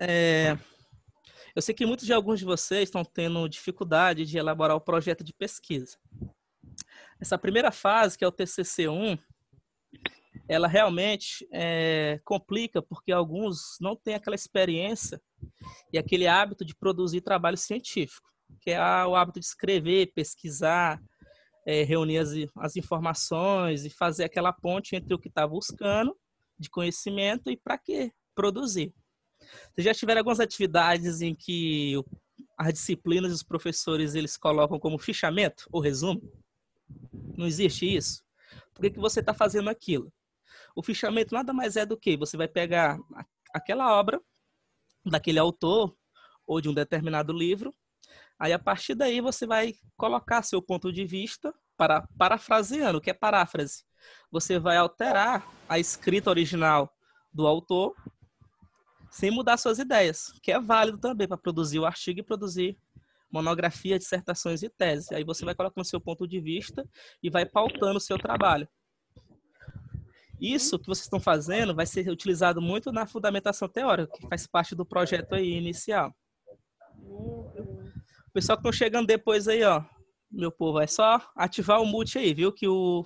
é, eu sei que muitos de alguns de vocês estão tendo dificuldade de elaborar o projeto de pesquisa. Essa primeira fase, que é o TCC1, ela realmente é, complica porque alguns não têm aquela experiência e aquele hábito de produzir trabalho científico, que é o hábito de escrever, pesquisar, é, reunir as, as informações e fazer aquela ponte entre o que está buscando de conhecimento e para que produzir. Vocês já tiveram algumas atividades em que as disciplinas e os professores eles colocam como fichamento ou resumo? Não existe isso? Por que, que você está fazendo aquilo? O fichamento nada mais é do que você vai pegar aquela obra daquele autor ou de um determinado livro, aí a partir daí você vai colocar seu ponto de vista para parafraseando, o que é paráfrase. Você vai alterar a escrita original do autor sem mudar suas ideias, que é válido também para produzir o artigo e produzir monografia, dissertações e tese. Aí você vai colocando seu ponto de vista e vai pautando o seu trabalho. Isso que vocês estão fazendo vai ser utilizado muito na fundamentação teórica, que faz parte do projeto aí inicial. O pessoal que estão chegando depois aí, ó, meu povo, é só ativar o mute aí, viu? Que o,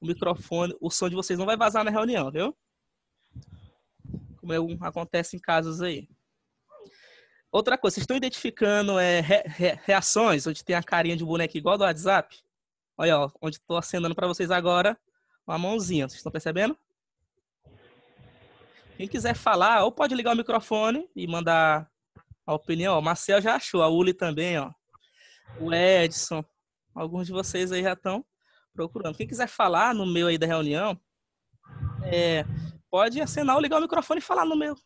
o microfone, o som de vocês não vai vazar na reunião, viu? Como é, acontece em casos aí. Outra coisa, vocês estão identificando é, re, re, reações, onde tem a carinha de boneco igual do WhatsApp? Olha, ó, onde estou acenando para vocês agora uma mãozinha. Vocês estão percebendo? Quem quiser falar, ou pode ligar o microfone e mandar a opinião. O Marcel já achou, a Uli também, ó. O Edson. Alguns de vocês aí já estão procurando. Quem quiser falar no meio aí da reunião, é, pode acenar ou ligar o microfone e falar no meu.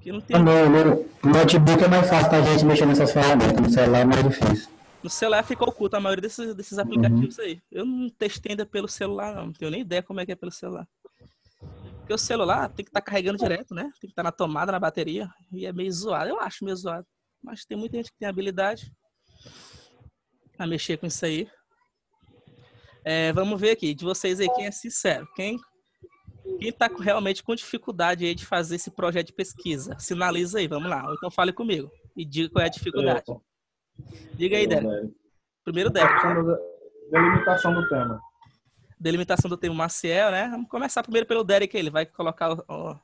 Que não tem... No notebook é mais fácil pra gente mexer nessas ferramentas, no celular é mais difícil. No celular fica oculto a maioria desses, desses aplicativos uhum. aí. Eu não testei ainda pelo celular, não. Não tenho nem ideia como é que é pelo celular. Porque o celular tem que estar tá carregando direto, né? Tem que estar tá na tomada, na bateria. E é meio zoado. Eu acho meio zoado. Mas tem muita gente que tem habilidade a mexer com isso aí. É, vamos ver aqui, de vocês aí, quem é sincero? Quem quem está realmente com dificuldade aí de fazer esse projeto de pesquisa? Sinaliza aí, vamos lá. Ou então fale comigo e diga qual é a dificuldade. Diga aí, Derek. Primeiro, Derek. Delimitação do tema. Delimitação do tema Maciel, né? Vamos começar primeiro pelo Derek. Ele vai colocar o, o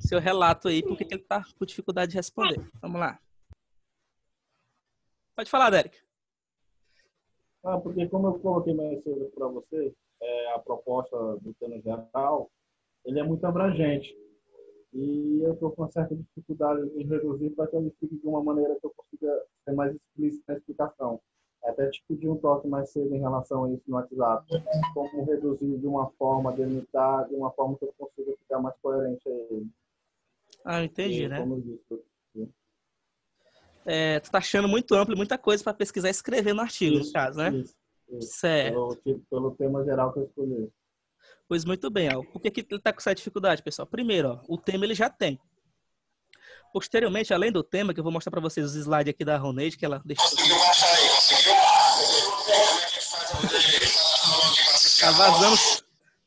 seu relato aí, porque ele está com dificuldade de responder. Vamos lá. Pode falar, Derek. Ah, porque como eu coloquei mais cedo para você, é, a proposta do tema geral, ele é muito abrangente. E eu estou com uma certa dificuldade em reduzir para que ele fique de uma maneira que eu consiga ser mais explícito na explicação. Até te pedir um toque mais cedo em relação a isso no WhatsApp. Como reduzir de uma forma, delimitar de uma forma que eu consiga ficar mais coerente a ele. Ah, entendi, e, né? Como disse, é, tu tá achando muito amplo, muita coisa para pesquisar e escrever no artigo, isso, no caso, né? Isso, isso. Certo. Pelo, tipo, pelo tema geral que eu escolhi. Pois muito bem, ó. Por que, que ele está com essa dificuldade, pessoal? Primeiro, ó, o tema ele já tem. Posteriormente, além do tema, que eu vou mostrar para vocês os slides aqui da Ronade, que ela deixou. Conseguiu baixar aí? Conseguiu? Tá vazando,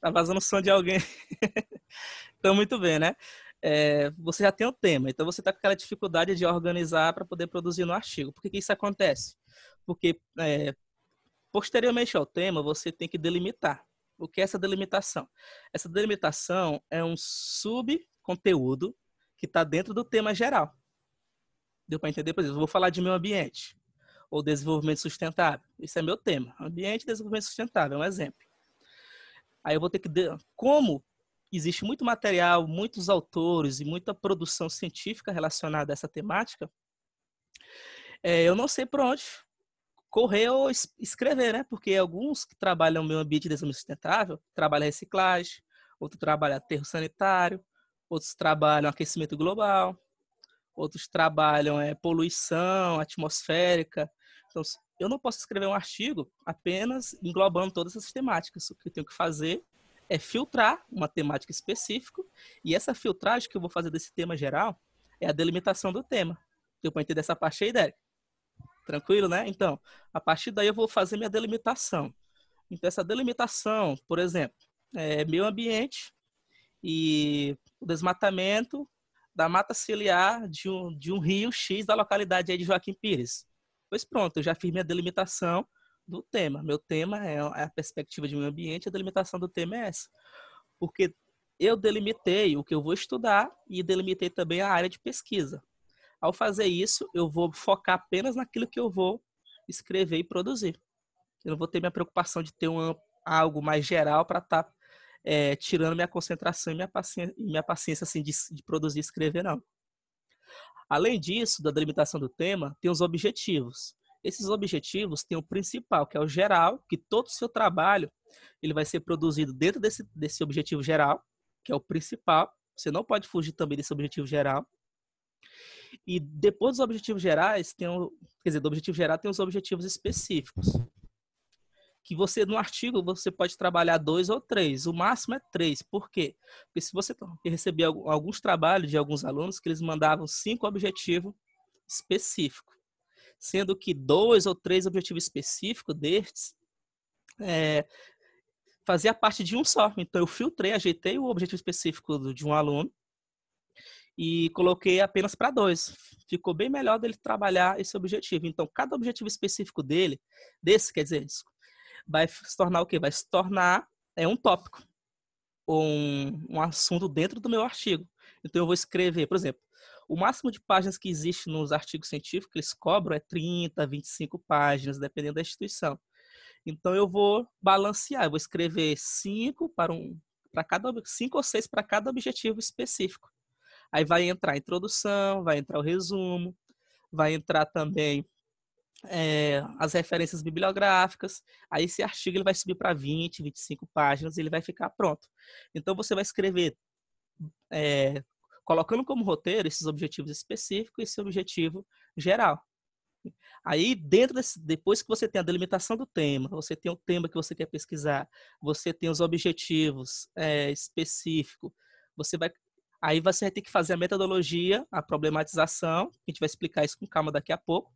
tá vazando som de alguém. então, muito bem, né? É, você já tem o tema, então você está com aquela dificuldade de organizar para poder produzir no artigo. Por que, que isso acontece? Porque é, posteriormente ao tema, você tem que delimitar. O que é essa delimitação? Essa delimitação é um subconteúdo que está dentro do tema geral. Deu para entender? Por exemplo, eu vou falar de meio ambiente ou desenvolvimento sustentável. Isso é meu tema. Ambiente e desenvolvimento sustentável, é um exemplo. Aí eu vou ter que. Como existe muito material, muitos autores e muita produção científica relacionada a essa temática, é, eu não sei por onde correr ou escrever, né? Porque alguns que trabalham no meio ambiente de desenvolvimento sustentável trabalham reciclagem, outros trabalham aterro sanitário, outros trabalham aquecimento global, outros trabalham é, poluição atmosférica. Então, eu não posso escrever um artigo apenas englobando todas essas temáticas. O que eu tenho que fazer é filtrar uma temática específica e essa filtragem que eu vou fazer desse tema geral é a delimitação do tema. Deu para entender essa parte aí, Derek? Tranquilo, né? Então, a partir daí eu vou fazer minha delimitação. Então, essa delimitação, por exemplo, é meio ambiente e o desmatamento da mata ciliar de um, de um rio X da localidade aí de Joaquim Pires. Pois pronto, eu já fiz minha delimitação do tema. Meu tema é, é a perspectiva de meio ambiente, a delimitação do tema é essa. Porque eu delimitei o que eu vou estudar e delimitei também a área de pesquisa. Ao fazer isso, eu vou focar apenas naquilo que eu vou escrever e produzir. Eu não vou ter minha preocupação de ter algo mais geral para estar tá, é, tirando minha concentração e minha paciência, minha paciência assim, de, de produzir e escrever, não. Além disso, da delimitação do tema, tem os objetivos. Esses objetivos têm o principal, que é o geral, que todo o seu trabalho ele vai ser produzido dentro desse, desse objetivo geral, que é o principal. Você não pode fugir também desse objetivo geral. E depois dos objetivos gerais, tem o, quer dizer, do objetivo geral tem os objetivos específicos. Que você, no artigo, você pode trabalhar dois ou três. O máximo é três. Por quê? Porque se você receber alguns trabalhos de alguns alunos que eles mandavam cinco objetivos específicos. Sendo que dois ou três objetivos específicos destes é, fazia parte de um só. Então eu filtrei, ajeitei o objetivo específico de um aluno e coloquei apenas para dois. Ficou bem melhor dele trabalhar esse objetivo. Então, cada objetivo específico dele, desse, quer dizer, vai se tornar o quê? Vai se tornar é um tópico, ou um, um assunto dentro do meu artigo. Então, eu vou escrever, por exemplo, o máximo de páginas que existe nos artigos científicos, eles cobram é 30, 25 páginas, dependendo da instituição. Então eu vou balancear, eu vou escrever cinco para um para cada cinco ou seis para cada objetivo específico. Aí vai entrar a introdução, vai entrar o resumo, vai entrar também é, as referências bibliográficas. Aí esse artigo ele vai subir para 20, 25 páginas e ele vai ficar pronto. Então você vai escrever é, colocando como roteiro esses objetivos específicos e esse objetivo geral. Aí, dentro desse, depois que você tem a delimitação do tema, você tem o tema que você quer pesquisar, você tem os objetivos é, específicos, você vai. Aí você vai ter que fazer a metodologia, a problematização, a gente vai explicar isso com calma daqui a pouco.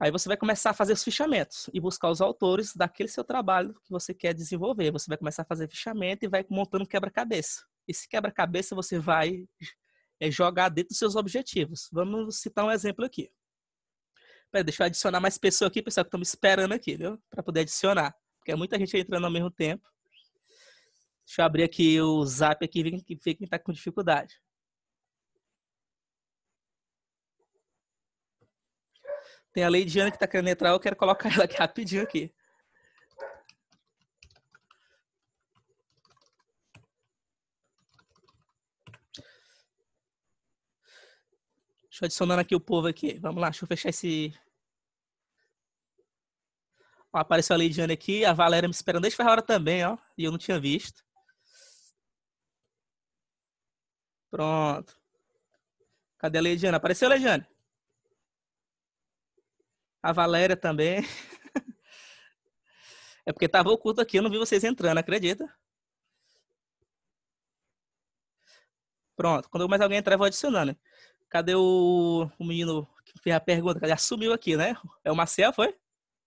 Aí você vai começar a fazer os fichamentos e buscar os autores daquele seu trabalho que você quer desenvolver. Você vai começar a fazer fichamento e vai montando quebra-cabeça. Esse quebra-cabeça você vai é jogar dentro dos seus objetivos. Vamos citar um exemplo aqui. Pera, deixa eu adicionar mais pessoas aqui, pessoal que estão me esperando aqui, viu? Para poder adicionar. Porque é muita gente entrando ao mesmo tempo. Deixa eu abrir aqui o zap aqui e ver quem está com dificuldade. Tem a Leidiana que está querendo entrar, eu quero colocar ela aqui rapidinho aqui. Deixa eu adicionando aqui o povo aqui. Vamos lá, deixa eu fechar esse. Apareceu a Leidiane aqui, a Valéria me esperando desde a hora também, ó. E eu não tinha visto. Pronto. Cadê a Leidiane? Apareceu, Leidiane? A Valéria também. É porque tava oculto aqui, eu não vi vocês entrando, acredita? Pronto. Quando mais alguém entrar, eu vou adicionando. Cadê o, o menino que fez a pergunta? Cadê? Assumiu aqui, né? É o Marcel, foi?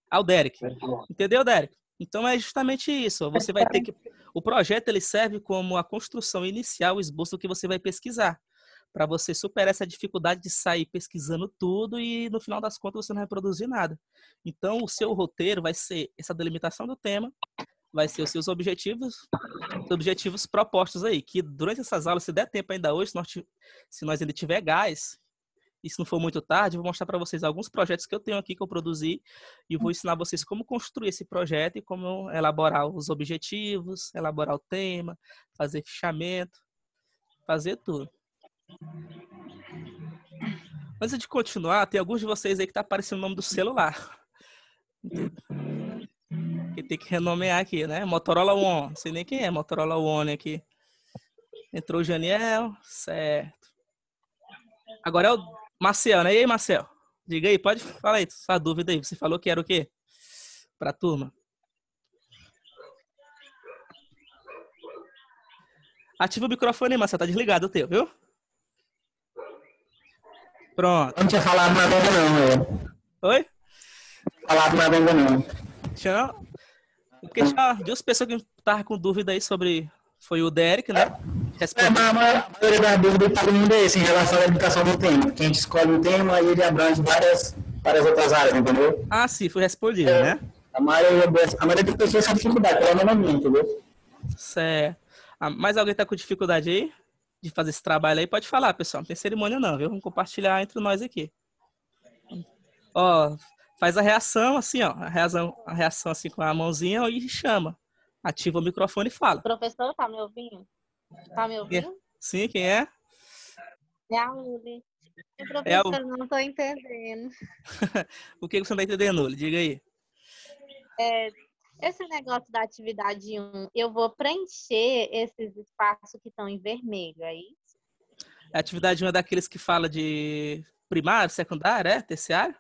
Ah, o Derek. Entendeu, Derek? Então é justamente isso. Você vai ter que. O projeto ele serve como a construção inicial, o esboço que você vai pesquisar. Para você superar essa dificuldade de sair pesquisando tudo e no final das contas você não vai produzir nada. Então o seu roteiro vai ser essa delimitação do tema, vai ser os seus objetivos, objetivos propostos aí, que durante essas aulas, se der tempo ainda hoje, se nós, se nós ainda tiver gás, e se não for muito tarde, eu vou mostrar para vocês alguns projetos que eu tenho aqui que eu produzi e vou ensinar vocês como construir esse projeto e como elaborar os objetivos, elaborar o tema, fazer fichamento, fazer tudo. Antes de continuar, tem alguns de vocês aí que tá aparecendo o nome do celular que tem que renomear aqui, né? Motorola One. Não sei nem quem é Motorola One aqui. Entrou o Janiel, certo. Agora é o Marcel, né? E aí, Marcel? Diga aí, pode falar aí, sua dúvida aí. Você falou que era o quê? Pra turma. Ativa o microfone aí, Marcel. Tá desligado o teu, viu? Pronto. Não tinha falado nada ainda não, eu. Oi? Falado nada ainda não. Tinha porque já duas pessoas que estavam com dúvida aí sobre. Foi o Derek, né? É, mas a maioria das dúvidas todo mundo é esse, em relação à limitação do tema. Que a gente escolhe um tema e ele abrange várias, várias outras áreas, entendeu? Ah, sim, foi respondido, É. né? A maioria, a maioria das pessoas tem dificuldade, pelo menos a minha, entendeu? Certo. Ah, mais alguém tá com dificuldade aí? De fazer esse trabalho aí? Pode falar, pessoal. Não tem cerimônia não, viu? Vamos compartilhar entre nós aqui. Ó, faz a reação assim, ó. A reação, a reação assim com a mãozinha e chama. Ativa o microfone e fala. Professor, tá me ouvindo? Tá me ouvindo? Sim, quem é? É a Uli. É Professor, não tô entendendo. O que você não tá entendendo, Uli? Diga aí. É, esse negócio da atividade 1, eu vou preencher esses espaços que estão em vermelho, é isso? A atividade 1 é daqueles que fala de primário, secundário, é? Terciário?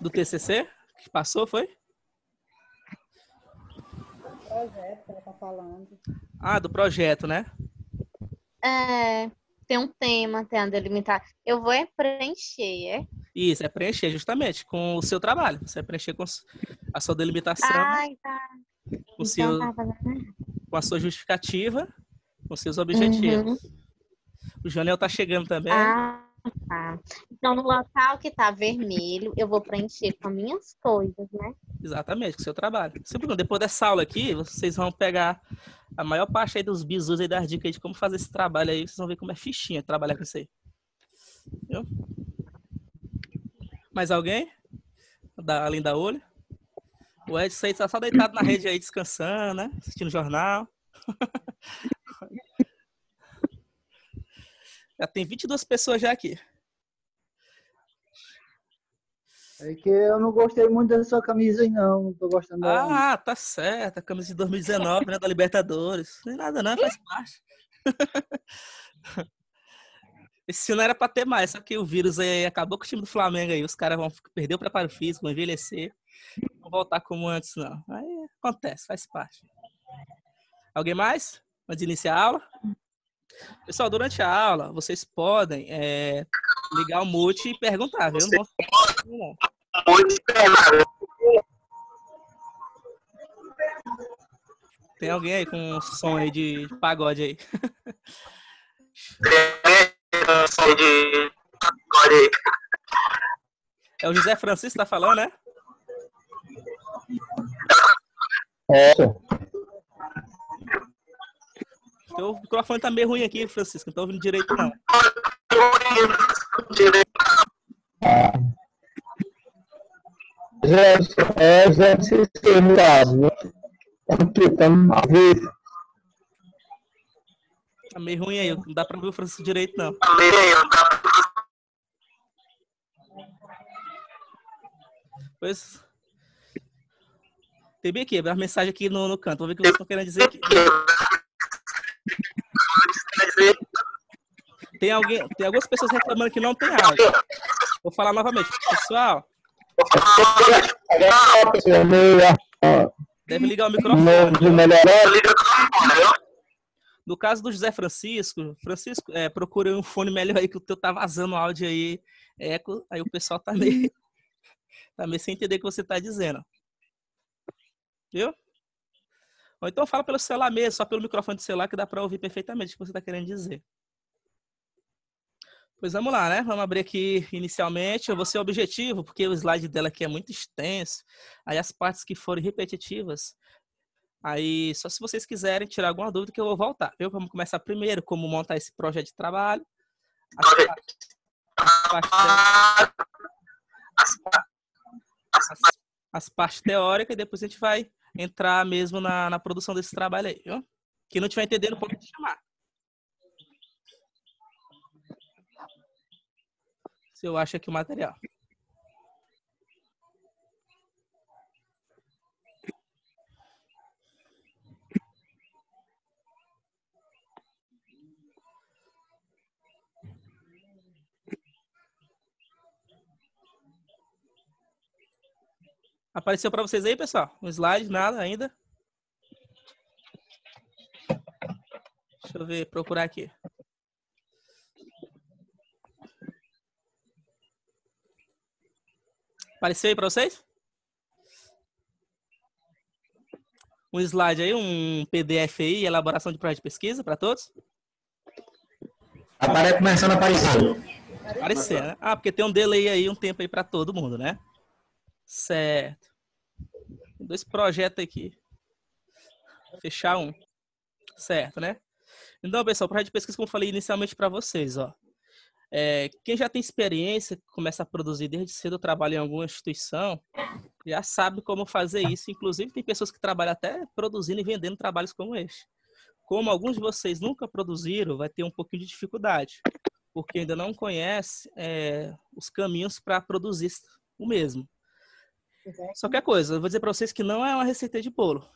Do TCC? Que passou, foi? projeto que ela tá falando. Ah, do projeto, né? É, tem um tema, tem a delimitar. Eu vou é preencher, é? Isso, é preencher justamente com o seu trabalho. Você vai preencher com a sua delimitação, Ai, tá. com, o seu, Então, tá com a sua justificativa, com seus objetivos. O Janel tá chegando também. Ah, tá. Então, no local que tá vermelho, eu vou preencher com minhas coisas, né? Exatamente, com o seu trabalho. Depois dessa aula aqui, vocês vão pegar a maior parte aí dos bisus e das dicas de como fazer esse trabalho aí. Vocês vão ver como é fichinha trabalhar com isso aí. Viu? Mais alguém? Da, além da olho? O Edson aí tá só deitado na rede aí, descansando, né? Assistindo jornal. já tem 22 pessoas já aqui. É que eu não gostei muito da sua camisa aí, não. Não tô gostando dela. Ah, tá certo. A camisa de 2019, né? Da Libertadores. Não é nada, não, faz parte. Esse ano era pra ter mais, só que o vírus aí acabou com o time do Flamengo aí. Os caras vão perder o preparo físico, vão envelhecer. Não vão voltar como antes, não. Aí acontece, faz parte. Alguém mais? Antes de iniciar a aula? Pessoal, durante a aula, vocês podem é, ligar o mute e perguntar, viu? Não. Tem alguém aí com um som aí de, de pagode aí? É o José Francisco que tá falando, né? É, Teu microfone tá meio ruim aqui, Francisco. Não tô ouvindo direito, não. é exercício no caso, né? Estamos ao. Tá meio ruim aí. Não dá pra ouvir o Francisco direito, não. Pois. Tem bem aqui, a mensagem aqui no, no canto. Vou ver o que vocês estão querendo dizer aqui. Tem alguém, tem algumas pessoas reclamando que não tem áudio. Vou falar novamente. Pessoal, deve ligar o microfone. No caso do José Francisco, Francisco, é, procura um fone melhor aí que o teu tá vazando áudio aí, eco, aí o pessoal tá meio, tá meio sem entender o que você tá dizendo. Viu? Ou então fala pelo celular mesmo, só pelo microfone do celular que dá para ouvir perfeitamente o que você tá querendo dizer. Pois vamos lá, né? Vamos abrir aqui inicialmente. Eu vou ser objetivo, porque o slide dela aqui é muito extenso. Aí as partes que forem repetitivas, Aí, só se vocês quiserem tirar alguma dúvida que eu vou voltar. Viu? Vamos começar primeiro como montar esse projeto de trabalho. As, pa- as partes, as, as partes teóricas e depois a gente vai entrar mesmo na, na produção desse trabalho aí, viu? Quem não estiver entendendo, pode me chamar. Se eu acho aqui o material. Apareceu para vocês aí, pessoal? Um slide, nada ainda? Deixa eu ver, procurar aqui. Apareceu aí para vocês? um slide aí, um PDF aí, elaboração de projeto de pesquisa para todos? Aparece começando a aparecer. Aparecer, né? Ah, porque tem um delay aí, um tempo aí para todo mundo, né? Certo. Tem dois projetos aqui. Fechar um. Certo, né? Então, pessoal, projeto de pesquisa, como eu falei inicialmente para vocês, ó. É, quem já tem experiência, começa a produzir desde cedo, trabalha em alguma instituição, já sabe como fazer isso. Inclusive, tem pessoas que trabalham até produzindo e vendendo trabalhos como este. Como alguns de vocês nunca produziram, vai ter um pouquinho de dificuldade, porque ainda não conhece é, os caminhos para produzir o mesmo. Só que a coisa, eu vou dizer para vocês que não é uma receita de bolo,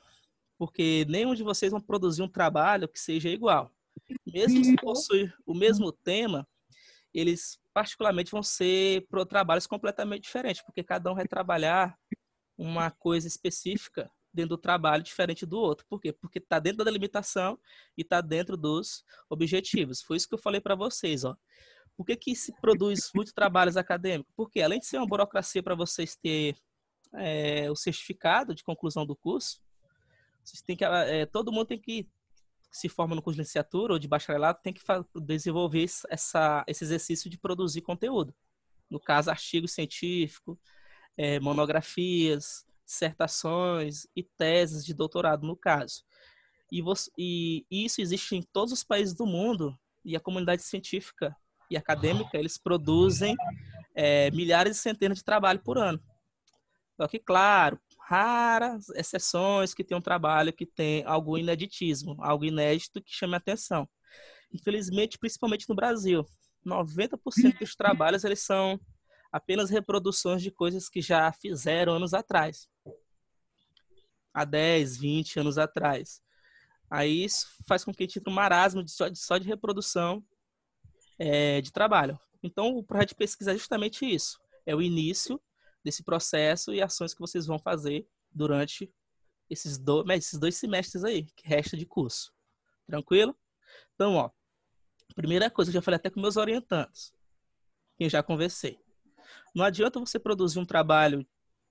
porque nenhum de vocês vão produzir um trabalho que seja igual. Mesmo se possuir o mesmo tema, eles particularmente vão ser para trabalhos completamente diferentes, porque cada um vai trabalhar uma coisa específica dentro do trabalho diferente do outro. Por quê? Porque está dentro da limitação e está dentro dos objetivos. Foi isso que eu falei para vocês, ó. Por que, que se produz muitos trabalhos acadêmicos? Porque além de ser uma burocracia para vocês ter é, o certificado de conclusão do curso, vocês têm que, é, todo mundo tem que se forma no curso de licenciatura ou de bacharelado tem que desenvolver essa, esse exercício de produzir conteúdo. No caso, artigos científicos, é, monografias, dissertações e teses de doutorado, no caso. E, você, e, isso existe em todos os países do mundo e a comunidade científica e acadêmica, eles produzem é, milhares e centenas de trabalho por ano. Só que, claro, raras exceções que tem um trabalho que tem algum ineditismo, algo inédito que chame a atenção. Infelizmente, principalmente no Brasil, 90% dos trabalhos eles são apenas reproduções de coisas que já fizeram anos atrás. Há 10, 20 anos atrás. Aí isso faz com que a gente tenha um marasmo de só, de, só de reprodução é, de trabalho. Então, o projeto de pesquisa é justamente isso. É o início desse processo e ações que vocês vão fazer durante esses, do, esses dois semestres aí, que resta de curso. Tranquilo? Então, ó, primeira coisa, eu já falei até com meus orientantes, quem já conversei. Não adianta você produzir um trabalho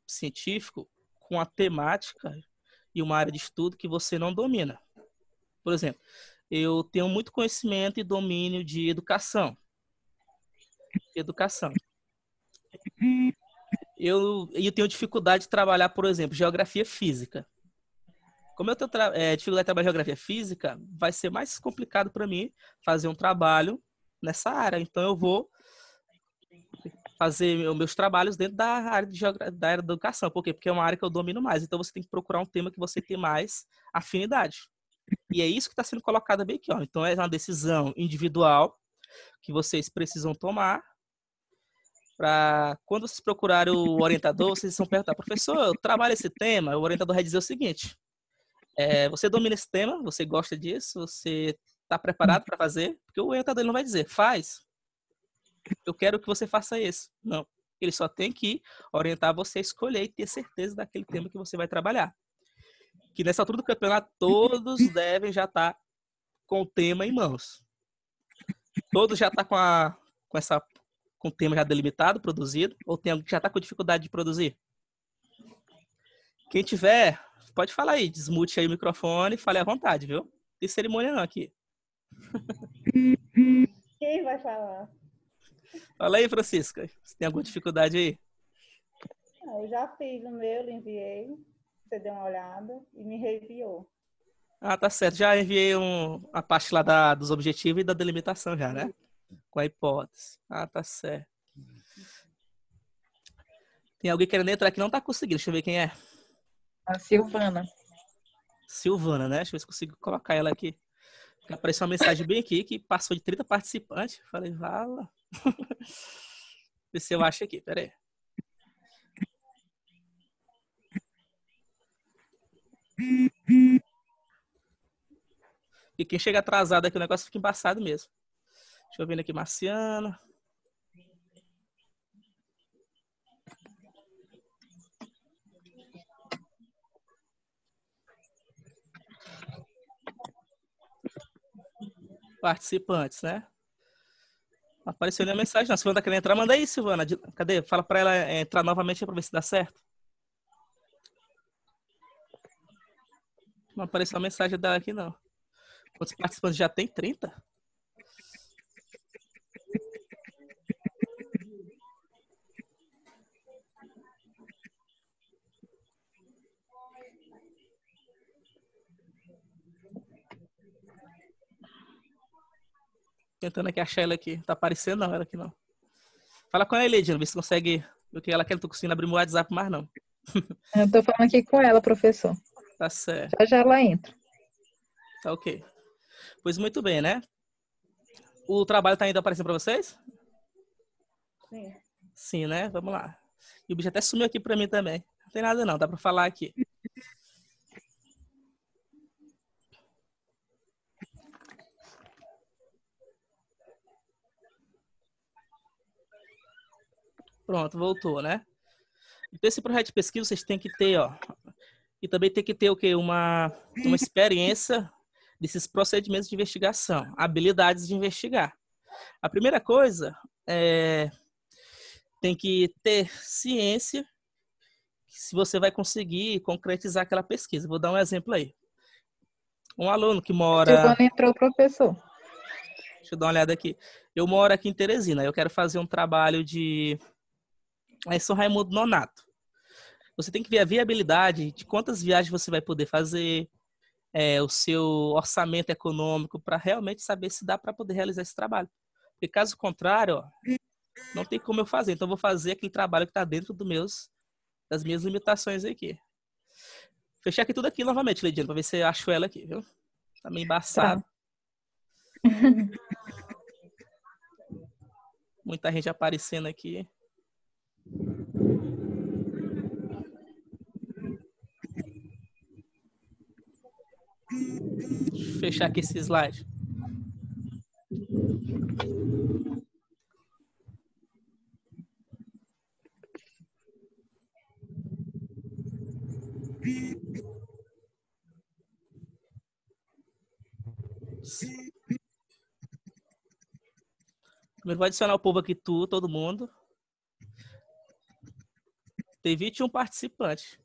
científico com a temática e uma área de estudo que você não domina. Por exemplo, eu tenho muito conhecimento e domínio de educação. Educação eu, eu tenho dificuldade de trabalhar, por exemplo, geografia física. Como eu tenho é, dificuldade de trabalhar geografia física, vai ser mais complicado para mim fazer um trabalho nessa área. Então, eu vou fazer meus trabalhos dentro da área, de da área da educação. Por quê? Porque é uma área que eu domino mais. Então, você tem que procurar um tema que você tem mais afinidade. E é isso que está sendo colocado bem aqui. Ó. Então, é uma decisão individual que vocês precisam tomar para quando vocês procurarem o orientador, vocês vão perguntar, professor, eu trabalho esse tema, o orientador vai dizer o seguinte, é, você domina esse tema, você gosta disso, você está preparado para fazer? Porque o orientador não vai dizer, faz, eu quero que você faça isso. Não, ele só tem que orientar você a escolher e ter certeza daquele tema que você vai trabalhar. Que nessa altura do campeonato, todos devem já estar tá com o tema em mãos. Todos já estão tá com, a, com essa com tema já delimitado, produzido, ou tem alguém que já está com dificuldade de produzir? Quem tiver, pode falar aí, desmute aí o microfone, fale à vontade, viu? Não tem cerimônia não aqui. Quem vai falar? Fala aí, Francisca. Você tem alguma dificuldade aí? Ah, eu já fiz o meu, enviei. Você deu uma olhada e me reenviou. Ah, tá certo. Já enviei um, a parte lá da, dos objetivos e da delimitação já, né? Com a hipótese. Ah, tá certo. Tem alguém querendo entrar que não tá conseguindo. Deixa eu ver quem é. A Silvana. Silvana, né? Deixa eu ver se consigo colocar ela aqui. Apareceu uma mensagem bem aqui que passou de 30 participantes. Falei, vala. Vê se eu acho aqui, peraí. E quem chega atrasado aqui, o negócio fica embaçado mesmo. Deixa eu ver aqui, Marciana. Participantes, né? Apareceu a mensagem. Não, Silvana tá querendo entrar. Manda aí, Silvana. Cadê? Fala para ela entrar novamente para ver se dá certo. Não apareceu a mensagem dela aqui, não. Quantos participantes já tem? 30? Tentando aqui achar ela aqui. Tá aparecendo não, ela aqui não. Fala com ela, Edina, vê se consegue o que ela quer. Não tô conseguindo abrir meu WhatsApp mais, não. Eu tô falando aqui com ela, professor. Tá certo. Já já ela entra. Tá ok. Pois muito bem, né? O trabalho tá ainda aparecendo para vocês? Sim. Sim, né? Vamos lá. E o bicho até sumiu aqui para mim também. Não tem nada não, dá para falar aqui. Pronto, voltou, né? Então, esse projeto de pesquisa vocês têm que ter, ó. E também tem que ter o quê? Uma, uma experiência desses procedimentos de investigação, habilidades de investigar. A primeira coisa é tem que ter ciência se você vai conseguir concretizar aquela pesquisa. Vou dar um exemplo aí. Um aluno que mora. Silvana entrou, professor. Deixa eu dar uma olhada aqui. Eu moro aqui em Teresina. Eu quero fazer um trabalho de. Aí São Raimundo Nonato. Você tem que ver a viabilidade de quantas viagens você vai poder fazer, é, o seu orçamento econômico, para realmente saber se dá para poder realizar esse trabalho. Porque caso contrário, ó, não tem como eu fazer. Então, eu vou fazer aquele trabalho que está dentro do meus, das minhas limitações aqui. Fechar aqui tudo aqui novamente, Leidiano, para ver se eu acho ela aqui, viu? Tá meio embaçado. Muita gente aparecendo aqui. Deixa fechar aqui esse slide. Primeiro vou adicionar o povo aqui, tu, todo mundo. Tem 21 participantes.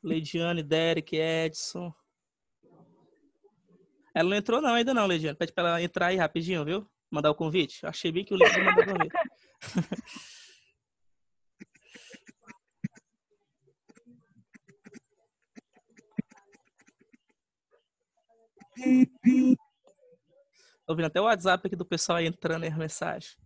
Leidiane, Derek, Edson. Ela não entrou não, ainda não, Leidiane. Pede pra ela entrar aí rapidinho, viu? Mandar o convite. Achei bem que o link mandou o convite. Tô ouvindo até o WhatsApp aqui do pessoal entrando as mensagens.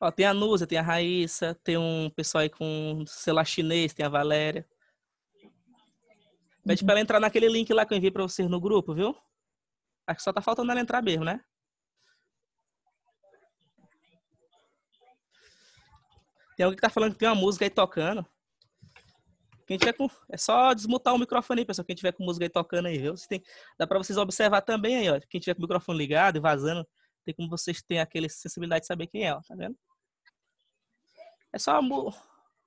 Ó, tem a Nusa, tem a Raíssa, tem um pessoal aí com celular chinês, tem a Valéria. Pede pra ela entrar naquele link lá que eu enviei pra vocês no grupo, viu? Acho que só tá faltando ela entrar mesmo, né? Tem alguém que tá falando que tem uma música aí tocando. Quem tiver com. É só desmutar o microfone aí, pessoal. Quem tiver com música aí tocando aí, viu? Você tem... Dá pra vocês observar também aí, ó. Quem tiver com o microfone ligado e vazando, tem como vocês terem aquela sensibilidade de saber quem é, ó. Tá vendo? É só mu...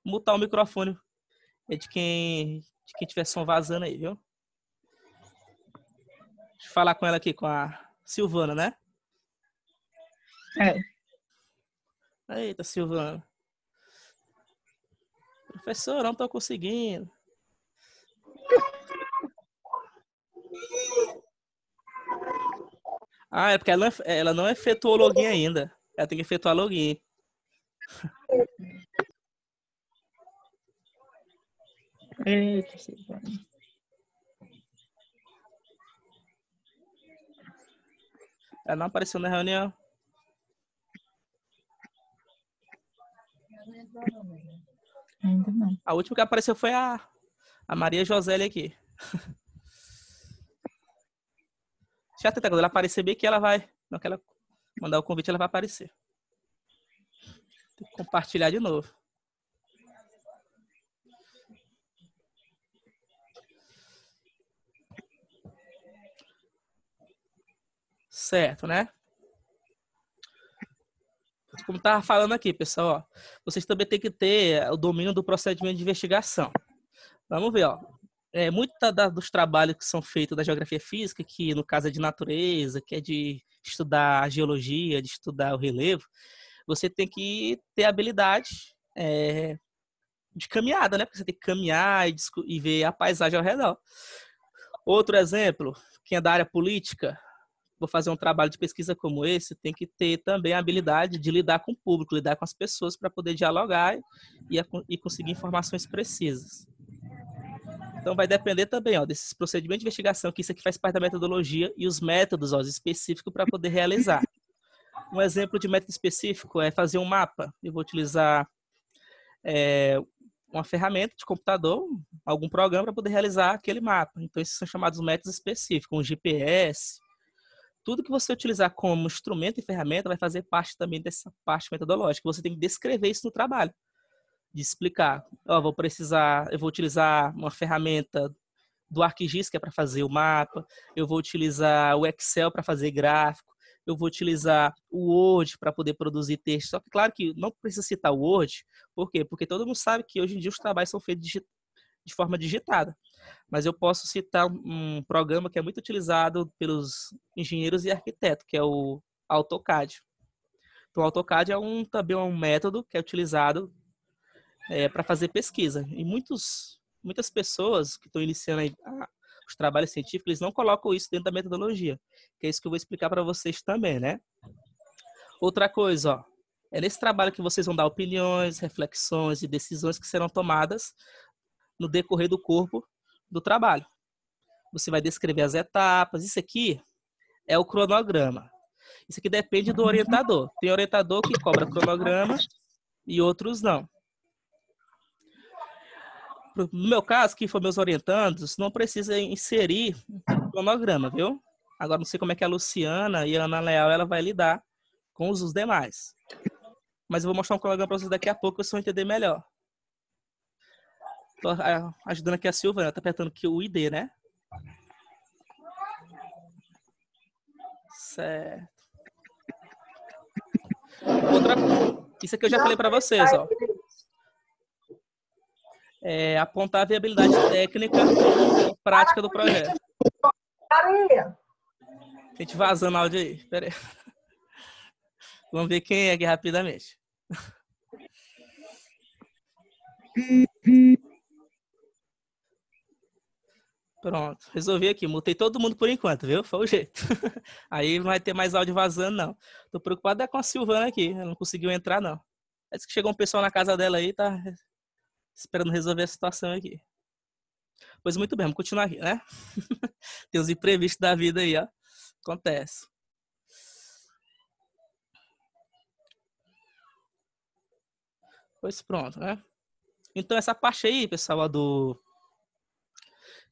mutar o microfone é de quem, de quem tiver som vazando aí, viu? Deixa eu falar com ela aqui, com a Silvana, né? É. Eita, Silvana. Professor, não tô conseguindo. Ah, é porque ela, não- ela não efetuou o login ainda. Ela tem que efetuar login. Eita. Ela não apareceu na reunião. Ainda não. A última que apareceu foi a, a Maria Josélia aqui. Já tenta, quando ela aparecer bem que ela vai. Não que ela mandar o convite, ela vai aparecer. Tem que compartilhar de novo. Certo, né? Como estava falando aqui, pessoal, ó, vocês também têm que ter o domínio do procedimento de investigação. Vamos ver, ó. É, muito dos trabalhos que são feitos da geografia física, que no caso é de natureza, que é de estudar a geologia, de estudar o relevo, você tem que ter habilidade é, de caminhada, né? Porque você tem que caminhar e, e ver a paisagem ao redor. Outro exemplo, quem é da área política, vou fazer um trabalho de pesquisa como esse, tem que ter também a habilidade de lidar com o público, lidar com as pessoas para poder dialogar e, e conseguir informações precisas. Então vai depender também ó, desses procedimentos de investigação, que isso aqui faz parte da metodologia, e os métodos ó, específicos para poder realizar. Um exemplo de método específico é fazer um mapa. Eu vou utilizar é, uma ferramenta de computador, algum programa para poder realizar aquele mapa. Então, esses são chamados métodos específicos, um GPS. Tudo que você utilizar como instrumento e ferramenta vai fazer parte também dessa parte metodológica. Você tem que descrever isso no trabalho, de explicar. Vou precisar, eu vou utilizar uma ferramenta do ArcGIS, que é para fazer o mapa, eu vou utilizar o Excel para fazer gráfico, eu vou utilizar o Word para poder produzir texto. Só que, claro que não precisa citar o Word, por quê? Porque todo mundo sabe que hoje em dia os trabalhos são feitos de forma digitada. Mas eu posso citar um programa que é muito utilizado pelos engenheiros e arquitetos, que é o AutoCAD. Então, o AutoCAD é um, também um método que é utilizado para fazer pesquisa. E muitos, muitas pessoas que estão iniciando a- os trabalhos científicos, eles não colocam isso dentro da metodologia, que é isso que eu vou explicar para vocês também, né? Outra coisa, ó, é nesse trabalho que vocês vão dar opiniões, reflexões e decisões que serão tomadas no decorrer do corpo do trabalho. Você vai descrever as etapas. Isso aqui é o cronograma. Isso aqui depende do orientador. Tem orientador que cobra cronograma e outros não. No meu caso, que foi meus orientandos, não precisa inserir cronograma, viu? Agora não sei como é que a Luciana e a Ana Leal ela vai lidar com os, os demais. Mas eu vou mostrar um cronograma para vocês daqui a pouco, vocês vão entender melhor. Tô ah, ajudando aqui a Silvana, tá apertando aqui o ID, né? Certo. Outra, isso aqui eu já falei para vocês, ó. É apontar a viabilidade técnica e prática do projeto. Gente vazando áudio aí. Pera aí. Vamos ver quem é aqui rapidamente. Pronto, resolvi aqui. Mutei todo mundo por enquanto, viu? Foi o jeito. Aí não vai ter mais áudio vazando, não. Tô preocupado é com a Silvana aqui. Ela não conseguiu entrar, não. Parece que chegou um pessoal na casa dela aí, tá esperando resolver a situação aqui. Pois muito bem, vamos continuar aqui, né? Tem os imprevistos da vida aí, ó. Acontece. Pois pronto, né? Então essa parte aí, pessoal, do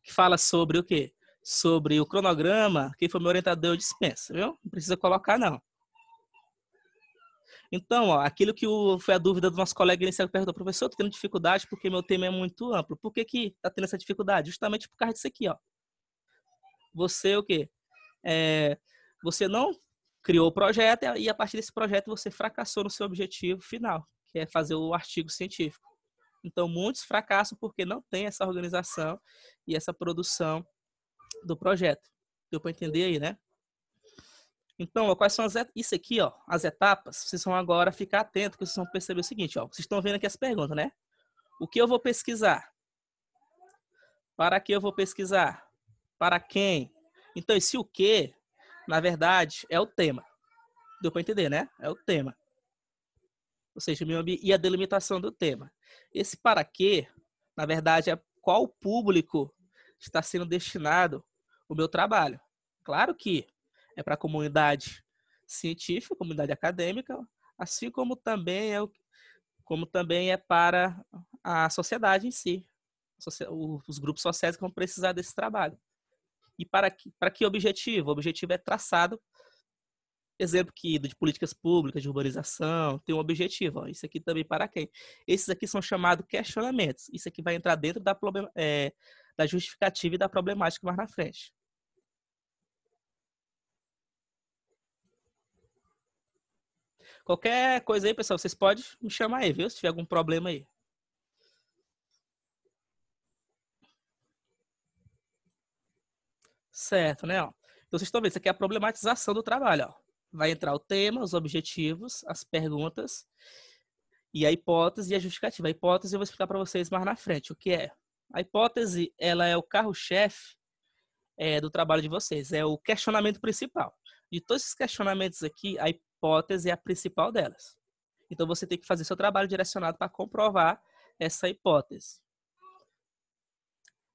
que fala sobre o quê? Sobre o cronograma, quem foi meu orientador eu dispensa, viu? Não precisa colocar não. Então, ó, aquilo que o, foi a dúvida do nosso colega inicial que perguntou, professor, tô tendo dificuldade porque meu tema é muito amplo. Por que que tá tendo essa dificuldade? Justamente por causa disso aqui, ó. Você o quê? É, você não criou o projeto e a partir desse projeto você fracassou no seu objetivo final, que é fazer o artigo científico. Então, muitos fracassam porque não tem essa organização e essa produção do projeto. Deu para entender aí, né? Então, ó, quais são as isso aqui, ó, as etapas? Vocês vão agora ficar atentos, que vocês vão perceber o seguinte, ó. Vocês estão vendo aqui as perguntas, né? O que eu vou pesquisar? Para que eu vou pesquisar? Para quem? Então, esse o que, na verdade, é o tema. Deu para entender, né? É o tema. Ou seja, o ambiente e a delimitação do tema. Esse para quê, na verdade, é qual público está sendo destinado o meu trabalho. Claro que é para a comunidade científica, comunidade acadêmica, assim como também é como também é para a sociedade em si, os grupos sociais que vão precisar desse trabalho. E para que, para que objetivo? O objetivo é traçado, exemplo que de políticas públicas, de urbanização, tem um objetivo. Ó, isso aqui também para quem? Esses aqui são chamados questionamentos. Isso aqui vai entrar dentro da, é, da justificativa e da problemática mais na frente. Qualquer coisa aí, pessoal, vocês podem me chamar aí, viu? Se tiver algum problema aí. Certo, né? ó? Então vocês estão vendo, isso aqui é a problematização do trabalho. Ó. vai entrar o tema, os objetivos, as perguntas e a hipótese e a justificativa. A hipótese eu vou explicar para vocês mais na frente o que é. A hipótese, ela é o carro-chefe é, do trabalho de vocês, é o questionamento principal. De todos esses questionamentos aqui, a hipótese é a principal delas. Então você tem que fazer seu trabalho direcionado para comprovar essa hipótese.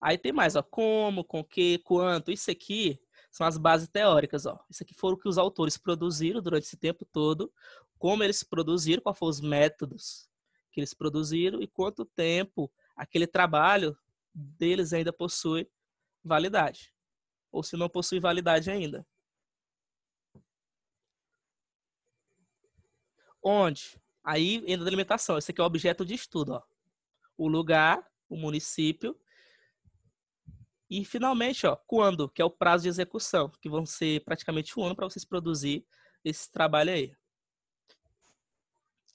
Aí tem mais, ó, como, com que, quanto. Isso aqui são as bases teóricas, ó. Isso aqui foram o que os autores produziram durante esse tempo todo, como eles produziram, quais foram os métodos que eles produziram e quanto tempo aquele trabalho deles ainda possui validade. Ou se não possui validade ainda. Onde? Aí entra a delimitação. Esse aqui é o objeto de estudo. Ó. O lugar, o município. E finalmente, ó, quando, que é o prazo de execução, que vão ser praticamente um ano para vocês produzir esse trabalho aí.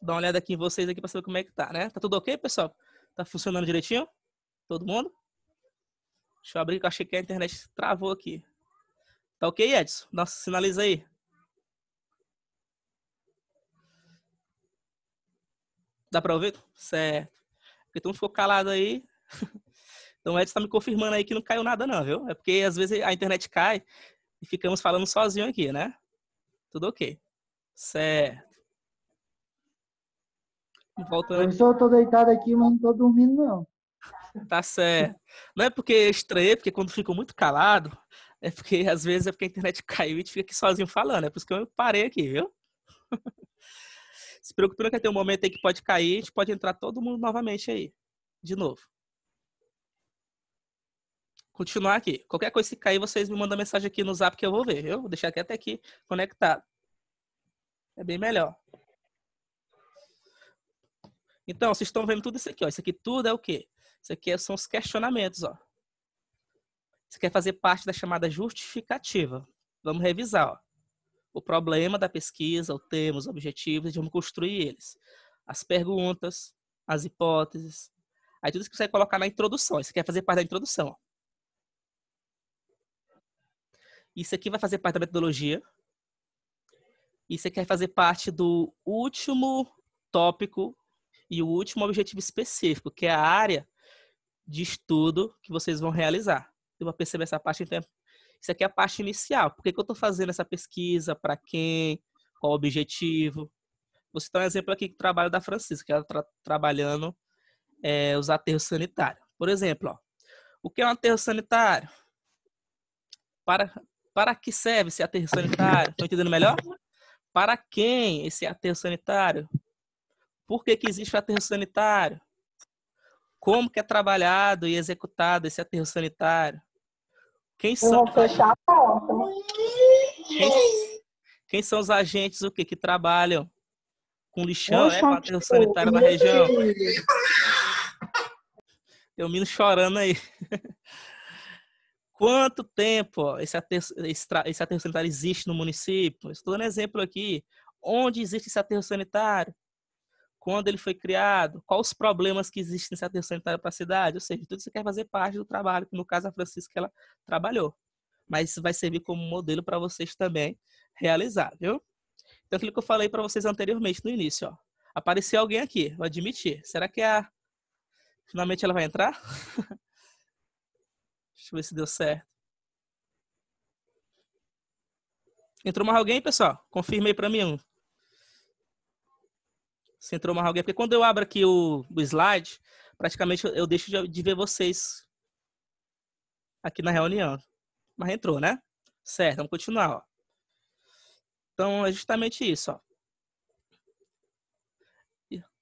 Dá uma olhada aqui em vocês aqui para saber como é que tá, né? Tá tudo ok, pessoal? Tá funcionando direitinho? Todo mundo? Deixa eu abrir que eu achei que a internet travou aqui. Tá ok, Edson? Nossa, sinaliza aí. Dá para ouvir? Certo. Porque todo mundo ficou calado aí. Então o Edson tá me confirmando aí que não caiu nada não, viu? É porque às vezes a internet cai e ficamos falando sozinho aqui, né? Tudo ok. Certo. Voltando. Eu tô deitado aqui, mas não tô dormindo, não. Tá certo. Não é porque é estranho, porque quando fico muito calado, é porque às vezes é porque a internet caiu e a gente fica aqui sozinho falando. É por isso que eu parei aqui, viu? Se preocupe, não que tem um momento aí que pode cair, a gente pode entrar todo mundo novamente aí. De novo. Continuar aqui. Qualquer coisa que cair, vocês me mandam mensagem aqui no zap que eu vou ver. Eu vou deixar aqui até aqui conectado. É bem melhor. Então, vocês estão vendo tudo isso aqui, ó. Isso aqui tudo é o quê? Isso aqui são os questionamentos, ó. Isso quer fazer parte da chamada justificativa. Vamos revisar, ó. O problema da pesquisa, o tema, os objetivos, vamos construir eles. As perguntas, as hipóteses. Aí tudo isso que você vai colocar na introdução. Isso quer fazer parte da introdução. Ó. Isso aqui vai fazer parte da metodologia. Isso aqui vai fazer parte do último tópico e o último objetivo específico, que é a área de estudo que vocês vão realizar. Eu vou perceber essa parte em tempo. Isso aqui é a parte inicial. Por que, que eu estou fazendo essa pesquisa? Para quem? Qual o objetivo? Vou citar um exemplo aqui do trabalho da Francisca, que ela está trabalhando é, os aterros sanitários. Por exemplo, ó, o que é um aterro sanitário? Para, para que serve esse aterro sanitário? Estão entendendo melhor? Para quem esse aterro sanitário? Por que, que existe o aterro sanitário? Como que é trabalhado e executado esse aterro sanitário? Quem são, fechar a porta. quem, quem são os agentes o que, que trabalham com lixão, Oxa, é, com aterro sanitário na região? Tem um menino chorando aí. Quanto tempo esse, aterro, esse, aterro sanitário existe no município? Estou dando exemplo aqui. Onde existe esse aterro sanitário? quando ele foi criado, quais os problemas que existem nesse aterro sanitário para a cidade, ou seja, tudo isso quer fazer parte do trabalho, que no caso a Francisca ela trabalhou. Mas isso vai servir como modelo para vocês também realizar, viu? Então aquilo que eu falei para vocês anteriormente no início, ó. Apareceu alguém aqui, vou admitir. Será que a finalmente ela vai entrar? Deixa eu ver se deu certo. Entrou mais alguém, pessoal? Confirmei para mim um. Se entrou mais alguém. Porque quando eu abro aqui o, o slide, praticamente eu, eu deixo de, de, ver vocês aqui na reunião. Mas entrou, né? Certo, vamos continuar. Ó. Então, é justamente isso. Ó.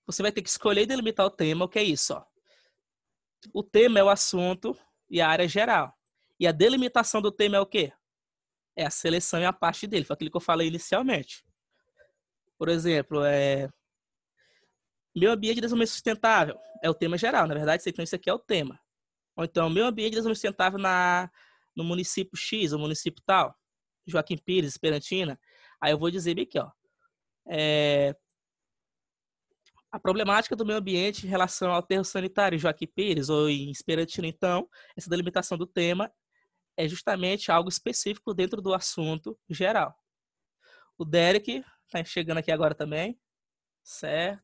Você vai ter que escolher e delimitar o tema. O que é isso? Ó. O tema é o assunto e a área geral. E a delimitação do tema é o quê? É a seleção e a parte dele. Foi aquilo que eu falei inicialmente. Por exemplo, é, Meio ambiente de desenvolvimento sustentável é o tema geral, na verdade, então isso aqui é o tema. Ou então, meio ambiente de desenvolvimento sustentável na, no município X, ou município tal, Joaquim Pires, Esperantina. Aí eu vou dizer bem aqui, ó. É, a problemática do meio ambiente em relação ao aterro sanitário Joaquim Pires ou em Esperantina, então, essa delimitação do tema é justamente algo específico dentro do assunto geral. O Derek tá chegando aqui agora também. Certo.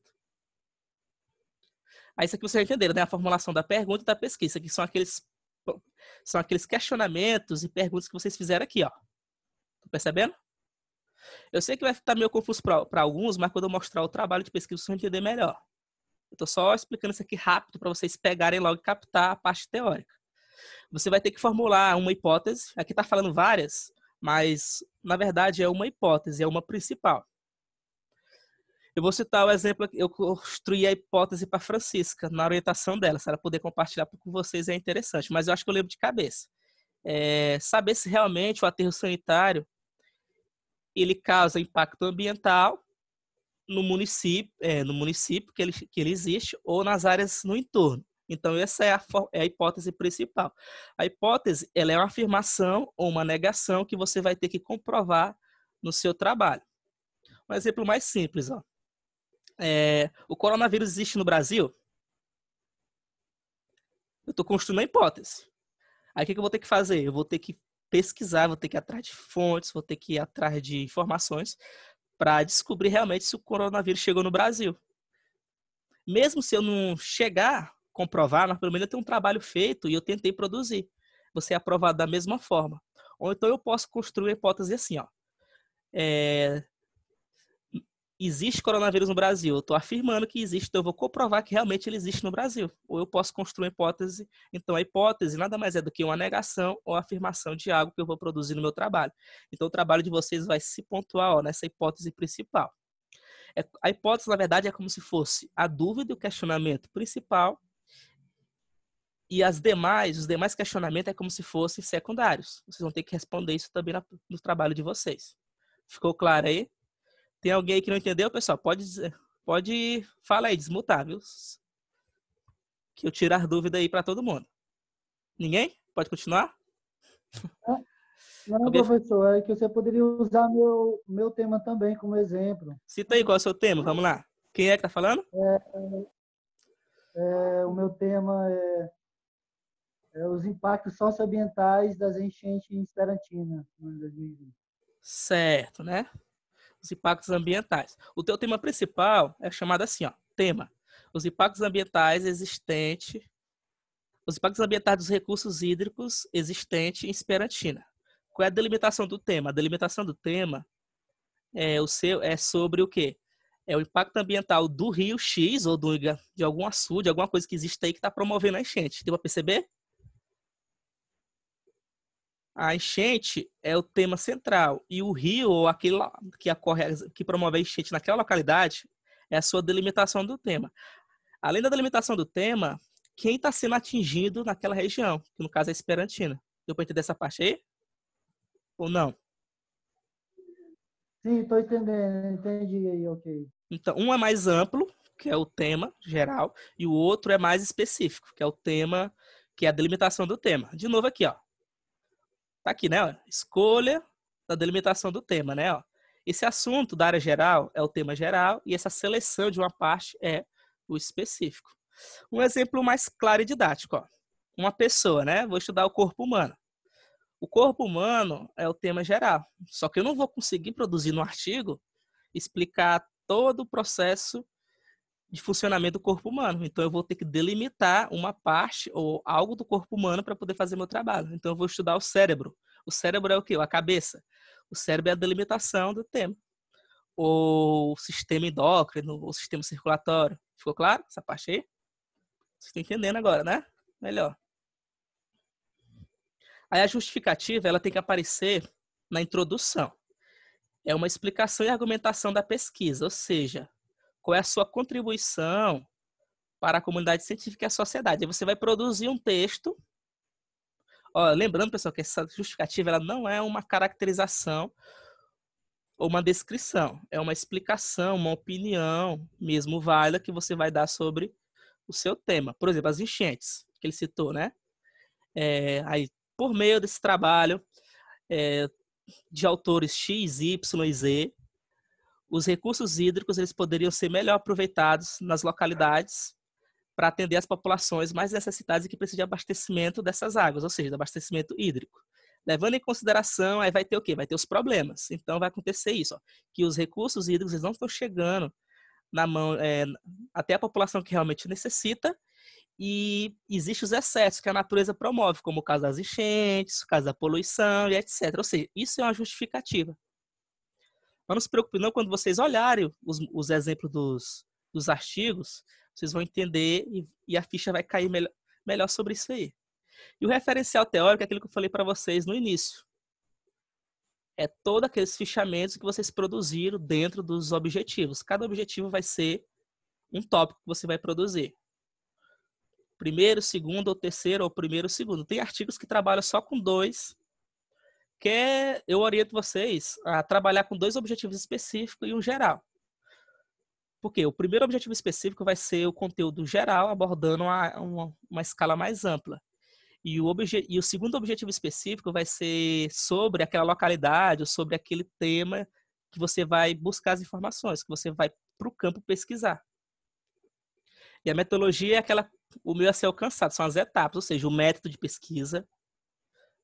Aí isso aqui vocês entenderam, né? A formulação da pergunta e da pesquisa, que são aqueles são aqueles questionamentos e perguntas que vocês fizeram aqui, ó. Tá percebendo? Eu sei que vai estar meio confuso para alguns, mas quando eu mostrar o trabalho de pesquisa, vocês vão entender melhor. Eu estou só explicando isso aqui rápido para vocês pegarem logo e captar a parte teórica. Você vai ter que formular uma hipótese. Aqui está falando várias, mas na verdade é uma hipótese, é uma principal. Eu vou citar o exemplo, eu construí a hipótese para Francisca, na orientação dela, se ela puder compartilhar com vocês é interessante, mas eu acho que eu lembro de cabeça. É, saber se realmente o aterro sanitário ele causa impacto ambiental no município, é, no município que ele, que ele existe ou nas áreas no entorno. Então, essa é a, é a, hipótese principal. A hipótese ela é uma afirmação ou uma negação que você vai ter que comprovar no seu trabalho. Um exemplo mais simples. Ó. É, o coronavírus existe no Brasil? Eu estou construindo uma hipótese. Aí, o que eu vou ter que fazer? Eu vou ter que pesquisar, vou ter que ir atrás de fontes, vou ter que ir atrás de informações para descobrir realmente se o coronavírus chegou no Brasil. Mesmo se eu não chegar comprovar, mas pelo menos eu tenho um trabalho feito e eu tentei produzir. Você é aprovado da mesma forma. Ou então eu posso construir a hipótese assim, ó. É, existe coronavírus no Brasil. Eu estou afirmando que existe, então eu vou comprovar que realmente ele existe no Brasil. Ou eu posso construir uma hipótese. Então a hipótese nada mais é do que uma negação ou afirmação de algo que eu vou produzir no meu trabalho. Então o trabalho de vocês vai se pontuar ó, nessa hipótese principal. É, a hipótese, na verdade, é como se fosse a dúvida e o questionamento principal e as demais, os demais questionamentos é como se fossem secundários. Vocês vão ter que responder isso também no trabalho de vocês. Ficou claro aí? Tem alguém aí que não entendeu, pessoal? Pode pode falar aí, desmutar, viu? Que eu tirar dúvida aí para todo mundo. Ninguém? Pode continuar? Não, alguém... professor, é que você poderia usar meu, meu tema também como exemplo. Cita aí qual é o seu tema, vamos lá. Quem é que tá falando? É, é, o meu tema é é, os impactos socioambientais das enchentes em Esperantina em 2020. Certo, né? Os impactos ambientais. O teu tema principal é chamado assim, ó, tema. Os impactos ambientais existentes, os impactos ambientais dos recursos hídricos existentes em Esperantina. Qual é a delimitação do tema? A delimitação do tema é o seu é sobre o quê? É o impacto ambiental do rio X ou do, de algum açude, alguma coisa que existe aí que está promovendo a enchente. Deu para perceber? A enchente é o tema central e o rio ou aquele que ocorre, que promove a enchente naquela localidade é a sua delimitação do tema. Além da delimitação do tema, quem está sendo atingido naquela região, que no caso é Esperantina. Deu para entender essa parte aí? Ou não? Sim, estou entendendo, entendi aí, ok. Então, um é mais amplo, que é o tema geral, e o outro é mais específico, que é o tema, que é a delimitação do tema. De novo aqui, ó. Tá aqui, né? Ó, escolha da delimitação do tema, né? Ó. Esse assunto da área geral é o tema geral e essa seleção de uma parte é o específico. Um exemplo mais claro e didático, ó. Uma pessoa, né? Vou estudar o corpo humano. O corpo humano é o tema geral. Só que eu não vou conseguir produzir no artigo explicar todo o processo de funcionamento do corpo humano. Então, eu vou ter que delimitar uma parte ou algo do corpo humano para poder fazer meu trabalho. Então, eu vou estudar o cérebro. O cérebro é o quê? A cabeça. O cérebro é a delimitação do tema. O sistema endócrino, o sistema circulatório. Ficou claro essa parte aí? Vocês estão entendendo agora, né? Melhor. Aí a justificativa ela tem que aparecer na introdução. É uma explicação e argumentação da pesquisa, ou seja, qual é a sua contribuição para a comunidade científica e a sociedade. Você vai produzir um texto. Ó, lembrando, pessoal, que essa justificativa ela não é uma caracterização ou uma descrição, é uma explicação, uma opinião mesmo válida que você vai dar sobre o seu tema. Por exemplo, as enchentes que ele citou, né? É, aí, por meio desse trabalho é, de autores X, Y e Z, os recursos hídricos eles poderiam ser melhor aproveitados nas localidades para atender as populações mais necessitadas e que precisam de abastecimento dessas águas, ou seja, de abastecimento hídrico. Levando em consideração, aí vai ter o quê? Vai ter os problemas. Então vai acontecer isso, ó, que os recursos hídricos eles não estão chegando na mão é, até a população que realmente necessita e existem os excessos que a natureza promove, como o caso das enchentes, o caso da poluição e etc. Ou seja, isso é uma justificativa. Mas não se preocupe não, quando vocês olharem os, os exemplos dos, dos artigos, vocês vão entender e, e a ficha vai cair melhor, melhor sobre isso aí. E o referencial teórico é aquilo que eu falei para vocês no início. É todos aqueles fichamentos que vocês produziram dentro dos objetivos. Cada objetivo vai ser um tópico que você vai produzir. Primeiro, segundo, ou terceiro, ou primeiro, segundo. Tem artigos que trabalham só com dois, que é, eu oriento vocês a trabalhar com dois objetivos específicos e um geral. Porque o primeiro objetivo específico vai ser o conteúdo geral, abordando uma, uma, uma escala mais ampla. E o, e o segundo objetivo específico vai ser sobre aquela localidade ou sobre aquele tema que você vai buscar as informações, que você vai para o campo pesquisar. E a metodologia é aquela, o meu a ser alcançado, são as etapas, ou seja, o método de pesquisa.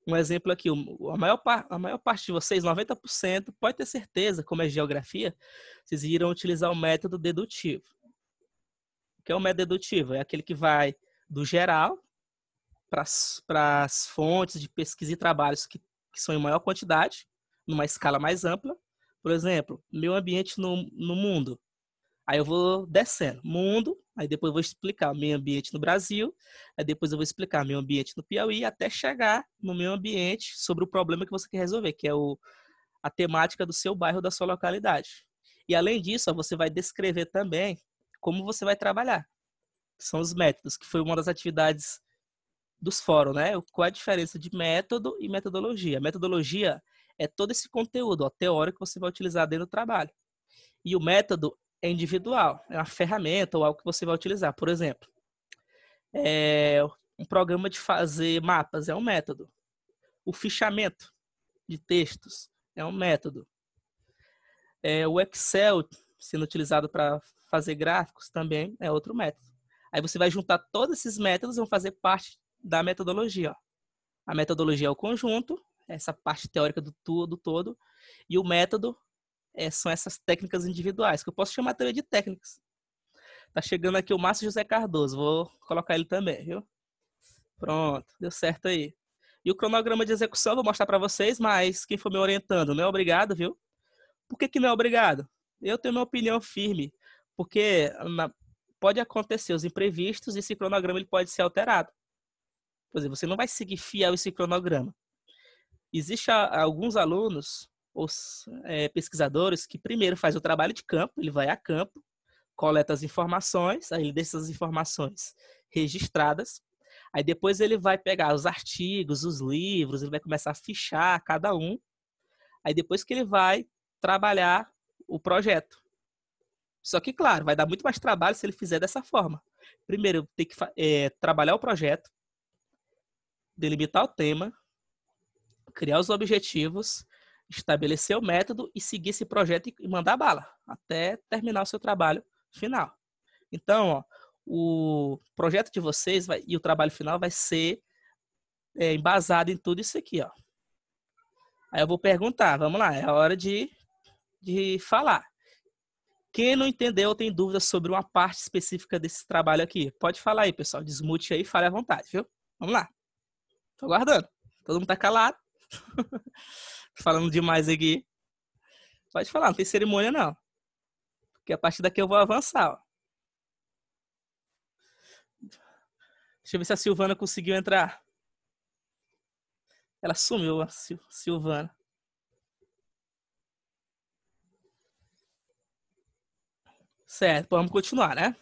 Um exemplo aqui, a maior, a maior parte de vocês, 90%, pode ter certeza, como é geografia, vocês irão utilizar o método dedutivo. O que é o método dedutivo? É aquele que vai do geral, para as fontes de pesquisa e trabalhos que, que são em maior quantidade, numa escala mais ampla. Por exemplo, meu ambiente no, no mundo. Aí eu vou descendo. Mundo, aí depois eu vou explicar meio ambiente no Brasil, aí depois eu vou explicar meu ambiente no Piauí, até chegar no meu ambiente sobre o problema que você quer resolver, que é o, a temática do seu bairro, da sua localidade. E além disso, você vai descrever também como você vai trabalhar. São os métodos, que foi uma das atividades dos fóruns, né? Qual a diferença de método e metodologia? metodologia é todo esse conteúdo ó, teórico que você vai utilizar dentro do trabalho. E o método é individual, é uma ferramenta ou algo que você vai utilizar. Por exemplo, é um programa de fazer mapas é um método. O fichamento de textos é um método. É, o Excel sendo utilizado para fazer gráficos também é outro método. Aí você vai juntar todos esses métodos e vão fazer parte da metodologia. A metodologia é o conjunto, essa parte teórica do tudo todo, e o método é, são essas técnicas individuais, que eu posso chamar também de técnicas. Tá chegando aqui o Márcio José Cardoso, vou colocar ele também, viu? Pronto, deu certo aí. E o cronograma de execução eu vou mostrar para vocês, mas quem for me orientando não é obrigado, viu? Por que, que não é obrigado? Eu tenho minha opinião firme, porque na, pode acontecer os imprevistos e esse cronograma ele pode ser alterado. Por exemplo, você não vai seguir fiel esse cronograma. Existem alguns alunos ou é, pesquisadores que primeiro faz o trabalho de campo, ele vai a campo, coleta as informações, aí ele deixa as informações registradas, aí depois ele vai pegar os artigos, os livros, ele vai começar a fichar cada um, aí depois que ele vai trabalhar o projeto. Só que, claro, vai dar muito mais trabalho se ele fizer dessa forma. Primeiro, tem que é, trabalhar o projeto, delimitar o tema, criar os objetivos, estabelecer o método e seguir esse projeto e mandar bala até terminar o seu trabalho final. Então, ó, o projeto de vocês vai, e o trabalho final vai ser é, embasado em tudo isso aqui, ó. Aí eu vou perguntar, vamos lá, é hora de, de falar. Quem não entendeu ou tem dúvidas sobre uma parte específica desse trabalho aqui, pode falar aí, pessoal. Desmute aí, fale à vontade, viu? Vamos lá. Tô aguardando. Todo mundo tá calado. Falando demais aqui. Pode falar, não tem cerimônia não. Porque a partir daqui eu vou avançar, ó. Deixa eu ver se a Silvana conseguiu entrar. Ela sumiu, a Sil Silvana. Certo, vamos continuar, né?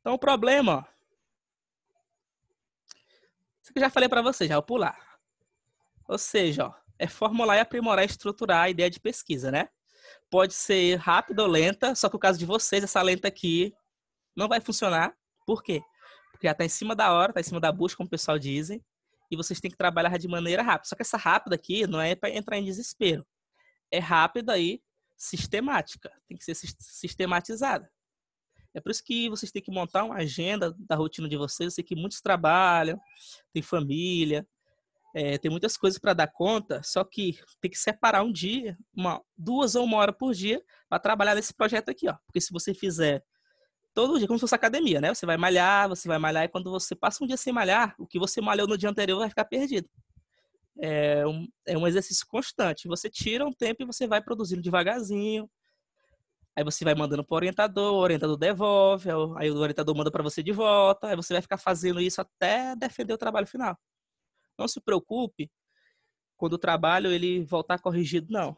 Então, o problema, ó, isso que eu já falei para vocês, já vou pular. Ou seja, ó, é formular e aprimorar e estruturar a ideia de pesquisa, né? Pode ser rápida ou lenta, só que no caso de vocês, essa lenta aqui não vai funcionar. Por quê? Porque já está em cima da hora, está em cima da busca, como o pessoal dizem, e vocês têm que trabalhar de maneira rápida. Só que essa rápida aqui não é para entrar em desespero. É rápida e sistemática. Tem que ser sistematizada. É por isso que vocês têm que montar uma agenda da rotina de vocês. Eu sei que muitos trabalham, tem família, É, tem muitas coisas para dar conta, só que tem que separar um dia, uma, duas ou uma hora por dia, para trabalhar nesse projeto aqui, ó. Porque se você fizer todo dia, como se fosse academia, né? Você vai malhar, você vai malhar, e quando você passa um dia sem malhar, o que você malhou no dia anterior vai ficar perdido. É um, é um exercício constante. Você tira um tempo e você vai produzindo devagarzinho. Aí você vai mandando para o orientador, o orientador devolve, aí o orientador manda para você de volta, aí você vai ficar fazendo isso até defender o trabalho final. Não se preocupe quando o trabalho ele voltar corrigido, não.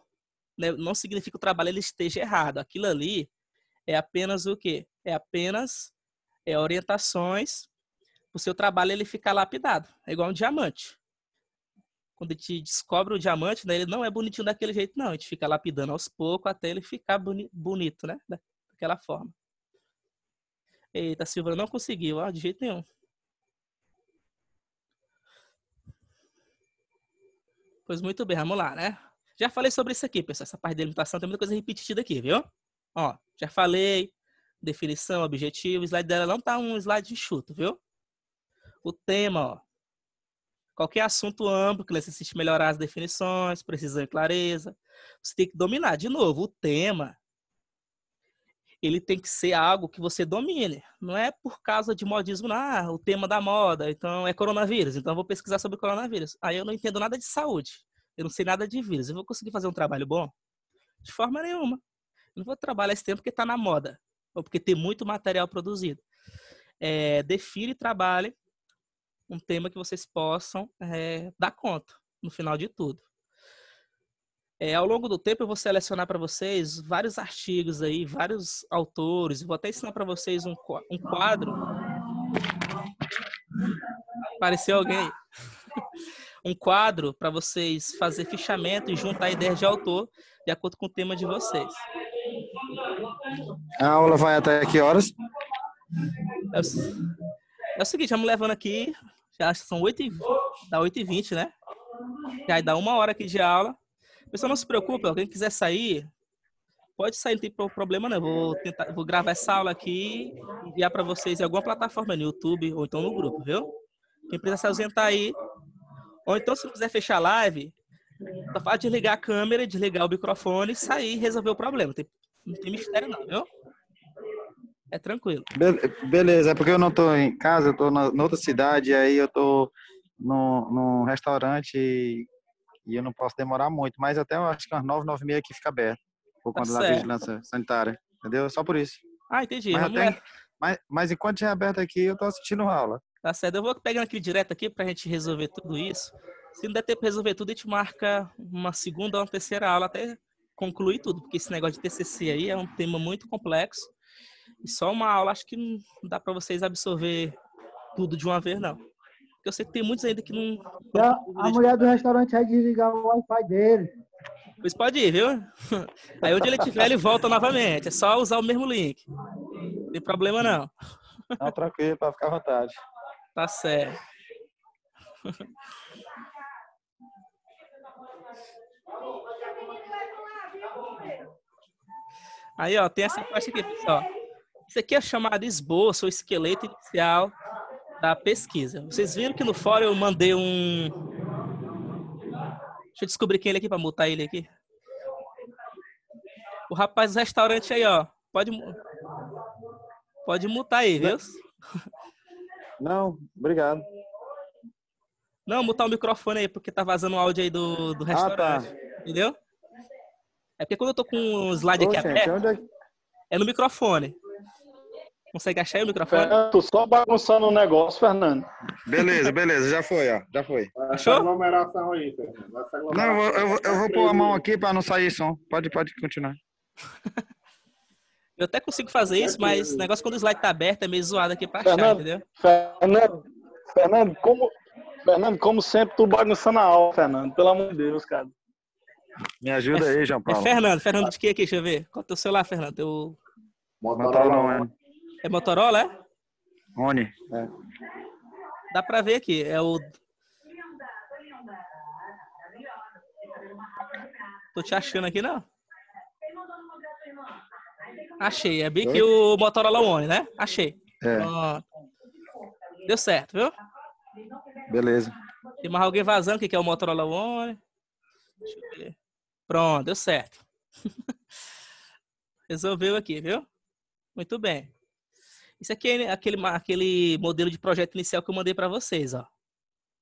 Né? Não significa que o trabalho ele esteja errado. Aquilo ali é apenas o quê? É apenas é, orientações para o seu trabalho ele ficar lapidado. É igual um diamante. Quando a gente descobre o diamante, né, ele não é bonitinho daquele jeito, não. A gente fica lapidando aos poucos até ele ficar boni bonito, né? Daquela forma. Eita, Silvana não conseguiu, ó, de jeito nenhum. Pois muito bem, vamos lá, né? Já falei sobre isso aqui, pessoal. Essa parte de delimitação tem muita coisa repetida aqui, viu? Ó, já falei. Definição, objetivo. O slide dela não tá um slide enxuto, viu? O tema, ó. Qualquer assunto amplo que necessite melhorar as definições, precisão e clareza. Você tem que dominar. De novo, o tema ele tem que ser algo que você domine. Não é por causa de modismo, ah, o tema da moda, então é coronavírus, então eu vou pesquisar sobre coronavírus. Aí eu não entendo nada de saúde, eu não sei nada de vírus. Eu vou conseguir fazer um trabalho bom? De forma nenhuma. Eu não vou trabalhar esse tempo porque está na moda, ou porque tem muito material produzido. É, define e trabalhe um tema que vocês possam é, dar conta no final de tudo. É, ao longo do tempo eu vou selecionar para vocês vários artigos aí, vários autores. Vou até ensinar para vocês um, um quadro. Apareceu alguém? um quadro para vocês fazer fichamento e juntar ideias de autor de acordo com o tema de vocês. A aula vai até que horas? É o, é o seguinte, vamos levando aqui, já são 8 e, dá 8 e 20, né? Já dá uma hora aqui de aula. Pessoal, não se preocupe, quem quiser sair, pode sair, não tem problema não. vou tentar, vou gravar essa aula aqui enviar para vocês em alguma plataforma, no YouTube ou então no grupo, viu? Quem precisa se ausentar aí, ou então se quiser fechar a live, só faz desligar a câmera, desligar o microfone, sair e resolver o problema. Não tem mistério não, viu? É tranquilo. Beleza, é porque eu não estou em casa, eu estou na, outra cidade, aí eu estou num restaurante e eu não posso demorar muito, mas até eu acho que umas 9, 9 e meia aqui fica aberto, por Tá conta da certo. vigilância sanitária, entendeu? Só por isso. Ah, entendi. Mas, até- lá. mas, mas enquanto tiver aberto aqui, eu tô assistindo a aula. Tá certo. Eu vou pegando aqui direto aqui pra gente resolver tudo isso. Se não der tempo de resolver tudo, a gente marca uma segunda ou uma terceira aula até concluir tudo, porque esse negócio de TCC aí é um tema muito complexo. E só uma aula acho que não dá pra vocês absorver tudo de uma vez, não. Porque eu sei que tem muitos ainda que não. A, a mulher do restaurante vai desligar o Wi-Fi dele. Pois pode ir, viu? Aí onde ele tiver, ele volta novamente. É só usar o mesmo link. Não tem problema não. Não, tranquilo, para ficar à vontade. Tá certo. Aí, ó, tem essa parte aqui, pessoal. Isso aqui é chamado esboço ou esqueleto inicial da pesquisa. Vocês viram que no fórum eu mandei um. Deixa eu descobrir quem ele é aqui para mutar ele aqui. O rapaz do restaurante aí, ó. Pode, pode mutar aí, viu? Não, obrigado. Não, mutar o microfone aí, porque tá vazando o áudio aí do, do Ah, restaurante. tá. Entendeu? É porque quando eu tô com o slide Ô, aqui gente, aberto, é é no microfone. Consegue achar aí o microfone? Fernando, só bagunçando o negócio, Fernando. Beleza, beleza, já foi, ó. Já foi. Achou? Essa aglomeração aí, Fernando. Essa Não, eu vou, eu eu vou pôr a mão aqui para não sair som. Pode, pode continuar. Eu até consigo fazer isso, mas o negócio quando o slide tá aberto é meio zoado aqui pra achar, Fernando. entendeu? Fernando, Fernando, como, Fernando, como sempre, tu bagunçando a aula, Fernando. Pelo amor de Deus, cara. Me ajuda aí, João É Paulo. Fernando. Fernando de que aqui? Deixa eu ver. Qual é o teu celular, Fernando? Teu... Motorola One. É Motorola, é? One. Dá pra ver aqui. É o. Tô te achando aqui, não? Achei. É bem que o Motorola One, né? Achei. É, Pronto. Deu certo, viu? beleza. Tem mais alguém vazando que quer o Motorola One? Deixa eu ver. Pronto, deu certo. Resolveu aqui, viu? Muito bem. Isso aqui é aquele, aquele modelo de projeto inicial que eu mandei para vocês, ó.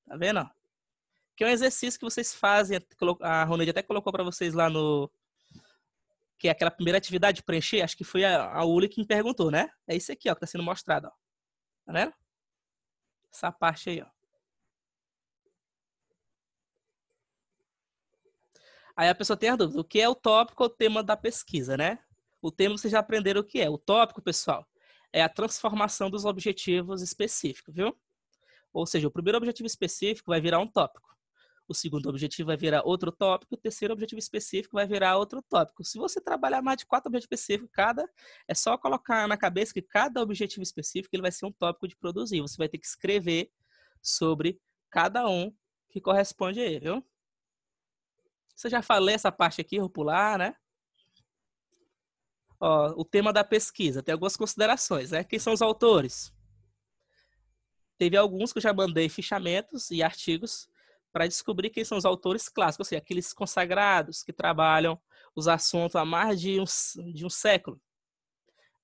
Tá vendo? Que é um exercício que vocês fazem. A Ronald até colocou para vocês lá no. Que é aquela primeira atividade de preencher. Acho que foi a, a Uli que me perguntou, né? É isso aqui, ó, que tá sendo mostrado, ó. Tá vendo? Essa parte aí, ó. Aí a pessoa tem a dúvida, o que é o tópico ou o tema da pesquisa, né? O tema vocês já aprenderam o que é. O tópico, pessoal, é a transformação dos objetivos específicos, viu? Ou seja, o primeiro objetivo específico vai virar um tópico. O segundo objetivo vai virar outro tópico. O terceiro objetivo específico vai virar outro tópico. Se você trabalhar mais de quatro objetivos específicos, cada é só colocar na cabeça que cada objetivo específico ele vai ser um tópico de produzir. Você vai ter que escrever sobre cada um que corresponde a ele, viu? Você já falei essa parte aqui, vou pular, né? Ó, o tema da pesquisa, tem algumas considerações, né? Quem são os autores? Teve alguns que eu já mandei fichamentos e artigos para descobrir quem são os autores clássicos, ou seja, aqueles consagrados que trabalham os assuntos há mais de um, de um século.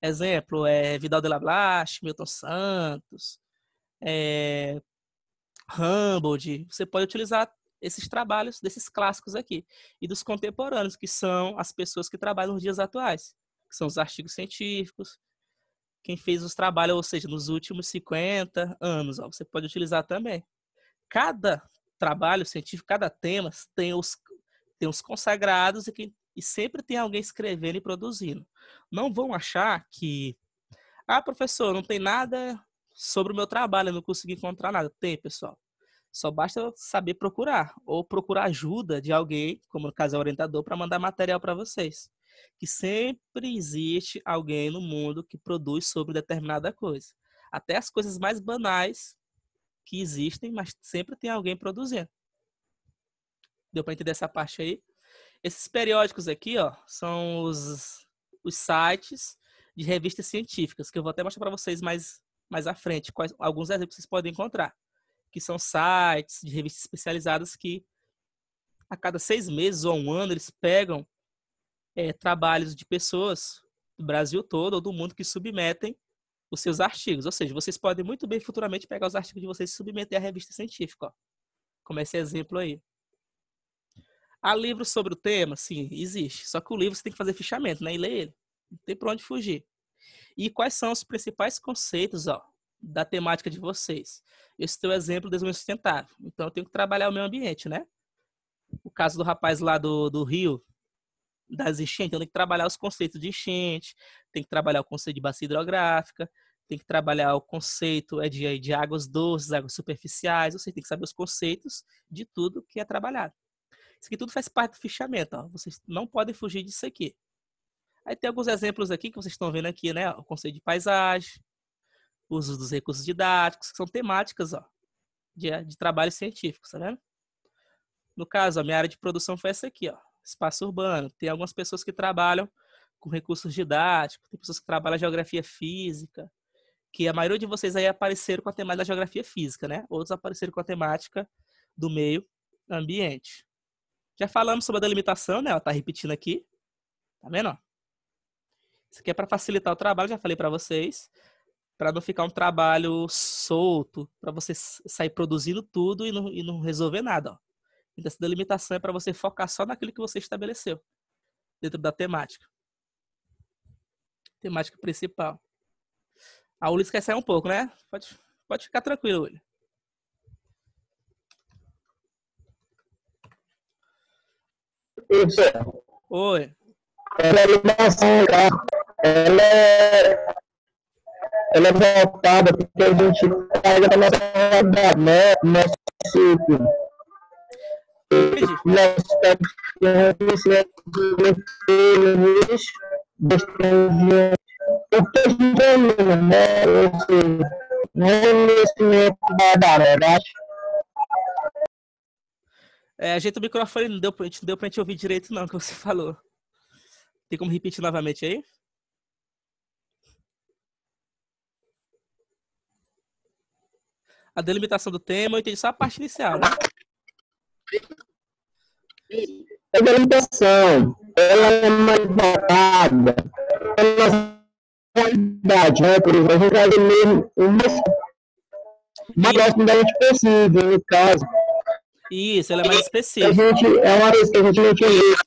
Exemplo, é Vidal de la Blache, Milton Santos, é, Humboldt. Você pode utilizar esses trabalhos desses clássicos aqui e dos contemporâneos, que são as pessoas que trabalham nos dias atuais, que são os artigos científicos, quem fez os trabalhos, ou seja, nos últimos 50 anos, ó, você pode utilizar também. Cada trabalho científico, cada tema tem os, tem os consagrados e, que, e sempre tem alguém escrevendo e produzindo. Não vão achar que, ah, professor, não tem nada sobre o meu trabalho, eu não consegui encontrar nada. Tem, pessoal. Só basta saber procurar ou procurar ajuda de alguém, como no caso é o orientador, para mandar material para vocês. Que sempre existe alguém no mundo que produz sobre determinada coisa. Até as coisas mais banais que existem, mas sempre tem alguém produzindo. Deu para entender essa parte aí? Esses periódicos aqui, ó, são os, os sites de revistas científicas, que eu vou até mostrar para vocês mais, mais à frente, quais, alguns exemplos que vocês podem encontrar que são sites de revistas especializadas que a cada seis meses ou um ano eles pegam é, trabalhos de pessoas do Brasil todo ou do mundo que submetem os seus artigos. Ou seja, vocês podem muito bem futuramente pegar os artigos de vocês e submeter à revista científica, ó, como esse exemplo aí. Há livros sobre o tema? Sim, existe. Só que o livro você tem que fazer fichamento, né? E ler ele. Não tem para onde fugir. E quais são os principais conceitos ó, da temática de vocês. Esse teu exemplo do desenvolvimento sustentável. Então, eu tenho que trabalhar o meio ambiente, né? O caso do rapaz lá do, do Rio, das enchentes, eu tenho que trabalhar os conceitos de enchente, tem que trabalhar o conceito de bacia hidrográfica, tem que trabalhar o conceito é de, de águas doces, águas superficiais, você tem que saber os conceitos de tudo que é trabalhado. Isso aqui tudo faz parte do fichamento, ó. vocês não podem fugir disso aqui. Aí tem alguns exemplos aqui que vocês estão vendo aqui, né? O conceito de paisagem, uso dos recursos didáticos, que são temáticas ó, de, de trabalhos científicos, tá vendo? No caso, a minha área de produção foi essa aqui, ó, espaço urbano. Tem algumas pessoas que trabalham com recursos didáticos, tem pessoas que trabalham geografia física, que a maioria de vocês aí apareceram com a temática da geografia física, né? Outros apareceram com a temática do meio ambiente. Já falamos sobre a delimitação, né? Ela tá repetindo aqui. Tá vendo? Isso aqui é para facilitar o trabalho, já falei para vocês para não ficar um trabalho solto, para você sair produzindo tudo e não, e não resolver nada. Ó. Então, essa delimitação é para você focar só naquilo que você estabeleceu, dentro da temática. Temática principal. A Ulisses quer um pouco, né? Pode, pode ficar tranquilo, Uli. Oi. Ela é, ela é ela é voltada porque a gente pega da nossa realidade, né? Nosso ciclo. Nosso reconhecimento de lixo, porque a gente é menino, né? Não é conhecimento da verdade. É, a gente o microfone não deu, pra, não deu pra gente ouvir direito, não, o que você falou. Tem como repetir novamente aí? A delimitação do tema, eu entendi só a parte inicial, né? A delimitação, ela é mais voltada pela realidade, né? Por exemplo, a gente vai ler o mais mais próximo da gente possível, no caso. Isso, ela é mais A específica. gente, é uma coisa que a gente não tinha visto.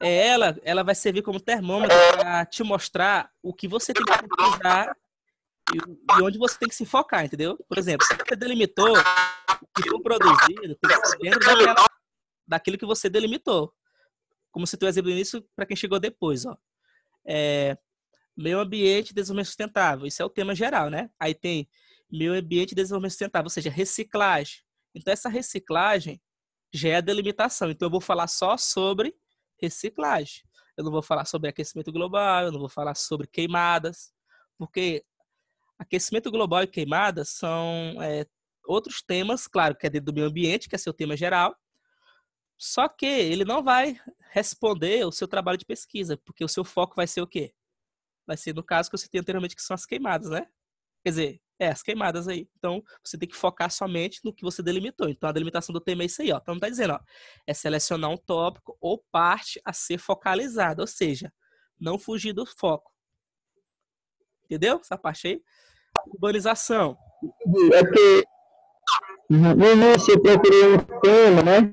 É ela, ela vai servir como termômetro para te mostrar o que você tem que utilizar e, e onde você tem que se focar, entendeu? Por exemplo, se você delimitou o que for produzido, tem que ser dentro daquela, daquilo que você delimitou. Como se tu exemplo nisso para quem chegou depois, ó. É, meio ambiente e desenvolvimento sustentável. Isso é o tema geral, né? Aí tem meio ambiente e desenvolvimento sustentável, ou seja, reciclagem. Então, essa reciclagem já é a delimitação. Então, eu vou falar só sobre reciclagem. Eu não vou falar sobre aquecimento global, eu não vou falar sobre queimadas, porque aquecimento global e queimadas são é, outros temas, claro, que é dentro do meio ambiente, que é seu tema geral, só que ele não vai responder o seu trabalho de pesquisa, porque o seu foco vai ser o quê? Vai ser no caso que eu citei anteriormente, que são as queimadas, né? Quer dizer, é, as queimadas aí. Então, você tem que focar somente no que você delimitou. Então, a delimitação do tema é isso aí, ó. Então, tá dizendo, ó, é selecionar um tópico ou parte a ser focalizada, ou seja, não fugir do foco. Entendeu? Essa parte aí? Urbanização. É início eu procurei um tema, né?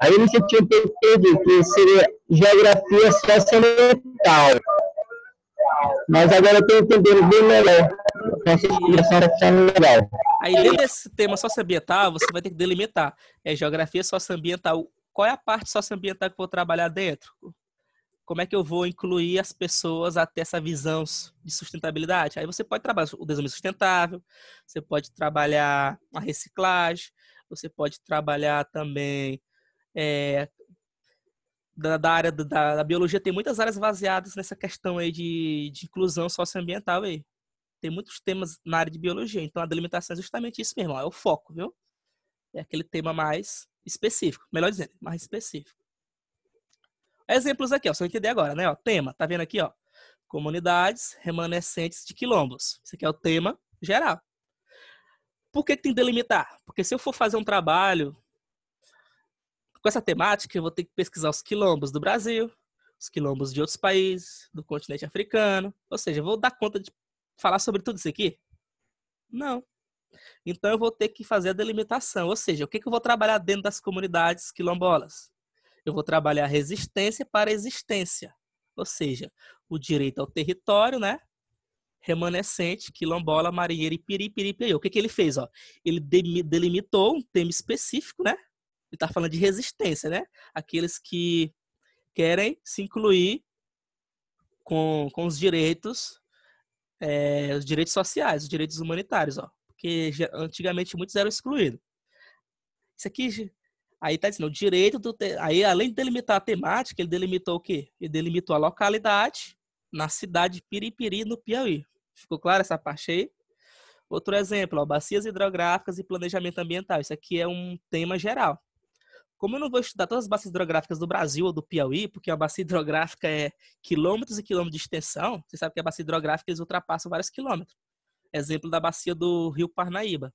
Aí um pouco perdido, que seria geografia socioambiental. Mas agora eu estou entendendo bem melhor. Essa explicação está ficando legal. Aí, dentro desse tema socioambiental, você vai ter que delimitar. É geografia socioambiental. Qual é a parte socioambiental que eu vou trabalhar dentro? Como é que eu vou incluir as pessoas a ter essa visão de sustentabilidade? Aí você pode trabalhar o desenvolvimento sustentável, você pode trabalhar a reciclagem, você pode trabalhar também é, da, da área da, da biologia, tem muitas áreas baseadas nessa questão aí de, de inclusão socioambiental aí. Tem muitos temas na área de biologia, então a delimitação é justamente isso mesmo, é o foco, viu? É aquele tema mais específico, melhor dizendo, mais específico. Exemplos aqui, ó, só entender agora, né? Ó, tema, tá vendo aqui, ó? Comunidades remanescentes de quilombos. Esse aqui é o tema geral. Por que, que tem que delimitar? Porque se eu for fazer um trabalho com essa temática, eu vou ter que pesquisar os quilombos do Brasil, os quilombos de outros países, do continente africano. Ou seja, eu vou dar conta de falar sobre tudo isso aqui? Não. Então eu vou ter que fazer a delimitação. Ou seja, o que, que eu vou trabalhar dentro das comunidades quilombolas? Eu vou trabalhar resistência para existência. Ou seja, o direito ao território, né? Remanescente, quilombola, marinheiro, ipiri, piripiri. O que, que ele fez? Ó? Ele delimitou um tema específico, né? Ele está falando de resistência, né? Aqueles que querem se incluir com, com os direitos, é, os direitos sociais, os direitos humanitários, ó. Porque antigamente muitos eram excluídos. Isso aqui, aí tá dizendo, o direito do. Aí, além de delimitar a temática, ele delimitou o quê? Ele delimitou a localidade na cidade de Piripiri, no Piauí. Ficou claro essa parte aí? Outro exemplo, ó, bacias hidrográficas e planejamento ambiental. Isso aqui é um tema geral. Como eu não vou estudar todas as bacias hidrográficas do Brasil ou do Piauí, porque a bacia hidrográfica é quilômetros e quilômetros de extensão, você sabe que a bacia hidrográfica eles ultrapassam vários quilômetros. Exemplo da bacia do Rio Parnaíba.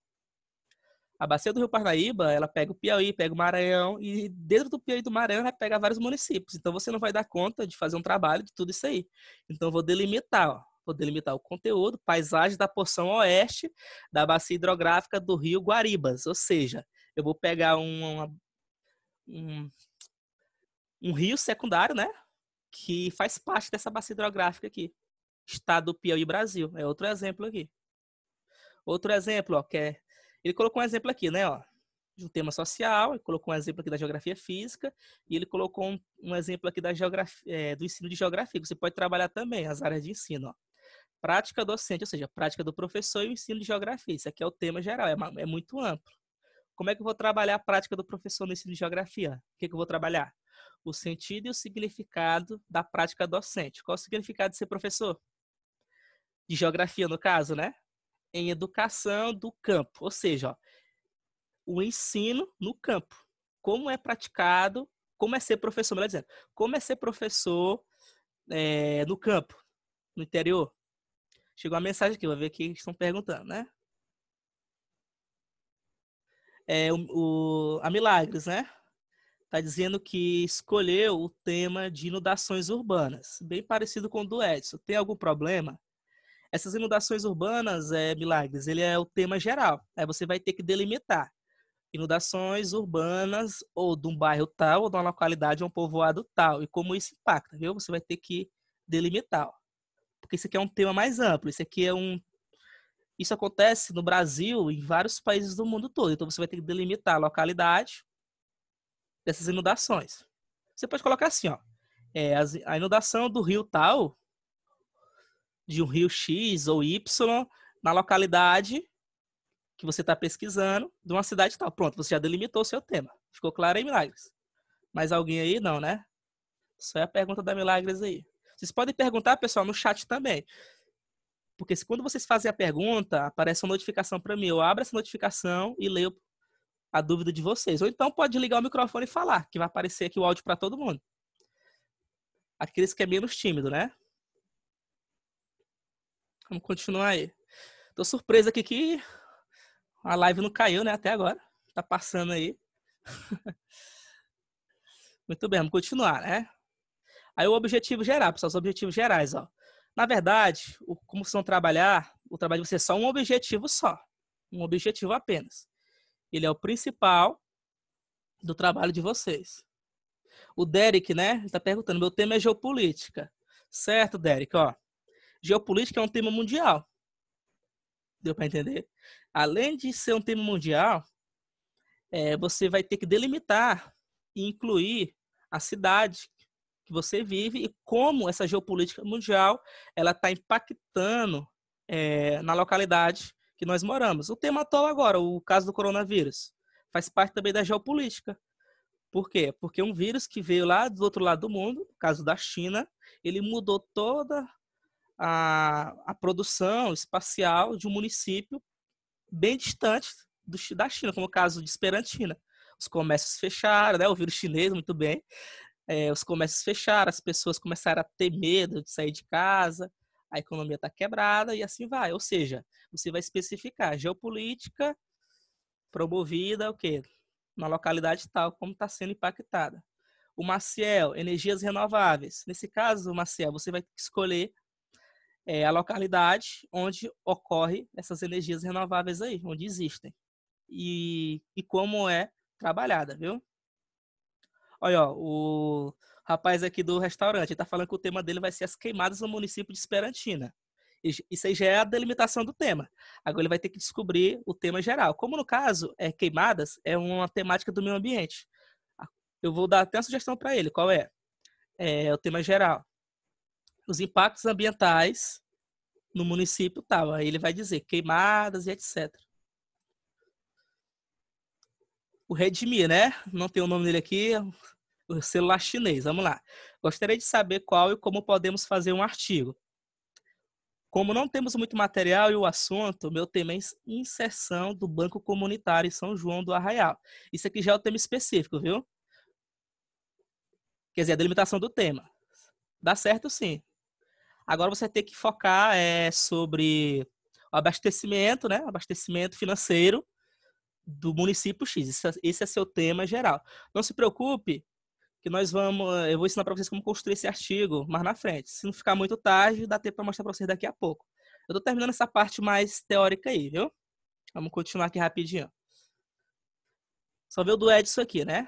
A bacia do Rio Parnaíba, ela pega o Piauí, pega o Maranhão, e dentro do Piauí do Maranhão ela pega vários municípios. Então você não vai dar conta de fazer um trabalho de tudo isso aí. Então vou delimitar, ó. Vou delimitar o conteúdo, paisagem da porção oeste da bacia hidrográfica do Rio Guaribas. Ou seja, eu vou pegar um, um rio secundário, né? Que faz parte dessa bacia hidrográfica aqui. Estado do Piauí, Brasil. É outro exemplo aqui. Outro exemplo, ó, que é... Ele colocou um exemplo aqui, né, ó, de um tema social, ele colocou um exemplo aqui da geografia física, e ele colocou um, um exemplo aqui da geografia, é, do ensino de geografia, você pode trabalhar também, as áreas de ensino, ó. Prática docente, ou seja, prática do professor e o ensino de geografia. Isso aqui é o tema geral, é, é muito amplo. Como é que eu vou trabalhar a prática do professor no ensino de geografia? O que, que eu vou trabalhar? O sentido e o significado da prática docente. Qual o significado de ser professor? De geografia, no caso, né? Em educação do campo. Ou seja, ó, o ensino no campo. Como é praticado, como é ser professor, melhor dizendo, como é ser professor é, no campo, no interior. Chegou uma mensagem aqui, vou ver aqui, estão perguntando, né? é, o, o- a Milagres, né? Tá dizendo que escolheu o tema de inundações urbanas, bem parecido com o do Edson. Tem algum problema? Essas inundações urbanas, é, Milagres, ele é o tema geral. Aí você vai ter que delimitar inundações urbanas ou de um bairro tal ou de uma localidade ou um povoado tal e como isso impacta, viu? Você vai ter que delimitar, porque isso aqui é um tema mais amplo. Isso aqui é um isso acontece no Brasil e em vários países do mundo todo. Então você vai ter que delimitar a localidade dessas inundações. Você pode colocar assim, ó, é, a inundação do rio tal, de um rio X ou Y, na localidade que você está pesquisando, de uma cidade tal. Pronto, você já delimitou o seu tema. Ficou claro aí, Milagres? Mais alguém aí? Não, né? Só é a pergunta da Milagres aí. Vocês podem perguntar, pessoal, no chat também. Porque se quando vocês fazem a pergunta, aparece uma notificação para mim. Eu abro essa notificação e leio a dúvida de vocês. Ou então pode ligar o microfone e falar, que vai aparecer aqui o áudio para todo mundo. Aqueles que é menos tímido, né? Vamos continuar aí. Tô surpresa aqui que a live não caiu, né? Até agora. Tá passando aí. Muito bem, vamos continuar, né? Aí o objetivo geral, pessoal, os objetivos gerais, ó. Na verdade, o, como vocês vão trabalhar, o trabalho de vocês é só um objetivo só. Um objetivo apenas. Ele é o principal do trabalho de vocês. O Derek, né? Ele tá perguntando, meu tema é geopolítica. Certo, Derek, ó. Geopolítica é um tema mundial. Deu para entender? Além de ser um tema mundial, é, você vai ter que delimitar e incluir a cidade que você vive e como essa geopolítica mundial ela está impactando é, na localidade que nós moramos. O tema atual agora, o caso do coronavírus, faz parte também da geopolítica. Por quê? Porque um vírus que veio lá do outro lado do mundo, no caso da China, ele mudou toda a, a produção espacial de um município bem distante do, da China, como o caso de Esperantina. Os comércios fecharam, né? O vírus chinês, muito bem. É, os comércios fecharam, as pessoas começaram a ter medo de sair de casa, a economia está quebrada e assim vai. Ou seja, você vai especificar geopolítica promovida o quê? Na localidade tal, como está sendo impactada. O Maciel, energias renováveis. Nesse caso, Maciel, você vai escolher é, a localidade onde ocorre essas energias renováveis aí, onde existem. E, e como é trabalhada, viu? Olha, ó, o rapaz aqui do restaurante está falando que o tema dele vai ser as queimadas no município de Esperantina. Isso aí já é a delimitação do tema. Agora ele vai ter que descobrir o tema geral. Como no caso, é queimadas, é uma temática do meio ambiente. Eu vou dar até uma sugestão para ele. Qual é? É o tema geral. Os impactos ambientais no município tal. Aí ele vai dizer queimadas e etc. O Redmi, né? Não tem o nome dele aqui. O celular chinês. Vamos lá. Gostaria de saber qual e como podemos fazer um artigo. Como não temos muito material e o assunto, meu tema é inserção do Banco Comunitário em São João do Arraial. Isso aqui já é o tema específico, viu? Quer dizer, a delimitação do tema. Dá certo sim. Agora você tem que focar é, sobre o abastecimento, né? Abastecimento financeiro do município X. Esse é seu tema geral. Não se preocupe que nós vamos, eu vou ensinar para vocês como construir esse artigo mais na frente. Se não ficar muito tarde, dá tempo para mostrar para vocês daqui a pouco. Eu estou terminando essa parte mais teórica aí, viu? Vamos continuar aqui rapidinho. Só ver o do Edson aqui, né?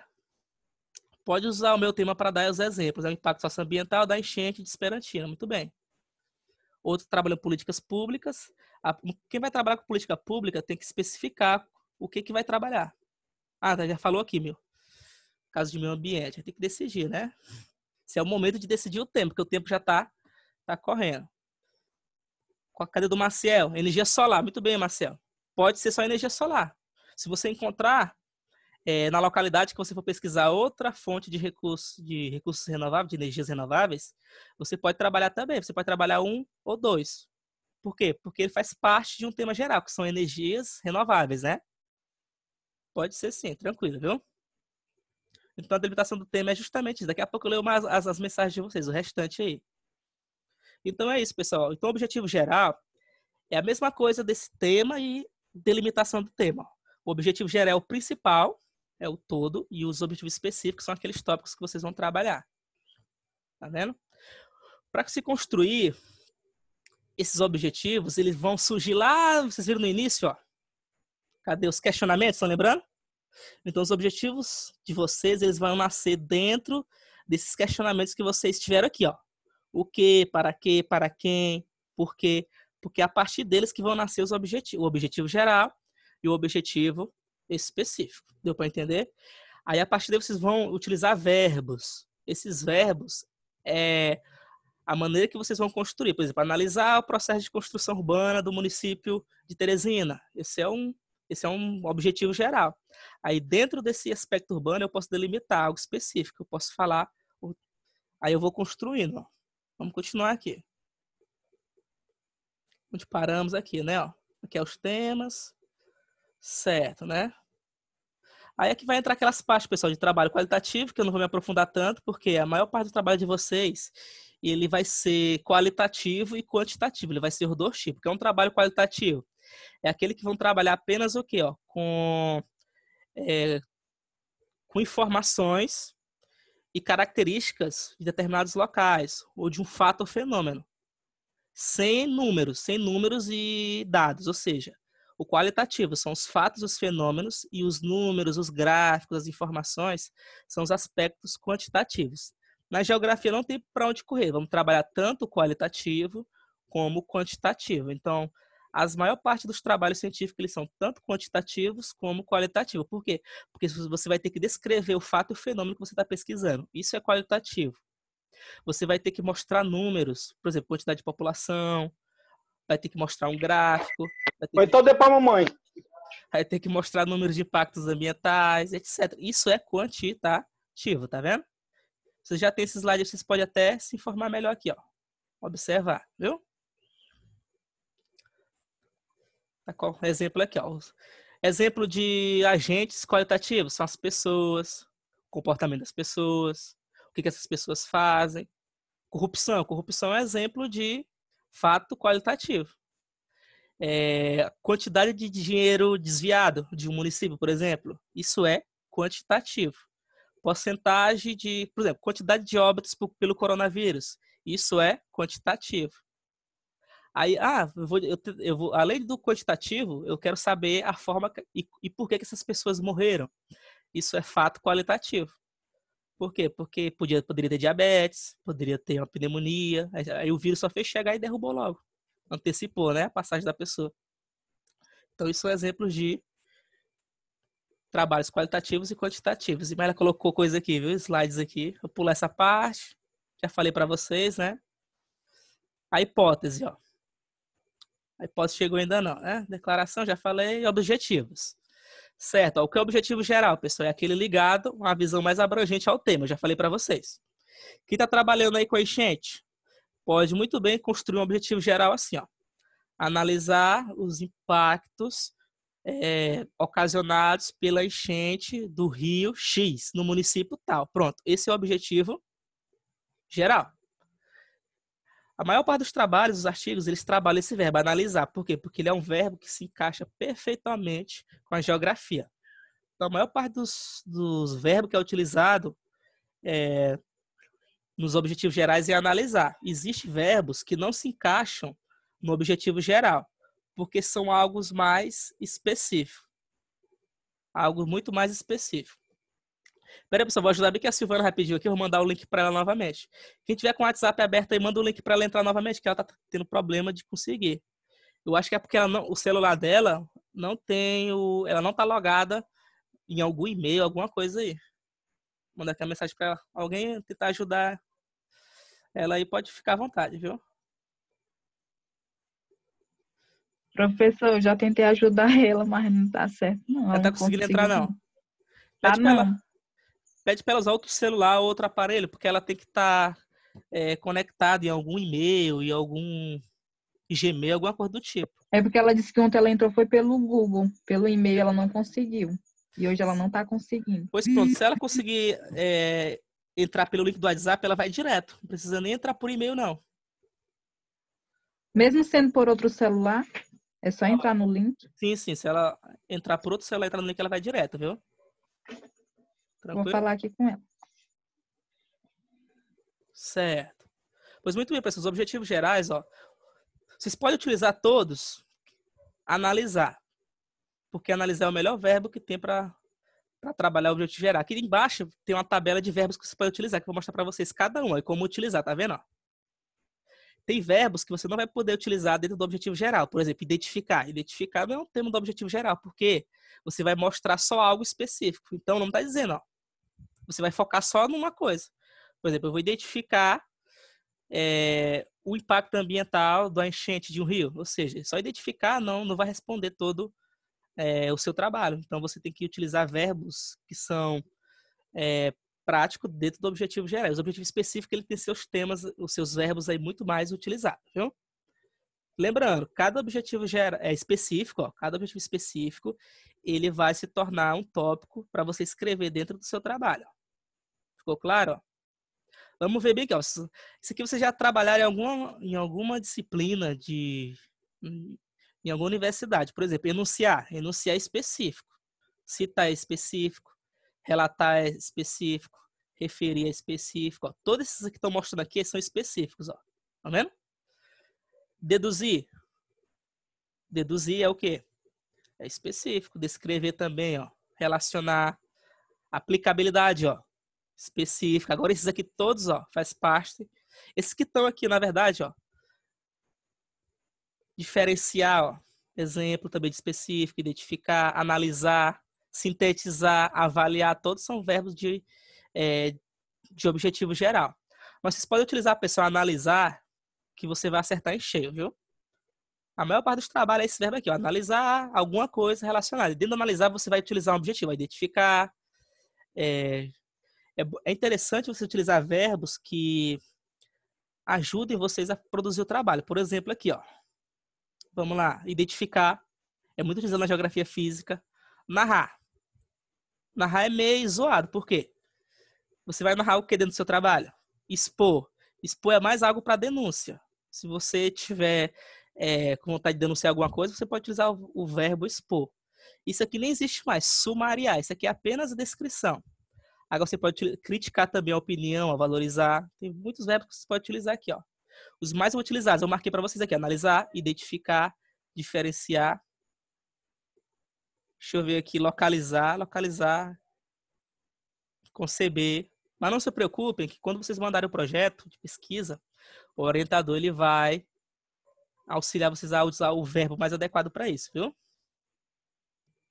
Pode usar o meu tema para dar os exemplos. É o impacto socioambiental da enchente de Esperantina. Muito bem. Outro trabalha em políticas públicas. Quem vai trabalhar com política pública tem que especificar o que, que vai trabalhar. Ah, já falou aqui, meu. Caso de meio ambiente, tem que decidir, né? Se é o momento de decidir o tempo, porque o tempo já está tá correndo. Cadê do Marcel? Energia solar. Muito bem, Marcel. Pode ser só energia solar. Se você encontrar é, na localidade que você for pesquisar outra fonte de recursos, de recursos renováveis, de energias renováveis, você pode trabalhar também. Você pode trabalhar um ou dois. Por quê? Porque ele faz parte de um tema geral, que são energias renováveis, né? Pode ser sim, tranquilo, viu? Então a delimitação do tema é justamente isso. Daqui a pouco eu leio mais as, as mensagens de vocês, o restante aí. Então é isso, pessoal. Então o objetivo geral é a mesma coisa desse tema e delimitação do tema. O objetivo geral é o principal, é o todo, e os objetivos específicos são aqueles tópicos que vocês vão trabalhar. Tá vendo? Para se construir esses objetivos, eles vão surgir lá, vocês viram no início, ó. Cadê os questionamentos? Estão lembrando? Então, os objetivos de vocês, eles vão nascer dentro desses questionamentos que vocês tiveram aqui, ó. O que, para quê, para quem, por quê. Porque é a partir deles que vão nascer os objetivos. O objetivo geral e o objetivo específico. Deu para entender? Aí, a partir daí, vocês vão utilizar verbos. Esses verbos é a maneira que vocês vão construir. Por exemplo, analisar o processo de construção urbana do município de Teresina. Esse é um, esse é um objetivo geral. Aí, dentro desse aspecto urbano, eu posso delimitar algo específico. Eu posso falar. Aí, eu vou construindo. Vamos continuar aqui. Onde paramos aqui, né? Ó. Aqui é os temas. Certo, né? Aí aqui vai entrar aquelas partes, pessoal, de trabalho qualitativo, que eu não vou me aprofundar tanto, porque a maior parte do trabalho de vocês, ele vai ser qualitativo e quantitativo, ele vai ser os dois tipos, que é um trabalho qualitativo. É aquele que vão trabalhar apenas o quê? Ó, com, é, com informações e características de determinados locais, ou de um fato ou fenômeno. Sem números, sem números e dados, ou seja, o qualitativo são os fatos, os fenômenos, e os números, os gráficos, as informações são os aspectos quantitativos. Na geografia não tem para onde correr, vamos trabalhar tanto o qualitativo como o quantitativo. Então, as maior parte dos trabalhos científicos eles são tanto quantitativos como qualitativos. Por quê? Porque você vai ter que descrever o fato e o fenômeno que você está pesquisando. Isso é qualitativo. Você vai ter que mostrar números, por exemplo, quantidade de população, vai ter que mostrar um gráfico. Vai então dê para mamãe. Vai ter que mostrar números de impactos ambientais, etc. Isso é quantitativo, tá vendo? Você já tem esse slide, vocês podem até se informar melhor aqui, ó. Observar, viu? Tá exemplo aqui, ó. Exemplo de agentes qualitativos são as pessoas, o comportamento das pessoas, o que, que essas pessoas fazem. Corrupção. Corrupção é exemplo de fato qualitativo. É, quantidade de dinheiro desviado de um município, por exemplo, isso é quantitativo. Porcentagem de, por exemplo, quantidade de óbitos pelo coronavírus, isso é quantitativo. Aí, ah, eu vou, eu, eu vou, além do quantitativo, eu quero saber a forma e, e por que, que essas pessoas morreram. Isso é fato qualitativo. Por quê? Porque podia, poderia ter diabetes, poderia ter uma pneumonia, aí, o vírus só fez chegar e derrubou logo. Antecipou, né, a passagem da pessoa. Então, isso são exemplos de trabalhos qualitativos e quantitativos. E ela colocou coisa aqui, viu? Slides aqui. Vou pular essa parte. Já falei para vocês, né? A hipótese, ó. A hipótese chegou ainda não, né? Declaração, já falei. Objetivos. Certo. O que é o objetivo geral, pessoal? É aquele ligado, uma visão mais abrangente ao tema. Eu já falei para vocês. Quem está trabalhando aí com a enchente pode muito bem construir um objetivo geral assim, ó. Analisar os impactos é, ocasionados pela enchente do rio X no município tal. Pronto. Esse é o objetivo geral. A maior parte dos trabalhos, os artigos, eles trabalham esse verbo, analisar. Por quê? Porque ele é um verbo que se encaixa perfeitamente com a geografia. Então, a maior parte dos, dos verbos que é utilizado é, nos objetivos gerais é analisar. Existem verbos que não se encaixam no objetivo geral, porque são algo mais específico. Algo muito mais específico. Pera aí, pessoal, vou ajudar bem que a Silvana rapidinho aqui, eu vou mandar o link para ela novamente. Quem tiver com o WhatsApp aberto aí, manda o link para ela entrar novamente, que ela tá tendo problema de conseguir. Eu acho que é porque não, o celular dela não tem o, ela não tá logada em algum e-mail, alguma coisa aí. Mandar aqui uma mensagem para. Alguém tentar ajudar ela aí pode ficar à vontade, viu? Professor, eu já tentei ajudar ela, mas não tá certo. Não, ela tá conseguindo entrar, não. Ah, não. Ela, pede para ela usar outro celular ou outro aparelho, porque ela tem que estar tá, é, conectada em algum e-mail, em algum Gmail, alguma coisa do tipo. É porque ela disse que ontem ela entrou foi pelo Google, pelo e-mail ela não conseguiu. E hoje ela não está conseguindo. Pois pronto, se ela conseguir é, entrar pelo link do WhatsApp, ela vai direto. Não precisa nem entrar por e-mail, não. Mesmo sendo por outro celular, é só entrar no link? Sim, sim. Se ela entrar por outro celular, entrar no link, ela vai direto, viu? Vou falar aqui com ela. Certo. Pois muito bem, pessoal. Os objetivos gerais, ó. Vocês podem utilizar todos, analisar. Porque analisar é o melhor verbo que tem para trabalhar o objetivo geral. Aqui embaixo tem uma tabela de verbos que você pode utilizar, que eu vou mostrar para vocês cada um e como utilizar, tá vendo? Ó? Tem verbos que você não vai poder utilizar dentro do objetivo geral. Por exemplo, identificar. Identificar não é um termo do objetivo geral, porque você vai mostrar só algo específico. Então, não está dizendo, ó. Você vai focar só numa coisa. Por exemplo, eu vou identificar é, o impacto ambiental da enchente de um rio. Ou seja, só identificar não, não vai responder todo é, o seu trabalho. Então, você tem que utilizar verbos que são é, prático dentro do objetivo geral. O objetivo específico ele tem seus temas, os seus verbos aí muito mais utilizados, viu? Lembrando, cada objetivo gera, é específico, ó, cada objetivo específico, ele vai se tornar um tópico para você escrever dentro do seu trabalho. Ficou claro? Vamos ver bem aqui. Ó. Isso aqui você já trabalhar em alguma, em alguma disciplina de em alguma universidade. Por exemplo, enunciar. Enunciar é específico. Citar é específico relatar é específico, referir é específico. Ó. Todos esses que estão mostrando aqui são específicos. Ó. Tá vendo? Deduzir. Deduzir é o quê? É específico. Descrever também, ó. Relacionar. Aplicabilidade, ó. Específica. Agora esses aqui todos, ó, faz parte. Esses que estão aqui, na verdade, ó. Diferenciar, ó. Exemplo também de específico, identificar, analisar, sintetizar, avaliar, todos são verbos de, é, de objetivo geral. Mas vocês podem utilizar a pessoa analisar, que você vai acertar em cheio, viu? A maior parte dos trabalhos é esse verbo aqui, ó, analisar alguma coisa relacionada. Dentro do analisar, você vai utilizar um objetivo, identificar. É, é, é interessante você utilizar verbos que ajudem vocês a produzir o trabalho. Por exemplo, aqui, ó. Vamos lá, identificar. É muito utilizado na geografia física. Narrar narrar é meio zoado. Por quê? Você vai narrar o que dentro do seu trabalho? Expor. Expor é mais algo para denúncia. Se você tiver é, com vontade de denunciar alguma coisa, você pode utilizar o, o, verbo expor. Isso aqui nem existe mais, sumariar. Isso aqui é apenas descrição. Agora você pode criticar também a opinião, a valorizar. Tem muitos verbos que você pode utilizar aqui. Ó. Os mais utilizados, eu marquei para vocês aqui: analisar, identificar, diferenciar, Deixa eu ver aqui, localizar, localizar, conceber. Mas não se preocupem que quando vocês mandarem o projeto de pesquisa, o orientador ele vai auxiliar vocês a usar o verbo mais adequado para isso, viu? Não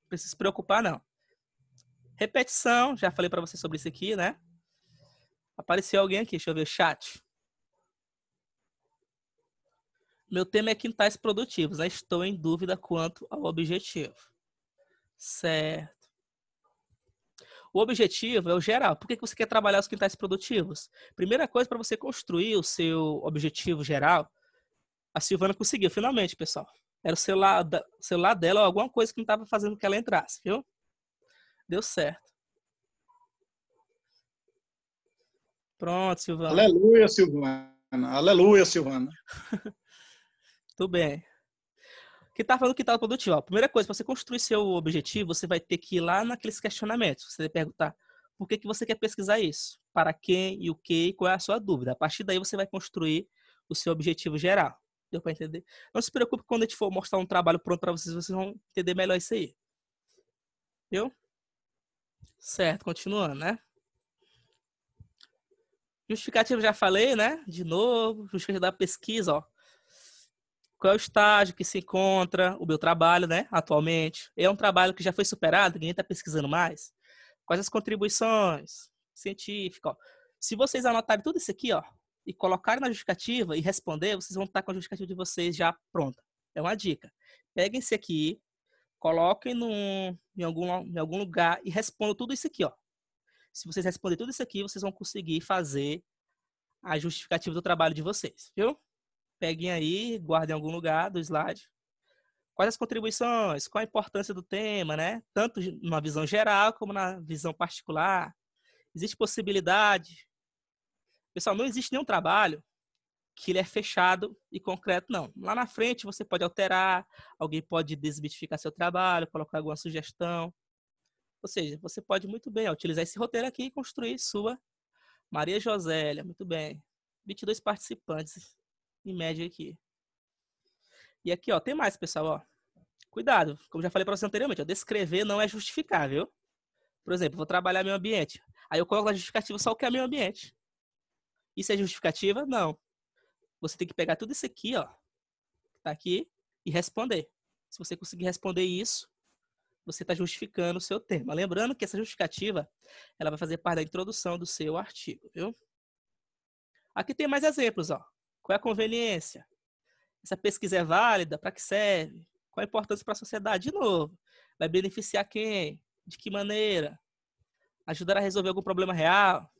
precisa se preocupar, não. Repetição, já falei para vocês sobre isso aqui, né? Apareceu alguém aqui, deixa eu ver o chat. Meu tema é quintais produtivos, né? Estou em dúvida quanto ao objetivo. Certo. O objetivo é o geral. Por que você quer trabalhar os quintais produtivos? Primeira coisa, para você construir o seu objetivo geral, a Silvana conseguiu, finalmente, pessoal. Era o celular, celular dela ou alguma coisa que não estava fazendo que ela entrasse, viu? Deu certo. Pronto, Silvana. Aleluia, Silvana. Aleluia, Silvana. Tudo bem que tá falando que tá produtivo. Ó, primeira coisa, para você construir seu objetivo, você vai ter que ir lá naqueles questionamentos. Você vai perguntar por que, que você quer pesquisar isso? Para quem e o que qual é a sua dúvida. A partir daí você vai construir o seu objetivo geral. Deu para entender? Não se preocupe quando a gente for mostrar um trabalho pronto para vocês, vocês vão entender melhor isso aí. Viu? Certo, continuando, né? Justificativo já falei, né? De novo, justificativo da pesquisa, ó qual é o estágio que se encontra o meu trabalho, né, atualmente? É um trabalho que já foi superado, ninguém está pesquisando mais? Quais as contribuições científicas? Se vocês anotarem tudo isso aqui, ó, e colocarem na justificativa e responder, vocês vão estar com a justificativa de vocês já pronta. É uma dica. Peguem esse aqui, coloquem num, em, algum, em algum lugar e respondam tudo isso aqui, ó. Se vocês responderem tudo isso aqui, vocês vão conseguir fazer a justificativa do trabalho de vocês, viu? Peguem aí, guardem em algum lugar do slide. Quais as contribuições? Qual a importância do tema, né? Tanto numa visão geral como na visão particular. Existe possibilidade. Pessoal, não existe nenhum trabalho que ele é fechado e concreto, não. Lá na frente você pode alterar, alguém pode desmitificar seu trabalho, colocar alguma sugestão. Ou seja, você pode muito bem utilizar esse roteiro aqui e construir sua Maria Josélia, muito bem. 22 participantes, em média aqui. E aqui, ó, tem mais, pessoal, ó. Cuidado, como já falei para você anteriormente, ó, descrever não é justificável. Por exemplo, vou trabalhar meu ambiente. Aí eu coloco na justificativa só o que é meu ambiente. Isso é justificativa? Não. Você tem que pegar tudo isso aqui, ó, que tá aqui, e responder. Se você conseguir responder isso, você está justificando o seu tema. Lembrando que essa justificativa, ela vai fazer parte da introdução do seu artigo, viu? Aqui tem mais exemplos, ó. Qual é a conveniência? Essa pesquisa é válida? Para que serve? Qual a importância para a sociedade? De novo, vai beneficiar quem? De que maneira? Ajudar a resolver algum problema real?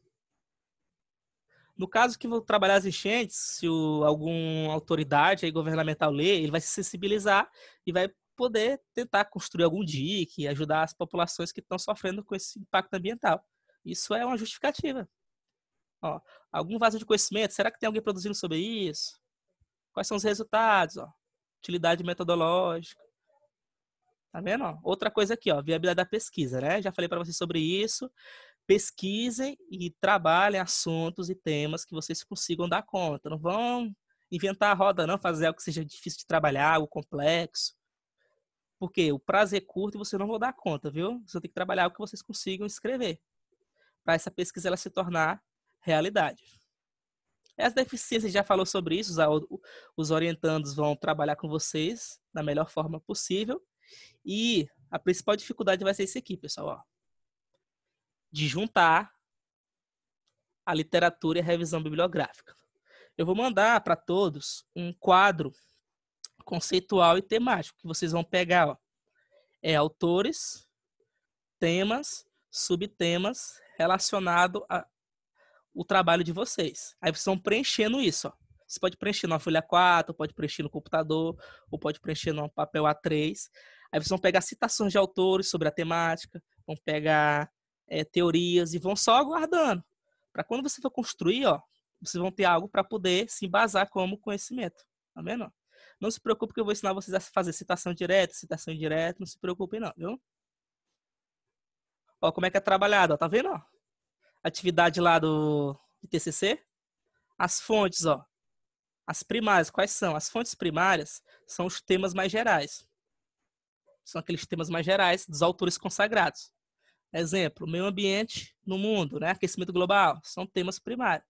No caso que vou trabalhar as enchentes, se o, alguma autoridade aí, governamental ler, ele vai se sensibilizar e vai poder tentar construir algum dique, ajudar as populações que estão sofrendo com esse impacto ambiental. Isso é uma justificativa. Ó, algum vaso de conhecimento, será que tem alguém produzindo sobre isso? Quais são os resultados? Ó? Utilidade metodológica. Tá vendo? Ó? Outra coisa aqui, ó, viabilidade da pesquisa, né? Já falei para vocês sobre isso. Pesquisem e trabalhem assuntos e temas que vocês consigam dar conta. Não vão inventar a roda, não, fazer algo que seja difícil de trabalhar, algo complexo. Porque o prazo é curto e você não vai dar conta, viu? Você tem que trabalhar algo que vocês consigam escrever. Para essa pesquisa ela se tornar realidade. As deficiências já falou sobre isso, os orientandos vão trabalhar com vocês da melhor forma possível. E a principal dificuldade vai ser isso aqui, pessoal, ó, de juntar a literatura e a revisão bibliográfica. Eu vou mandar para todos um quadro conceitual e temático que vocês vão pegar, ó, é autores, temas, subtemas relacionado a, o trabalho de vocês. Aí vocês vão preenchendo isso. Ó. Você pode preencher numa folha 4, pode preencher no computador, ou pode preencher num papel A3. Aí vocês vão pegar citações de autores sobre a temática, vão pegar é, teorias e vão só aguardando. Para quando você for construir, ó, vocês vão ter algo para poder se embasar como conhecimento. Tá vendo? Não se preocupe que eu vou ensinar vocês a fazer citação direta, citação indireta, não se preocupem não, viu? Ó, como é que é trabalhado, ó, tá vendo, ó? Atividade lá do, TCC. As fontes, ó. As primárias, quais são? As fontes primárias são os temas mais gerais. São aqueles temas mais gerais dos autores consagrados. Exemplo, meio ambiente no mundo, né? aquecimento global, são temas primários.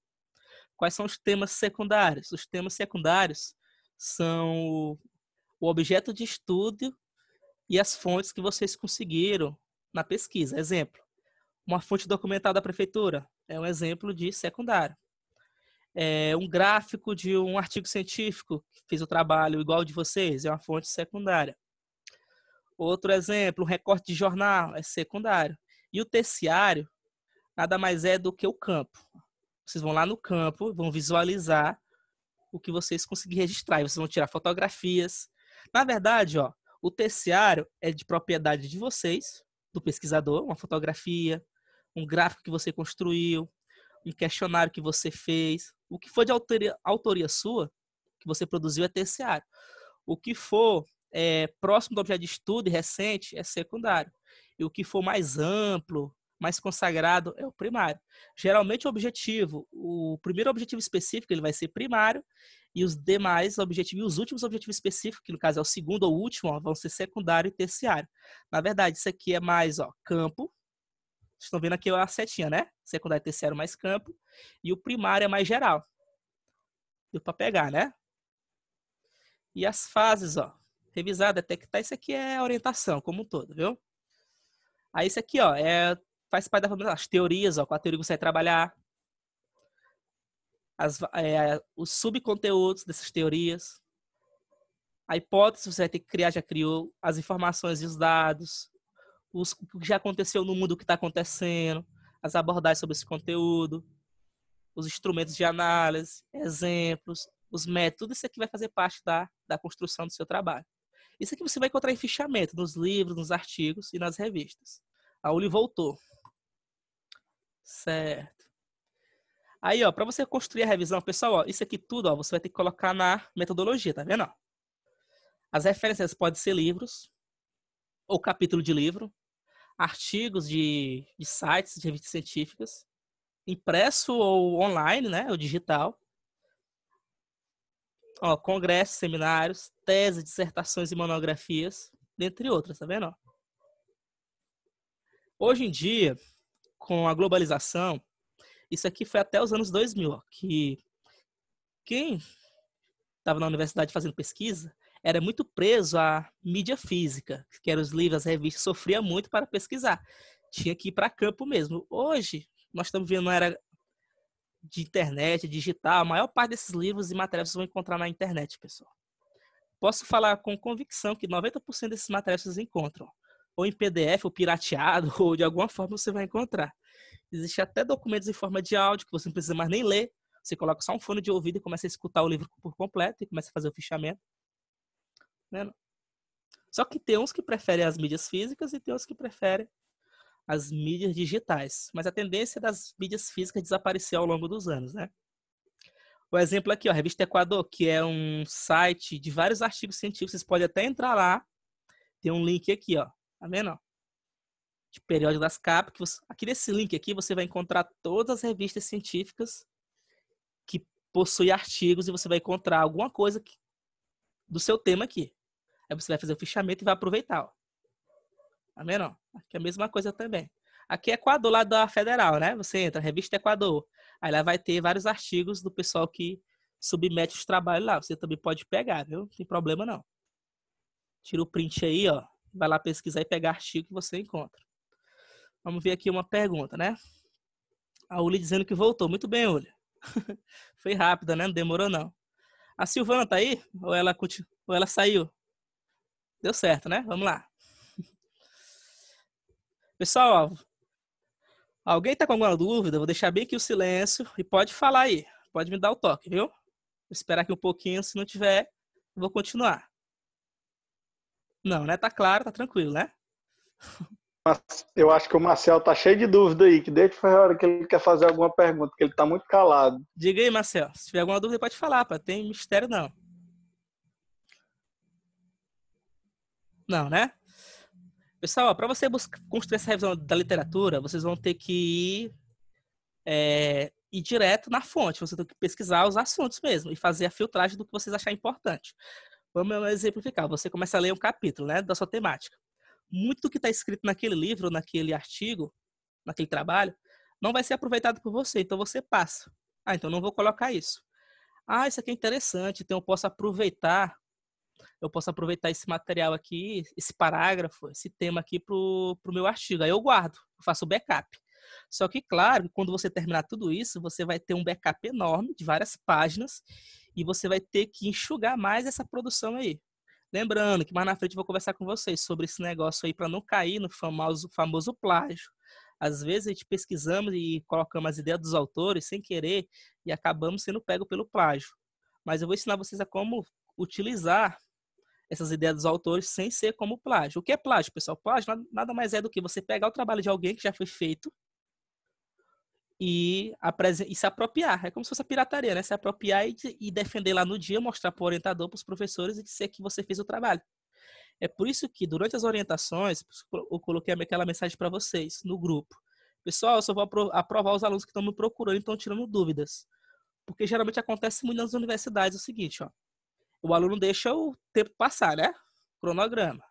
Quais são os temas secundários? Os temas secundários são o objeto de estudo e as fontes que vocês conseguiram na pesquisa. Exemplo, uma fonte documental da prefeitura é um exemplo de secundário. É um gráfico de um artigo científico que fez o trabalho igual de vocês é uma fonte secundária. Outro exemplo, um recorte de jornal é secundário. E o terciário nada mais é do que o campo. Vocês vão lá no campo, vão visualizar o que vocês conseguirem registrar. vocês vão tirar fotografias. Na verdade, ó, o terciário é de propriedade de vocês, do pesquisador, uma fotografia, um gráfico que você construiu, um questionário que você fez, o que for de autoria, autoria sua, que você produziu é terciário. O que for é, próximo do objeto de estudo e recente é secundário. E o que for mais amplo, mais consagrado é o primário. Geralmente o objetivo, o primeiro objetivo específico ele vai ser primário e os demais objetivos, e os últimos objetivos específicos, que no caso é o segundo ou último, ó, vão ser secundário e terciário. Na verdade, isso aqui é mais ó, campo, vocês estão vendo aqui a setinha, né? Secundário terciário mais campo. E o primário é mais geral. Deu para pegar, né? E as fases, ó. Revisar, detectar. Isso aqui é orientação como um todo, viu? Aí isso aqui, ó, é, faz parte das teorias, ó. Com a teoria que você vai trabalhar. As, é, os subconteúdos dessas teorias. A hipótese você vai ter que criar, já criou. As informações e os dados os, o que já aconteceu no mundo, o que está acontecendo, as abordagens sobre esse conteúdo, os instrumentos de análise, exemplos, os métodos, isso aqui vai fazer parte da, da construção do seu trabalho. Isso aqui você vai encontrar em fichamento, nos livros, nos artigos e nas revistas. A Uli voltou. Certo. Aí, ó, para você construir a revisão, pessoal, ó, isso aqui tudo, ó, você vai ter que colocar na metodologia, tá vendo? Ó? As referências podem ser livros, ou capítulo de livro, artigos de, de sites, de revistas científicas, impresso ou online, né, ou digital. Ó, congressos, seminários, teses, dissertações e monografias, dentre outras, tá vendo? Ó? Hoje em dia, com a globalização, isso aqui foi até os anos 2000, ó, que quem estava na universidade fazendo pesquisa era muito preso à mídia física, que eram os livros, as revistas, sofria muito para pesquisar. Tinha que ir para campo mesmo. Hoje, nós estamos vendo uma era de internet, digital. A maior parte desses livros e materiais vocês vão encontrar na internet, pessoal. Posso falar com convicção que 90% desses materiais vocês encontram. Ou em PDF, ou pirateado, ou de alguma forma você vai encontrar. Existe até documentos em forma de áudio que você não precisa mais nem ler. Você coloca só um fone de ouvido e começa a escutar o livro por completo e começa a fazer o fichamento. Né? Só que tem uns que preferem as mídias físicas e tem uns que preferem as mídias digitais. Mas a tendência das mídias físicas desaparecer ao longo dos anos, né? O exemplo aqui, ó, a Revista Equador, que é um site de vários artigos científicos. Vocês podem até entrar lá. Tem um link aqui, ó. Tá vendo? de periódico das capas. Que você, aqui nesse link aqui você vai encontrar todas as revistas científicas que possuem artigos e você vai encontrar alguma coisa que, do seu tema aqui. Aí você vai fazer o fichamento e vai aproveitar. Ó. Tá vendo? Aqui é a mesma coisa também. Aqui é Equador, lá da Federal, né? Você entra, revista Equador. Aí lá vai ter vários artigos do pessoal que submete os trabalhos lá. Você também pode pegar, viu? Não tem problema não. Tira o print aí, ó. Vai lá pesquisar e pegar artigo que você encontra. Vamos ver aqui uma pergunta, né? A Uli dizendo que voltou. Muito bem, Uli. Foi rápida, né? Não demorou, não. A Silvana tá aí? Ou ela. Ou ela saiu? Deu certo, né? Vamos lá. Pessoal, alguém tá com alguma dúvida? Vou deixar bem aqui o silêncio e pode falar aí. Pode me dar o toque, viu? Vou esperar aqui um pouquinho. Se não tiver, vou continuar. Não, né? Tá claro, tá tranquilo, né? Eu acho que o Marcel tá cheio de dúvida aí, que desde foi a hora que ele quer fazer alguma pergunta, que ele tá muito calado. Diga aí, Marcel. Se tiver alguma dúvida, pode falar, pá. Tem mistério não. Não, né? Pessoal, para você buscar, construir essa revisão da literatura, vocês vão ter que ir, é, ir direto na fonte. Você tem que pesquisar os assuntos mesmo e fazer a filtragem do que vocês acharem importante. Vamos exemplificar. Você começa a ler um capítulo né, da sua temática muito do que está escrito naquele livro, naquele artigo, naquele trabalho, não vai ser aproveitado por você. Então você passa. Ah, então não vou colocar isso. Ah, isso aqui é interessante, então eu posso aproveitar, eu posso aproveitar esse material aqui, esse parágrafo, esse tema aqui para o meu artigo. Aí eu guardo, faço o backup. Só que, claro, quando você terminar tudo isso, você vai ter um backup enorme de várias páginas e você vai ter que enxugar mais essa produção aí. Lembrando que mais na frente eu vou conversar com vocês sobre esse negócio aí para não cair no famoso, famoso plágio. Às vezes a gente pesquisamos e colocamos as ideias dos autores sem querer e acabamos sendo pego pelo plágio. Mas eu vou ensinar vocês a como utilizar essas ideias dos autores sem ser como plágio. O que é plágio, pessoal? Plágio nada mais é do que você pegar o trabalho de alguém que já foi feito e, e, se apropriar. É como se fosse a pirataria, né? Se apropriar e, e defender lá no dia, mostrar para o orientador, para os professores e dizer que você fez o trabalho. É por isso que, durante as orientações, eu coloquei aquela mensagem para vocês no grupo. Pessoal, eu só vou aprovar os alunos que estão me procurando e estão tirando dúvidas. Porque geralmente acontece muito nas universidades o seguinte, ó. O aluno deixa o tempo passar, né? Cronograma.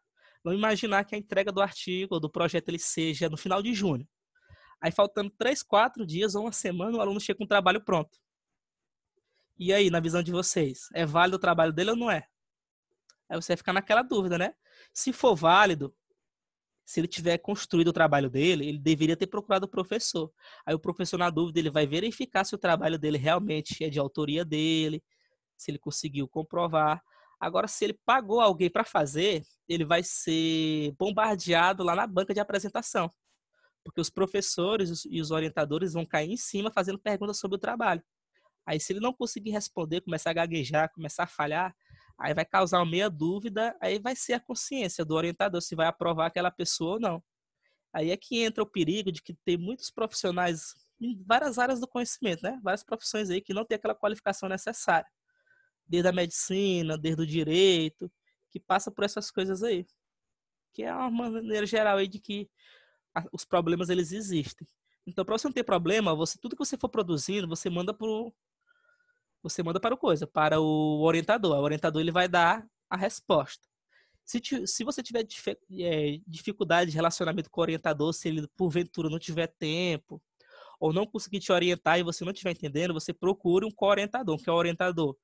Vamos imaginar que a entrega do artigo ou do projeto ele seja no final de junho. Aí faltando três, quatro dias ou uma semana, o aluno chega com o trabalho pronto. E aí, na visão de vocês, é válido o trabalho dele ou não é? Aí você vai ficar naquela dúvida, né? Se for válido, se ele tiver construído o trabalho dele, ele deveria ter procurado o professor. Aí o professor, na dúvida, ele vai verificar se o trabalho dele realmente é de autoria dele, se ele conseguiu comprovar. Agora, se ele pagou alguém para fazer, ele vai ser bombardeado lá na banca de apresentação porque os professores e os orientadores vão cair em cima fazendo perguntas sobre o trabalho. Aí, se ele não conseguir responder, começar a gaguejar, começar a falhar, aí vai causar uma meia dúvida, aí vai ser a consciência do orientador se vai aprovar aquela pessoa ou não. Aí é que entra o perigo de que tem muitos profissionais em várias áreas do conhecimento, né? Várias profissões aí que não tem aquela qualificação necessária. Desde a medicina, desde o direito, que passa por essas coisas aí. Que é uma maneira geral aí de que os problemas eles existem. Então, para você não ter problema, você tudo que você for produzindo, você manda pro você manda para o coisa, para o orientador. O orientador ele vai dar a resposta. Se, se você tiver é, dificuldade de relacionamento com o orientador, se ele porventura não tiver tempo, ou não conseguir te orientar e você não estiver entendendo, você procure um co-orientador, que é o orientador.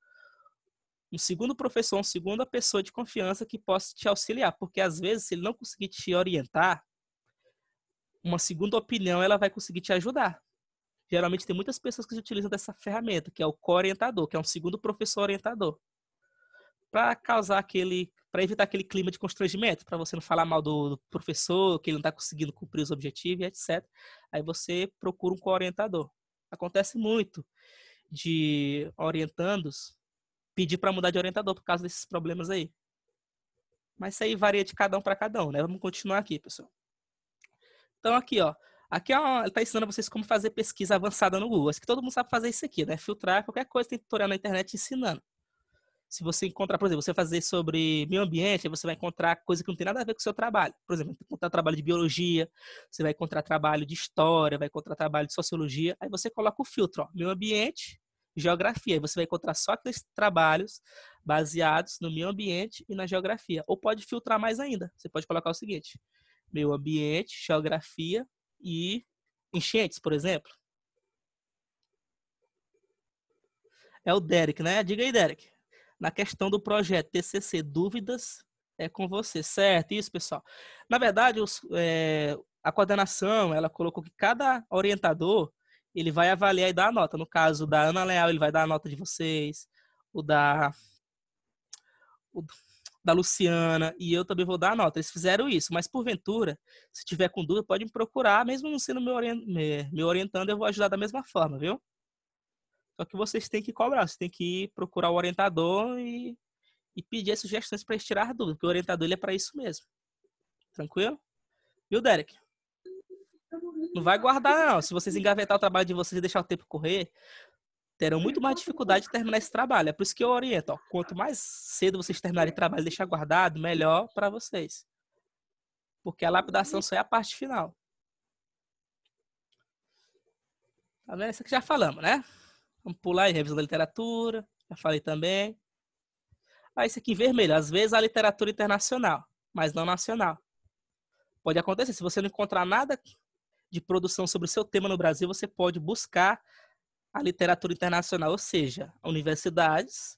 Um segundo professor, uma segunda pessoa de confiança que possa te auxiliar, porque às vezes, se ele não conseguir te orientar, uma segunda opinião ela vai conseguir te ajudar. Geralmente tem muitas pessoas que utilizam dessa ferramenta, que é o co-orientador, que é um segundo professor orientador. Para causar aquele, para evitar aquele clima de constrangimento, para você não falar mal do, do professor, que ele não está conseguindo cumprir os objetivos, etc. Aí você procura um co-orientador. Acontece muito de orientandos pedir para mudar de orientador por causa desses problemas aí. Mas isso aí varia de cada um para cada um, né? Vamos continuar aqui, pessoal. Então, aqui, ó. Aqui ó, ele está ensinando vocês como fazer pesquisa avançada no Google. Acho que todo mundo sabe fazer isso aqui, né? Filtrar qualquer coisa, tem tutorial na internet ensinando. Se você encontrar, por exemplo, você fazer sobre meio ambiente, você vai encontrar coisa que não tem nada a ver com o seu trabalho. Por exemplo, encontrar trabalho de biologia, você vai encontrar trabalho de história, vai encontrar trabalho de sociologia. Aí você coloca o filtro, ó, meio ambiente, geografia. Aí você vai encontrar só aqueles trabalhos baseados no meio ambiente e na geografia. Ou pode filtrar mais ainda. Você pode colocar o seguinte: meio ambiente, geografia e enchentes, por exemplo. É o Derek, né? Diga aí, Derek. Na questão do projeto TCC, dúvidas é com você, certo? Isso, pessoal. Na verdade, os, é, a coordenação, ela colocou que cada orientador, ele vai avaliar e dar a nota. No caso da Ana Leal, ele vai dar a nota de vocês. O da... O, da Luciana e eu também vou dar a nota. Eles fizeram isso, mas porventura, se tiver com dúvida, pode me procurar, mesmo não sendo meu, orient... me orientando, eu vou ajudar da mesma forma, viu? Só que vocês têm que cobrar, vocês têm que procurar o orientador e, e pedir as sugestões para eles tirar dúvida, porque o orientador ele é para isso mesmo. Tranquilo? Viu, Derek? Não vai guardar, não. Se vocês engavetar o trabalho de vocês e deixar o tempo correr, terão muito mais dificuldade de terminar esse trabalho. É por isso que eu oriento. Ó, quanto mais cedo vocês terminarem o trabalho e deixar guardado, melhor para vocês. Porque a lapidação só é a parte final. Tá vendo? Isso aqui já falamos, né? Vamos pular aí, revisão da literatura. Já falei também. Ah, isso aqui em vermelho. Às vezes a literatura internacional, mas não nacional. Pode acontecer. Se você não encontrar nada de produção sobre o seu tema no Brasil, você pode buscar a literatura internacional, ou seja, universidades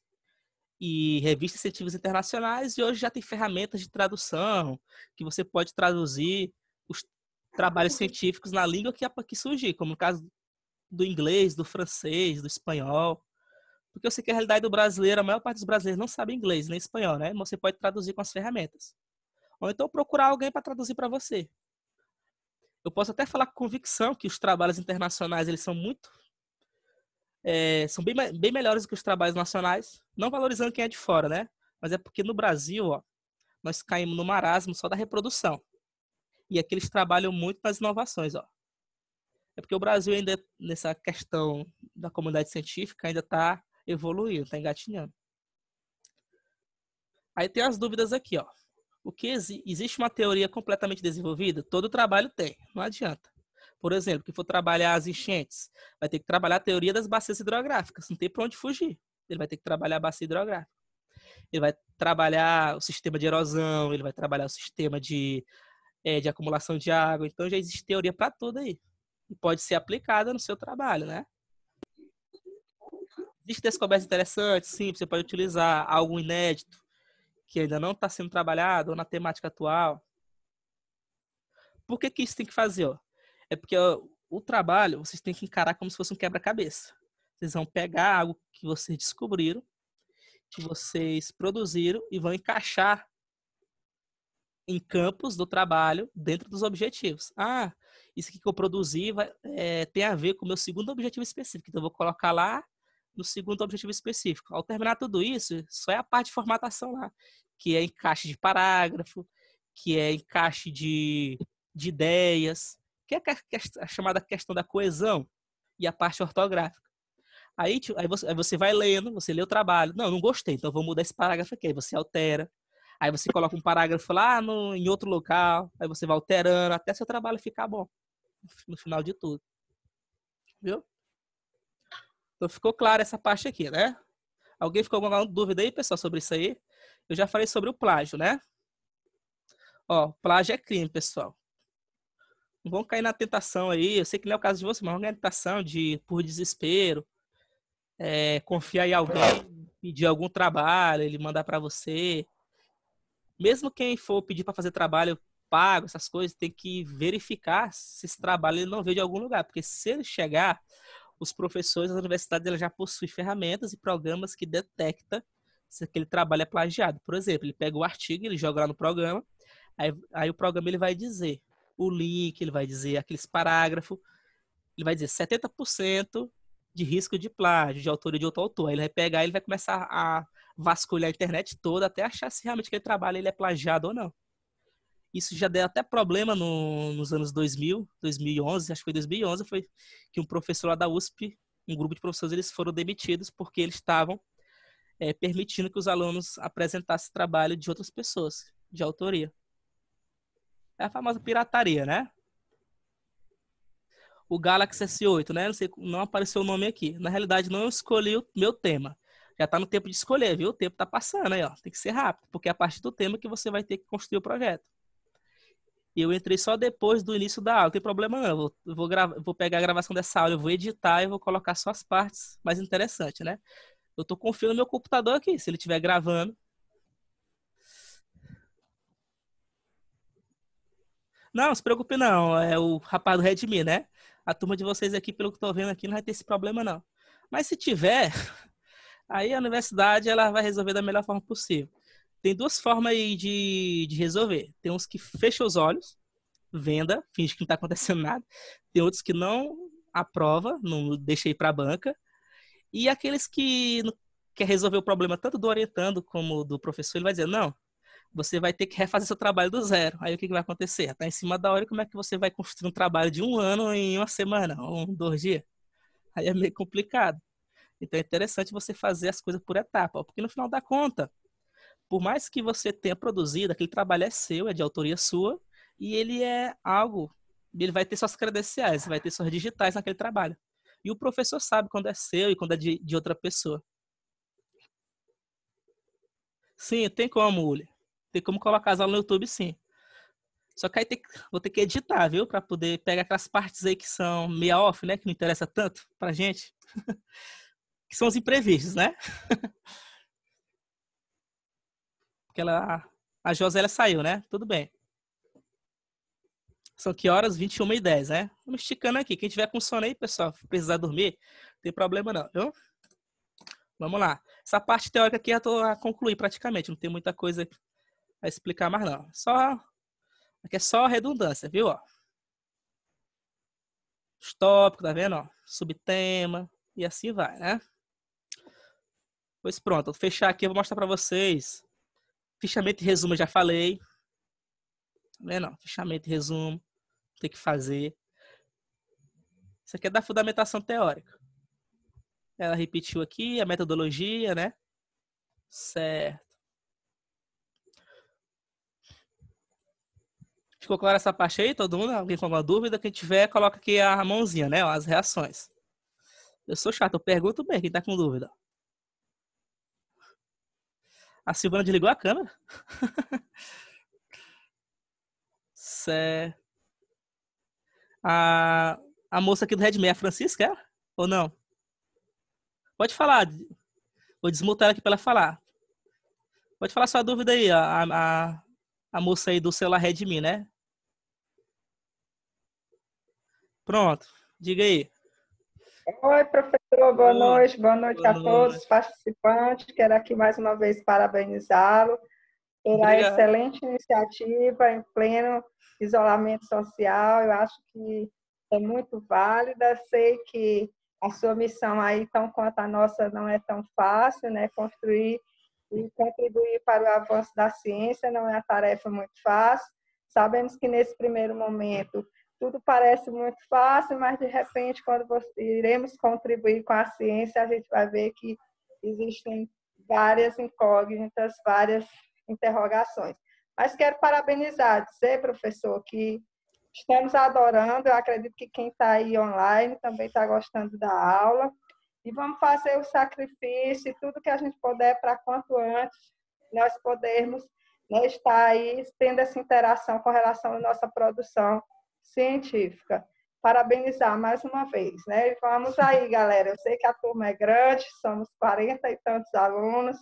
e revistas científicas internacionais, e hoje já tem ferramentas de tradução que você pode traduzir os trabalhos científicos na língua que, que surgir, como no caso do inglês, do francês, do espanhol. Porque eu sei que a realidade do brasileiro, a maior parte dos brasileiros não sabe inglês nem espanhol, né? Você pode traduzir com as ferramentas. Ou então procurar alguém para traduzir para você. Eu posso até falar com convicção que os trabalhos internacionais eles são muito é, são bem, bem melhores que os trabalhos nacionais, não valorizando quem é de fora, né? Mas é porque no Brasil, ó, nós caímos no marasmo só da reprodução. E aqui eles trabalham muito nas inovações, ó. É porque o Brasil ainda, nessa questão da comunidade científica, ainda está evoluindo, está engatinhando. Aí tem as dúvidas aqui, ó. O que existe uma teoria completamente desenvolvida? Todo trabalho tem, não adianta. Por exemplo, que for trabalhar as enchentes, vai ter que trabalhar a teoria das bacias hidrográficas, não tem para onde fugir. Ele vai ter que trabalhar a bacia hidrográfica. Ele vai trabalhar o sistema de erosão, ele vai trabalhar o sistema de, é, de acumulação de água. Então já existe teoria para tudo aí. E pode ser aplicada no seu trabalho, né? Existem descobertas interessantes, sim, você pode utilizar algo inédito que ainda não está sendo trabalhado ou na temática atual. Por que, que isso tem que fazer? Ó? É porque o trabalho vocês têm que encarar como se fosse um quebra-cabeça. Vocês vão pegar algo que vocês descobriram, que vocês produziram e vão encaixar em campos do trabalho dentro dos objetivos. Ah, isso que eu produzi vai, é, tem a ver com o meu segundo objetivo específico. Então, eu vou colocar lá no segundo objetivo específico. Ao terminar tudo isso, só é a parte de formatação lá, que é encaixe de parágrafo, que é encaixe de, de ideias, que é a chamada questão da coesão. e a parte ortográfica. Aí, tio, aí, você, aí você vai lendo, você lê o trabalho. Não, não gostei, então vou mudar esse parágrafo aqui. Aí você altera. Aí você coloca um parágrafo lá no, em outro local. Aí você vai alterando até seu trabalho ficar bom. No final de tudo. Viu? Então ficou claro essa parte aqui, né? Alguém ficou com alguma dúvida aí, pessoal, sobre isso aí? Eu já falei sobre o plágio, né? Ó, plágio é crime, pessoal. Não vão cair na tentação aí. Eu sei que não é o caso de você, mas vão cair na tentação de, por desespero, é, confiar em alguém, pedir algum trabalho, ele mandar para você. Mesmo quem for pedir para fazer trabalho pago, essas coisas, tem que verificar se esse trabalho ele não veio de algum lugar, porque se ele chegar, os professores das universidades já possuem ferramentas e programas que detectam se aquele trabalho é plagiado. Por exemplo, ele pega o artigo, ele joga lá no programa, aí, aí o programa ele vai dizer o link, ele vai dizer aqueles parágrafos, ele vai dizer 70% de risco de plágio, de autoria de outro autor. Aí ele vai pegar ele vai começar a vasculhar a internet toda até achar se realmente aquele trabalho ele é plagiado ou não. Isso já deu até problema no, nos anos 2000, 2011, acho que foi 2011, foi que um professor lá da USP, um grupo de professores, eles foram demitidos porque eles estavam é, permitindo que os alunos apresentassem trabalho de outras pessoas, de autoria. É a famosa pirataria, né? o Galaxy S8, né? Não, sei, não apareceu o nome aqui. Na realidade, não escolhi o meu tema. Já está no tempo de escolher, viu? O tempo está passando aí, ó. Tem que ser rápido, porque é a partir do tema que você vai ter que construir o projeto. E eu entrei só depois do início da aula, não tem problema não. Eu vou, eu vou, grava, vou pegar a gravação dessa aula, eu vou editar e vou colocar só as partes mais interessantes, né? Eu estou confiando no meu computador aqui, se ele estiver gravando. Não, se preocupe não, é o rapaz do Redmi, né? a turma de vocês aqui, pelo que estou vendo aqui, não vai ter esse problema, não. Mas se tiver, aí a universidade ela vai resolver da melhor forma possível. Tem duas formas aí de, de resolver. Tem uns que fecham os olhos, venda, finge que não está acontecendo nada. Tem outros que não aprova, não deixa ir para a banca. E aqueles que quer resolver o problema tanto do orientando como do professor, ele vai dizer, não, você vai ter que refazer seu trabalho do zero. Aí o que, que vai acontecer? Está em cima da hora, como é que você vai construir um trabalho de um ano em uma semana, ou dois dias? Aí é meio complicado. Então é interessante você fazer as coisas por etapa, porque no final da conta, por mais que você tenha produzido, aquele trabalho é seu, é de autoria sua, e ele é algo, ele vai ter suas credenciais, vai ter suas digitais naquele trabalho. E o professor sabe quando é seu e quando é de, de outra pessoa. Sim, tem como, Uli. Tem como colocar as aulas no YouTube, sim. Só que aí tem, vou ter que editar, viu? Para poder pegar aquelas partes aí que são meia off, né? Que não interessa tanto pra gente. que são os imprevistos, né? Aquela, a Josélia saiu, né? Tudo bem. São que horas? 21 e 10, né? Vamos esticando aqui. Quem tiver com sono aí, pessoal, precisar dormir, não tem problema não, viu? Vamos lá. Essa parte teórica aqui eu tô a concluir praticamente. Não tem muita coisa explicar mais não. Só aqui é só redundância, viu? Ó. Os tópicos, tá vendo? Ó? Subtema e assim vai, né? Pois pronto, vou fechar aqui, eu vou mostrar para vocês. Fichamento e resumo, já falei. Tá vendo? Fichamento e resumo, tem que fazer. Isso aqui é da fundamentação teórica. Ela repetiu aqui a metodologia, né? Certo. Ficou clara essa parte aí, todo mundo? Alguém com alguma dúvida? Quem tiver, coloca aqui a mãozinha, né? As reações. Eu sou chato, eu pergunto bem quem tá com dúvida. A Silvana desligou a câmera? certo. A, a moça aqui do Redmi é a Francisca, é? Ou não? Pode falar. Vou desmutar aqui para ela falar. Pode falar sua dúvida aí, a, a, a moça aí do celular Redmi, né? Pronto, diga aí. Oi, professor, boa Oi. noite, boa noite boa a noite. todos os participantes. Quero aqui mais uma vez parabenizá-lo pela Obrigado. excelente iniciativa em pleno isolamento social. Eu acho que é muito válida. Sei que a sua missão aí, tão quanto a nossa, não é tão fácil, né? Construir e contribuir para o avanço da ciência não é uma tarefa muito fácil. Sabemos que nesse primeiro momento tudo parece muito fácil, mas de repente, quando iremos contribuir com a ciência, a gente vai ver que existem várias incógnitas, várias interrogações. Mas quero parabenizar, dizer, professor, que estamos adorando. Eu acredito que quem está aí online também está gostando da aula. E vamos fazer o sacrifício e tudo que a gente puder para quanto antes nós podermos né, estar aí tendo essa interação com relação à nossa produção científica. Parabenizar mais uma vez, né? Vamos aí, galera. Eu sei que a turma é grande, somos 40 e tantos alunos,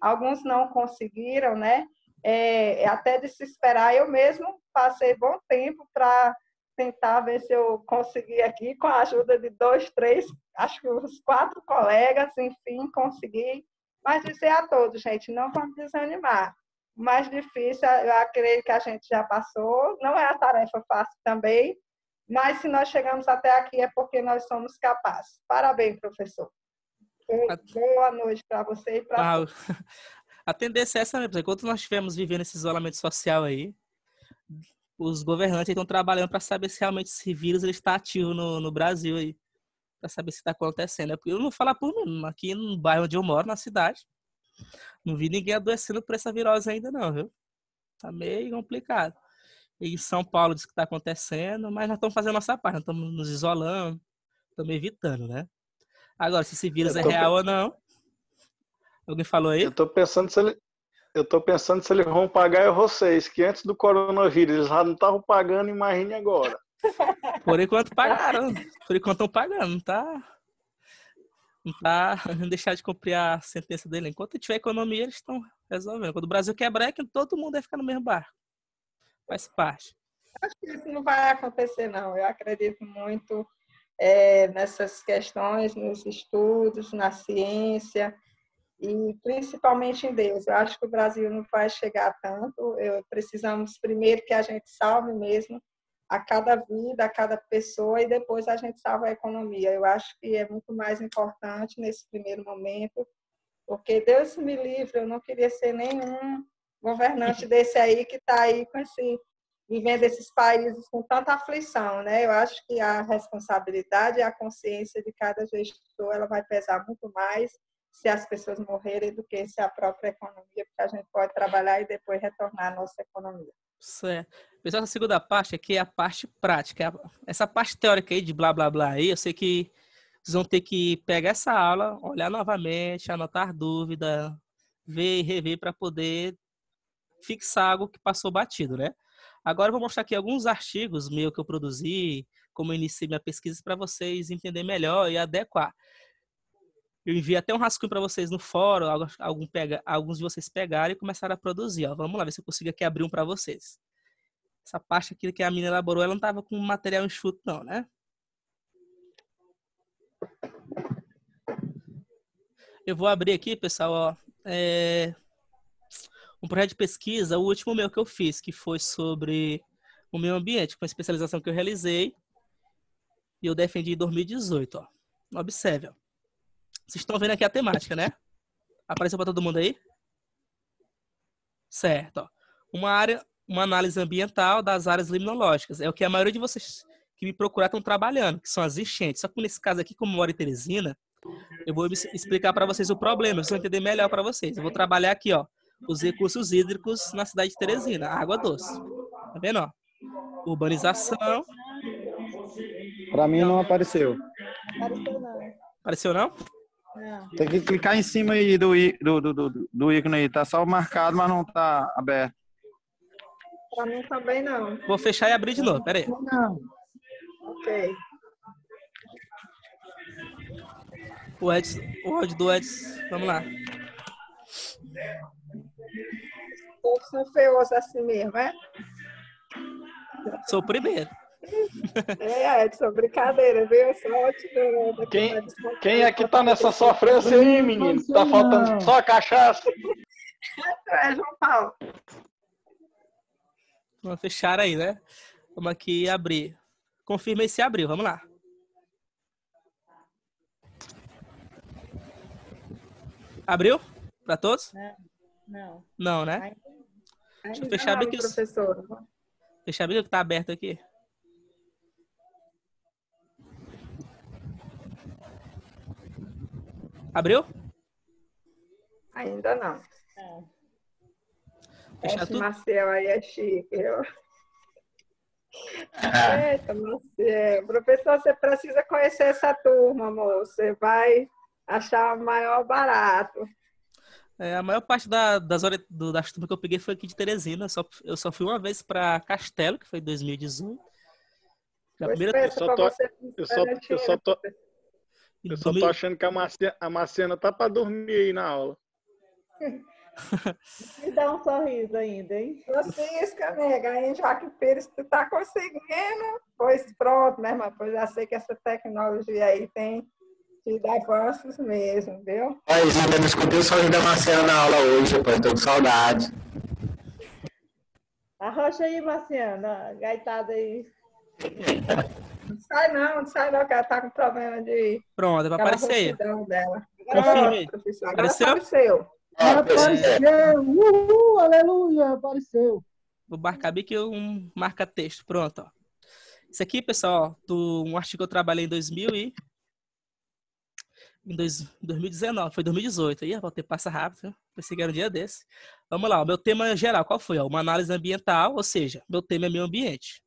alguns não conseguiram, né? É, é até de se esperar. Eu mesmo passei bom tempo para tentar ver se eu consegui aqui, com a ajuda de dois, três, acho que uns quatro colegas, enfim, consegui. Mas dizer a todos, gente, não vamos desanimar. Mais difícil, eu acredito que a gente já passou, não é a tarefa fácil também, mas se nós chegamos até aqui é porque nós somos capazes. Parabéns, professor. Boa noite para você e para ah, A tendência é essa mesmo. Enquanto nós estivermos vivendo esse isolamento social aí, os governantes estão trabalhando para saber se realmente esse vírus ele está ativo no, no Brasil aí. Para saber se está acontecendo. Eu não vou falar por mim, aqui no bairro onde eu moro, na cidade, não vi ninguém adoecendo por essa virose ainda, não, viu? Tá meio complicado. E em São Paulo diz que está acontecendo, mas nós estamos fazendo a nossa parte, estamos nos isolando, estamos evitando, né? Agora, se esse vírus é real ou não. Alguém falou aí? Eu tô pensando se ele. Eu tô pensando se eles vão pagar vocês, que antes do coronavírus eles já não estavam pagando, imagine agora. Por enquanto pagaram. Por enquanto estão pagando, não tá tá deixar de cumprir a sentença dele. Enquanto tiver economia, eles estão resolvendo. Quando o Brasil quebrar, é que todo mundo vai ficar no mesmo barco. Faz parte. Acho que isso não vai acontecer, não. Eu acredito muito é, nessas questões, nos estudos, na ciência e principalmente em Deus. Eu acho que o Brasil não vai chegar tanto. Eu, precisamos primeiro que a gente salve mesmo a cada vida, a cada pessoa e depois a gente salva a economia. Eu acho que é muito mais importante nesse primeiro momento, porque Deus me livre, eu não queria ser nenhum governante desse aí que está aí com esse vivendo esses países com tanta aflição, né? Eu acho que a responsabilidade e a consciência de cada gestor ela vai pesar muito mais se as pessoas morrerem do que se a própria economia, porque a gente pode trabalhar e depois retornar à nossa economia. Certo. Pessoal, essa segunda parte aqui é a parte prática. Essa parte teórica aí de blá blá blá aí, eu sei que vocês vão ter que pegar essa aula, olhar novamente, anotar dúvida, ver e rever para poder fixar algo que passou batido, né? Agora eu vou mostrar aqui alguns artigos meio que eu produzi, como eu iniciei minha pesquisa para vocês entenderem melhor e adequar. Eu enviei até um rascunho para vocês no fórum, algum pega, alguns de vocês pegaram e começaram a produzir. Ó. Vamos lá ver se eu consigo aqui abrir um para vocês. Essa parte aqui que a menina elaborou, ela não estava com material enxuto, não, né? Eu vou abrir aqui, pessoal, ó, é... um projeto de pesquisa, o último meu que eu fiz, que foi sobre o meio ambiente, com a especialização que eu realizei e eu defendi em 2018. Ó. Observe. Ó. Vocês estão vendo aqui a temática, né? Apareceu para todo mundo aí? Certo. Ó. Uma área, uma análise ambiental das áreas limnológicas. É o que a maioria de vocês que me procuraram estão trabalhando, que são as enchentes. Só que nesse caso aqui, como mora em Teresina, eu vou explicar para vocês o problema, vocês vão entender melhor para vocês. Eu vou trabalhar aqui, ó, os recursos hídricos na cidade de Teresina, água doce. Tá vendo, ó? Urbanização. Para mim não apareceu. Apareceu não. Apareceu não? Não. Tem que clicar em cima aí do, do, do, do, do ícone aí. Tá só marcado, mas não tá aberto. Para mim também não. Vou fechar e abrir de novo. Pera aí. Não. Ok. O Edson, o áudio do Edson. Vamos lá. São feios assim mesmo, é? Sou o primeiro. É, Edson, brincadeira, viu? Só te quem, quem é que tá nessa sofrência aí, menino? Tá faltando só cachaça. É, João Paulo. Vamos fechar aí, né? Vamos aqui abrir. Confirmei se abriu. Vamos lá. Abriu? Para todos? É, não. Não, né? Ainda, Deixa eu fechar bem aqui, professor. Fechar bem que está aberto aqui. Abriu? Ainda não. não. Esse tudo? Marcel aí é chique, viu? Eita, Marcel. Professor, você precisa conhecer essa turma, moço. Você vai achar o maior barato. É, a maior parte da- das horas do, das turmas que eu peguei foi aqui de Teresina. Só, eu só fui uma vez para Castelo, que foi em 2018. Foi a Pois primeira Eu só tô- Eu só, eu só tô, eu só tô achando que a Marciana, a Marciana tá pra dormir aí na aula. Me dá um sorriso ainda, hein? Francisca, nega, aí Joaquim Pires, tu tá conseguindo? Pois pronto, né, irmã? Pois já sei que essa tecnologia aí tem tido avanços mesmo, viu? Mas ainda não escutei o sorriso da Marcela na aula hoje, rapaz. Tô com saudade. Arrocha aí, Marciana. Gaitada aí. Não sai não, não sai não, que ela tá com problema de... Pronto, é pra aquela aparecer aí. dela. Professor, agora Apareceu? apareceu. Apareceu! Uhul, aleluia, apareceu. Vou marcar bem que um marca texto. Pronto, ó. Isso aqui, pessoal, do, um artigo que eu trabalhei em 2000 e... Em dois, 2019, foi 2018. Aí, o tempo passa rápido? Pensei que era um dia desse. Vamos lá, o meu tema geral, qual foi? ó? Uma análise ambiental, ou seja, meu tema é meio ambiente.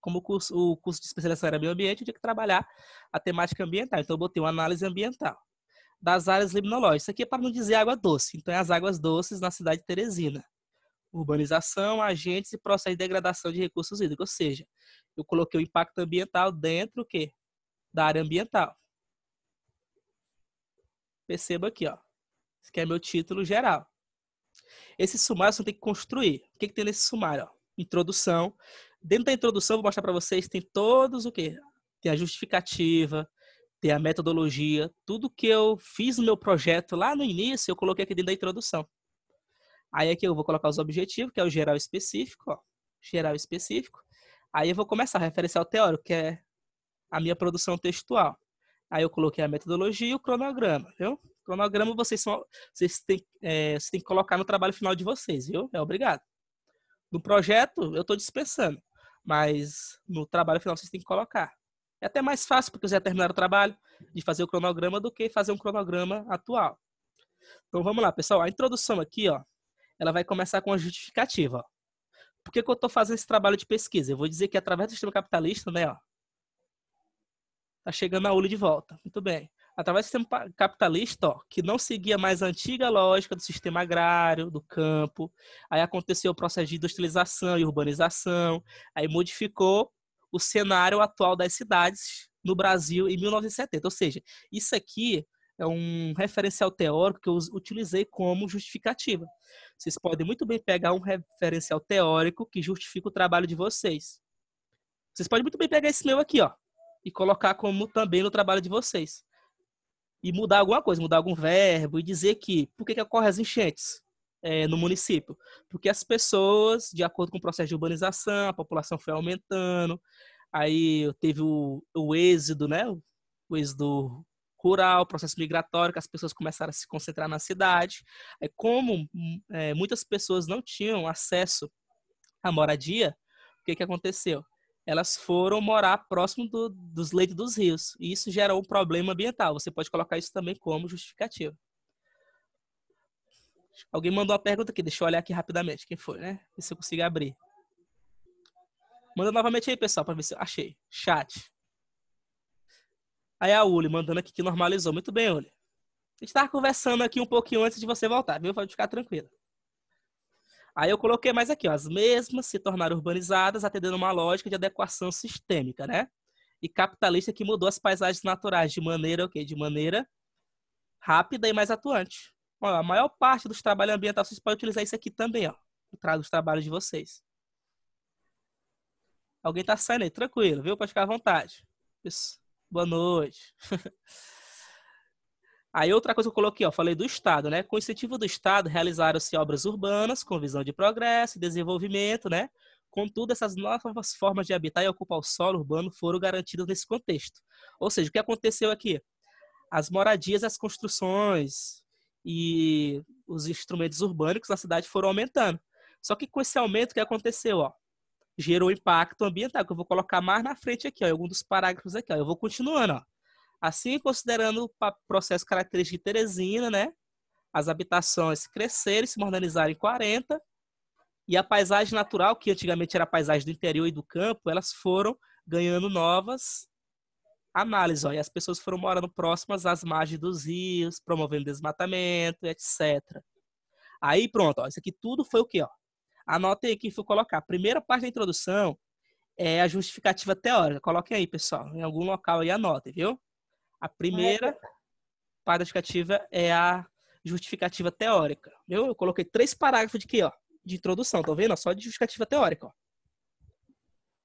Como o curso, o curso de especialização era meio ambiente, eu tinha que trabalhar a temática ambiental. Então, eu botei uma análise ambiental das áreas limnológicas. Isso aqui é para não dizer água doce. Então, é as águas doces na cidade de Teresina urbanização, agentes e processo de degradação de recursos hídricos. Ou seja, eu coloquei o impacto ambiental dentro o quê? da área ambiental. Perceba aqui, ó. Esse aqui é meu título geral. Esse sumário você tem que construir. O que, que tem nesse sumário? Ó? Introdução. Dentro da introdução, vou mostrar para vocês, tem todos o quê? Tem a justificativa, tem a metodologia, tudo que eu fiz no meu projeto lá no início, eu coloquei aqui dentro da introdução. Aí aqui eu vou colocar os objetivos, que é o geral específico, ó. Geral específico. Aí eu vou começar a referencial teórico, que é a minha produção textual. Aí eu coloquei a metodologia e o cronograma, viu? O cronograma vocês, são, vocês, têm, é, vocês têm que colocar no trabalho final de vocês, viu? É obrigado. No projeto, eu estou dispensando, mas no trabalho final vocês têm que colocar. É até mais fácil, porque vocês já terminaram o trabalho, de fazer o cronograma do que fazer um cronograma atual. Então vamos lá, pessoal. A introdução aqui, ó, ela vai começar com a justificativa. Ó. Por que, que eu estou fazendo esse trabalho de pesquisa? Eu vou dizer que através do sistema capitalista, né, ó, tá chegando a ULI de volta. Muito bem. Através do sistema capitalista, ó, que não seguia mais a antiga lógica do sistema agrário, do campo, aí aconteceu o processo de industrialização e urbanização, aí modificou o cenário atual das cidades no Brasil em 1970. Ou seja, isso aqui é um referencial teórico que eu utilizei como justificativa. Vocês podem muito bem pegar um referencial teórico que justifica o trabalho de vocês. Vocês podem muito bem pegar esse meu aqui, ó, e colocar como também no trabalho de vocês. E mudar alguma coisa, mudar algum verbo e dizer que por que, que ocorrem as enchentes é, no município? Porque as pessoas, de acordo com o processo de urbanização, a população foi aumentando, aí teve o, o êxodo, né? O êxodo rural, processo migratório, que as pessoas começaram a se concentrar na cidade. Aí, como é, muitas pessoas não tinham acesso à moradia, o que, que aconteceu? Elas foram morar próximo do, dos leitos dos rios. E isso gerou um problema ambiental. Você pode colocar isso também como justificativa. Alguém mandou uma pergunta aqui, deixa eu olhar aqui rapidamente. Quem foi, né? Ver se eu consigo abrir. Manda novamente aí, pessoal, para ver se eu achei. Chat. Aí a Uli mandando aqui que normalizou. Muito bem, Uli. A gente estava conversando aqui um pouquinho antes de você voltar, viu? Pode ficar tranquilo. Aí eu coloquei mais aqui, ó, as mesmas se tornaram urbanizadas atendendo uma lógica de adequação sistêmica, né? E capitalista que mudou as paisagens naturais de maneira o quê? De maneira rápida e mais atuante. A maior parte dos trabalhos ambientais vocês podem utilizar isso aqui também, ó. Os trabalhos de vocês. Alguém tá saindo aí, tranquilo, viu? Pode ficar à vontade. Isso. Boa noite. Aí outra coisa que eu coloquei, ó, falei do Estado, né? Com incentivo do Estado, realizaram-se obras urbanas com visão de progresso e desenvolvimento, né? Contudo, essas novas formas de habitar e ocupar o solo urbano foram garantidas nesse contexto. Ou seja, o que aconteceu aqui? As moradias, as construções e os instrumentos urbânicos na cidade foram aumentando. Só que com esse aumento, o que aconteceu? Ó? Gerou impacto ambiental, que eu vou colocar mais na frente aqui, ó, em algum dos parágrafos aqui. Ó. Eu vou continuando. Ó. Assim, considerando o processo característico de Teresina, né? As habitações crescerem, se modernizarem em 40, e a paisagem natural, que antigamente era a paisagem do interior e do campo, elas foram ganhando novas análises. Ó, e as pessoas foram morando próximas às margens dos rios, promovendo desmatamento, etc. Aí pronto, ó, isso aqui tudo foi o quê? Ó? Anotem aí que fui colocar. A primeira parte da introdução é a justificativa teórica. Coloquem aí, pessoal. Em algum local aí anotem, viu? A primeira parte da justificativa é a justificativa teórica. Viu? Eu coloquei três parágrafos de quê, ó? De introdução, tá vendo? Só de justificativa teórica, ó.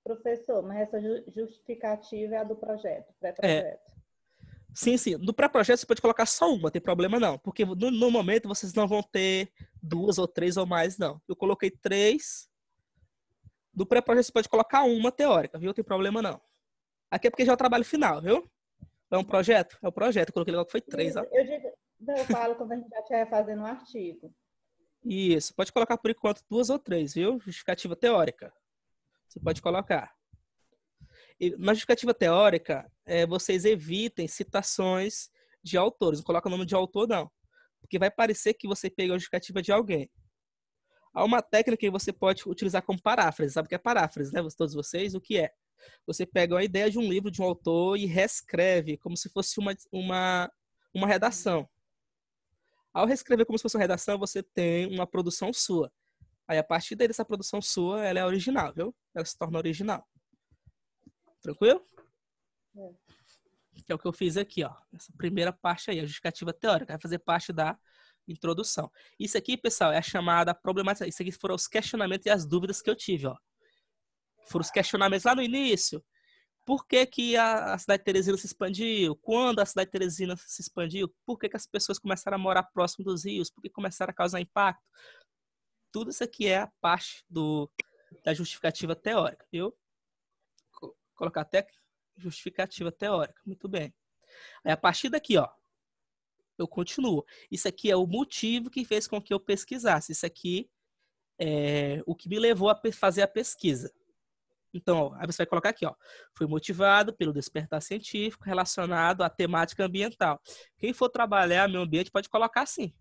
Professor, mas essa ju- justificativa é a do projeto, pré-projeto. Sim, sim. No pré-projeto você pode colocar só uma, não tem problema não. Porque no, no momento vocês não vão ter duas ou três ou mais, não. Eu coloquei três. No pré-projeto você pode colocar uma teórica, viu? Não tem problema não. Aqui é porque já é o trabalho final, viu? É um projeto? É o projeto. Eu coloquei logo que foi três, ó. Eu, digo, não, eu falo quando a gente já estiver fazendo um artigo. Isso. Pode colocar por enquanto duas ou três, viu? Justificativa teórica. Você pode colocar. E na justificativa teórica, é, vocês evitem citações de autores. Não coloca o nome de autor, não. Porque vai parecer que você pegou a justificativa de alguém. Há uma técnica que você pode utilizar como paráfrase. Sabe o que é paráfrase, né? Todos vocês, o que é? Você pega uma ideia de um livro de um autor e reescreve como se fosse uma, uma, uma redação. Ao reescrever como se fosse uma redação, você tem uma produção sua. Aí, a partir daí dessa produção sua, ela é original, viu? Ela se torna original. Tranquilo? É. Que é o que eu fiz aqui, ó. Essa primeira parte aí, a justificativa teórica, vai fazer parte da introdução. Isso aqui, pessoal, é a chamada problemática. Isso aqui foram os questionamentos e as dúvidas que eu tive, ó. Foram os questionamentos lá no início. Por que, que a, a cidade de Teresina se expandiu? Quando a cidade de Teresina se expandiu? Por que, que as pessoas começaram a morar próximo dos rios? Por que começaram a causar impacto? Tudo isso aqui é a parte do, da justificativa teórica, viu? Co- Colocar até justificativa teórica. Muito bem. Aí, a partir daqui, ó, eu continuo. Isso aqui é o motivo que fez com que eu pesquisasse. Isso aqui é o que me levou a fazer a pesquisa. Então, ó, aí você vai colocar aqui, ó. Foi motivado pelo despertar científico relacionado à temática ambiental. Quem for trabalhar meio ambiente pode colocar assim.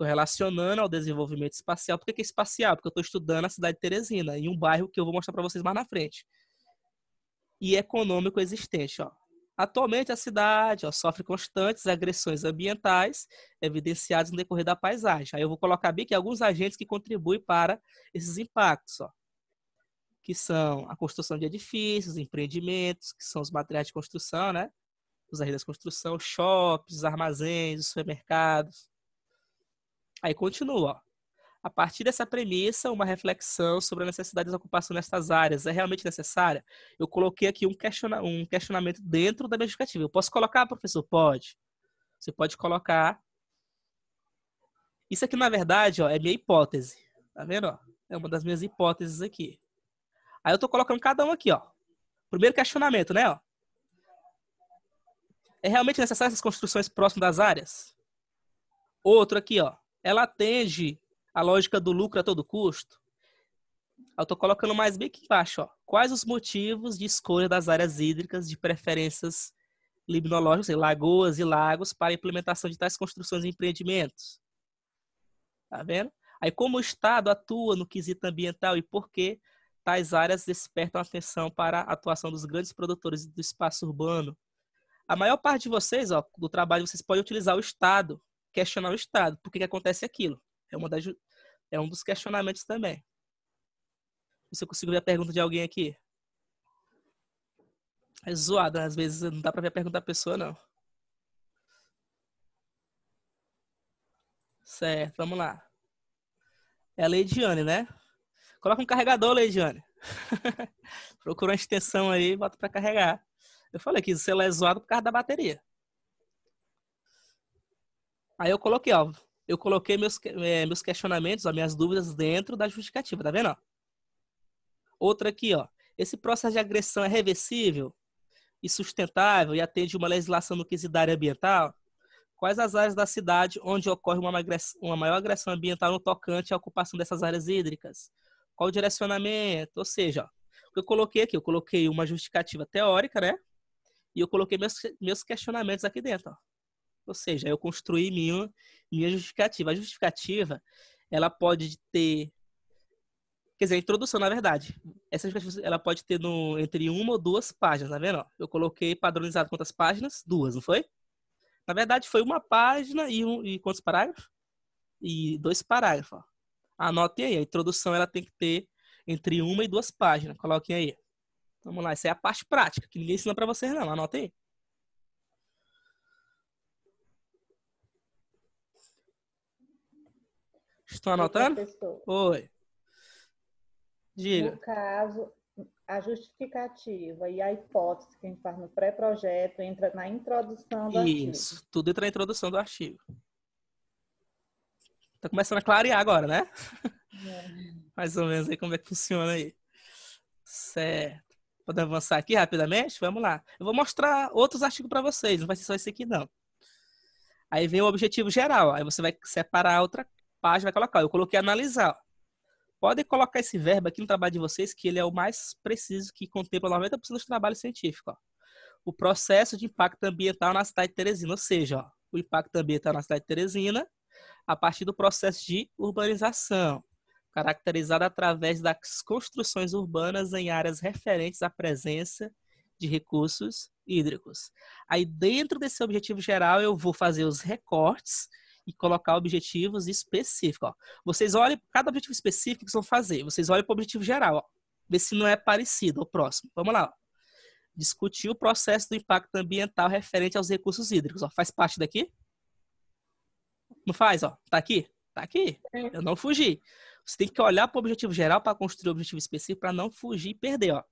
Correlacionando ao desenvolvimento espacial. Por que, que é espacial? Porque eu estou estudando a cidade de Teresina, em um bairro que eu vou mostrar para vocês mais na frente. E econômico existente, ó. Atualmente, a cidade ó, sofre constantes agressões ambientais evidenciadas no decorrer da paisagem. Aí eu vou colocar bem aqui alguns agentes que contribuem para esses impactos, ó, que são a construção de edifícios, empreendimentos, que são os materiais de construção, né? Os agentes de construção, shoppings, armazéns, os supermercados. Aí continua, ó. A partir dessa premissa, uma reflexão sobre a necessidade de ocupação nestas áreas é realmente necessária? Eu coloquei aqui um, questiona um questionamento dentro da minha justificativa. Eu posso colocar, professor? Pode. Você pode colocar. Isso aqui, na verdade, ó, é minha hipótese. Tá vendo? Ó? É uma das minhas hipóteses aqui. Aí eu tô colocando cada um aqui, ó. Primeiro questionamento, né? Ó. É realmente necessário essas construções próximas das áreas? Outro aqui, ó. Ela atende a lógica do lucro a todo custo? Eu tô colocando mais bem aqui embaixo, ó. Quais os motivos de escolha das áreas hídricas de preferências limnológicas, lagoas e lagos, para a implementação de tais construções e empreendimentos? Tá vendo? Aí, como o Estado atua no quesito ambiental e por que tais áreas despertam atenção para a atuação dos grandes produtores do espaço urbano? A maior parte de vocês, ó, do trabalho, vocês podem utilizar o Estado, questionar o Estado. Por que, que acontece aquilo? É, uma das, é um dos questionamentos também. Se eu consigo ver a pergunta de alguém aqui. É zoado, às vezes não dá pra ver a pergunta da pessoa, não. Certo, vamos lá. É a Leidiane, né? Coloca um carregador, Leidiane. Procura uma extensão aí bota pra carregar. Eu falei que o celular é zoado por causa da bateria. Aí eu coloquei, ó. Eu coloquei meus, é, meus questionamentos, ó, minhas dúvidas dentro da justificativa, tá vendo? Ó? Outra aqui, ó. Esse processo de agressão é reversível e sustentável e atende uma legislação no quesito da área ambiental? Quais as áreas da cidade onde ocorre uma, agressão, uma maior agressão ambiental no tocante à ocupação dessas áreas hídricas? Qual o direcionamento? Ou seja, ó, eu coloquei aqui, eu coloquei uma justificativa teórica, né? e eu coloquei meus, meus questionamentos aqui dentro. Ó. Ou seja, eu construí minha, minha justificativa. A justificativa, ela pode ter Quer dizer, a introdução, na verdade. Essa ela pode ter no, entre uma ou duas páginas, tá vendo? Eu coloquei padronizado quantas páginas? Duas, não foi? Na verdade, foi uma página e, um, e quantos parágrafos? E dois parágrafos. Ó. Anotem aí. A introdução ela tem que ter entre uma e duas páginas. Coloquem aí. Vamos lá. Essa é a parte prática, que ninguém ensina para vocês, não. Anotem aí. Estão anotando? Oi. Diga. No caso, a justificativa e a hipótese que a gente faz no pré-projeto entra na introdução do Isso, artigo. Isso, tudo entra na introdução do artigo. Tá começando a clarear agora, né? É. Mais ou menos aí como é que funciona aí. Certo. Podemos avançar aqui rapidamente? Vamos lá. Eu vou mostrar outros artigos para vocês, não vai ser só esse aqui não. Aí vem o objetivo geral, aí você vai separar outra página, vai colocar. Eu coloquei analisar. Podem colocar esse verbo aqui no trabalho de vocês, que ele é o mais preciso, que contempla 90% do trabalho científico. Ó. O processo de impacto ambiental na cidade de Teresina, ou seja, ó, o impacto ambiental na cidade de Teresina a partir do processo de urbanização, caracterizado através das construções urbanas em áreas referentes à presença de recursos hídricos. Aí, dentro desse objetivo geral, eu vou fazer os recortes e colocar objetivos específicos. Ó. Vocês olhem cada objetivo específico que vocês vão fazer. Vocês olhem para o objetivo geral. Ó. Vê se não é parecido ao próximo. Vamos lá. Ó. Discutir o processo do impacto ambiental referente aos recursos hídricos. Ó. Faz parte daqui? Não faz, ó. Tá aqui? Tá aqui. Eu não fugi. Você tem que olhar para o objetivo geral para construir o objetivo específico para não fugir e perder, ó.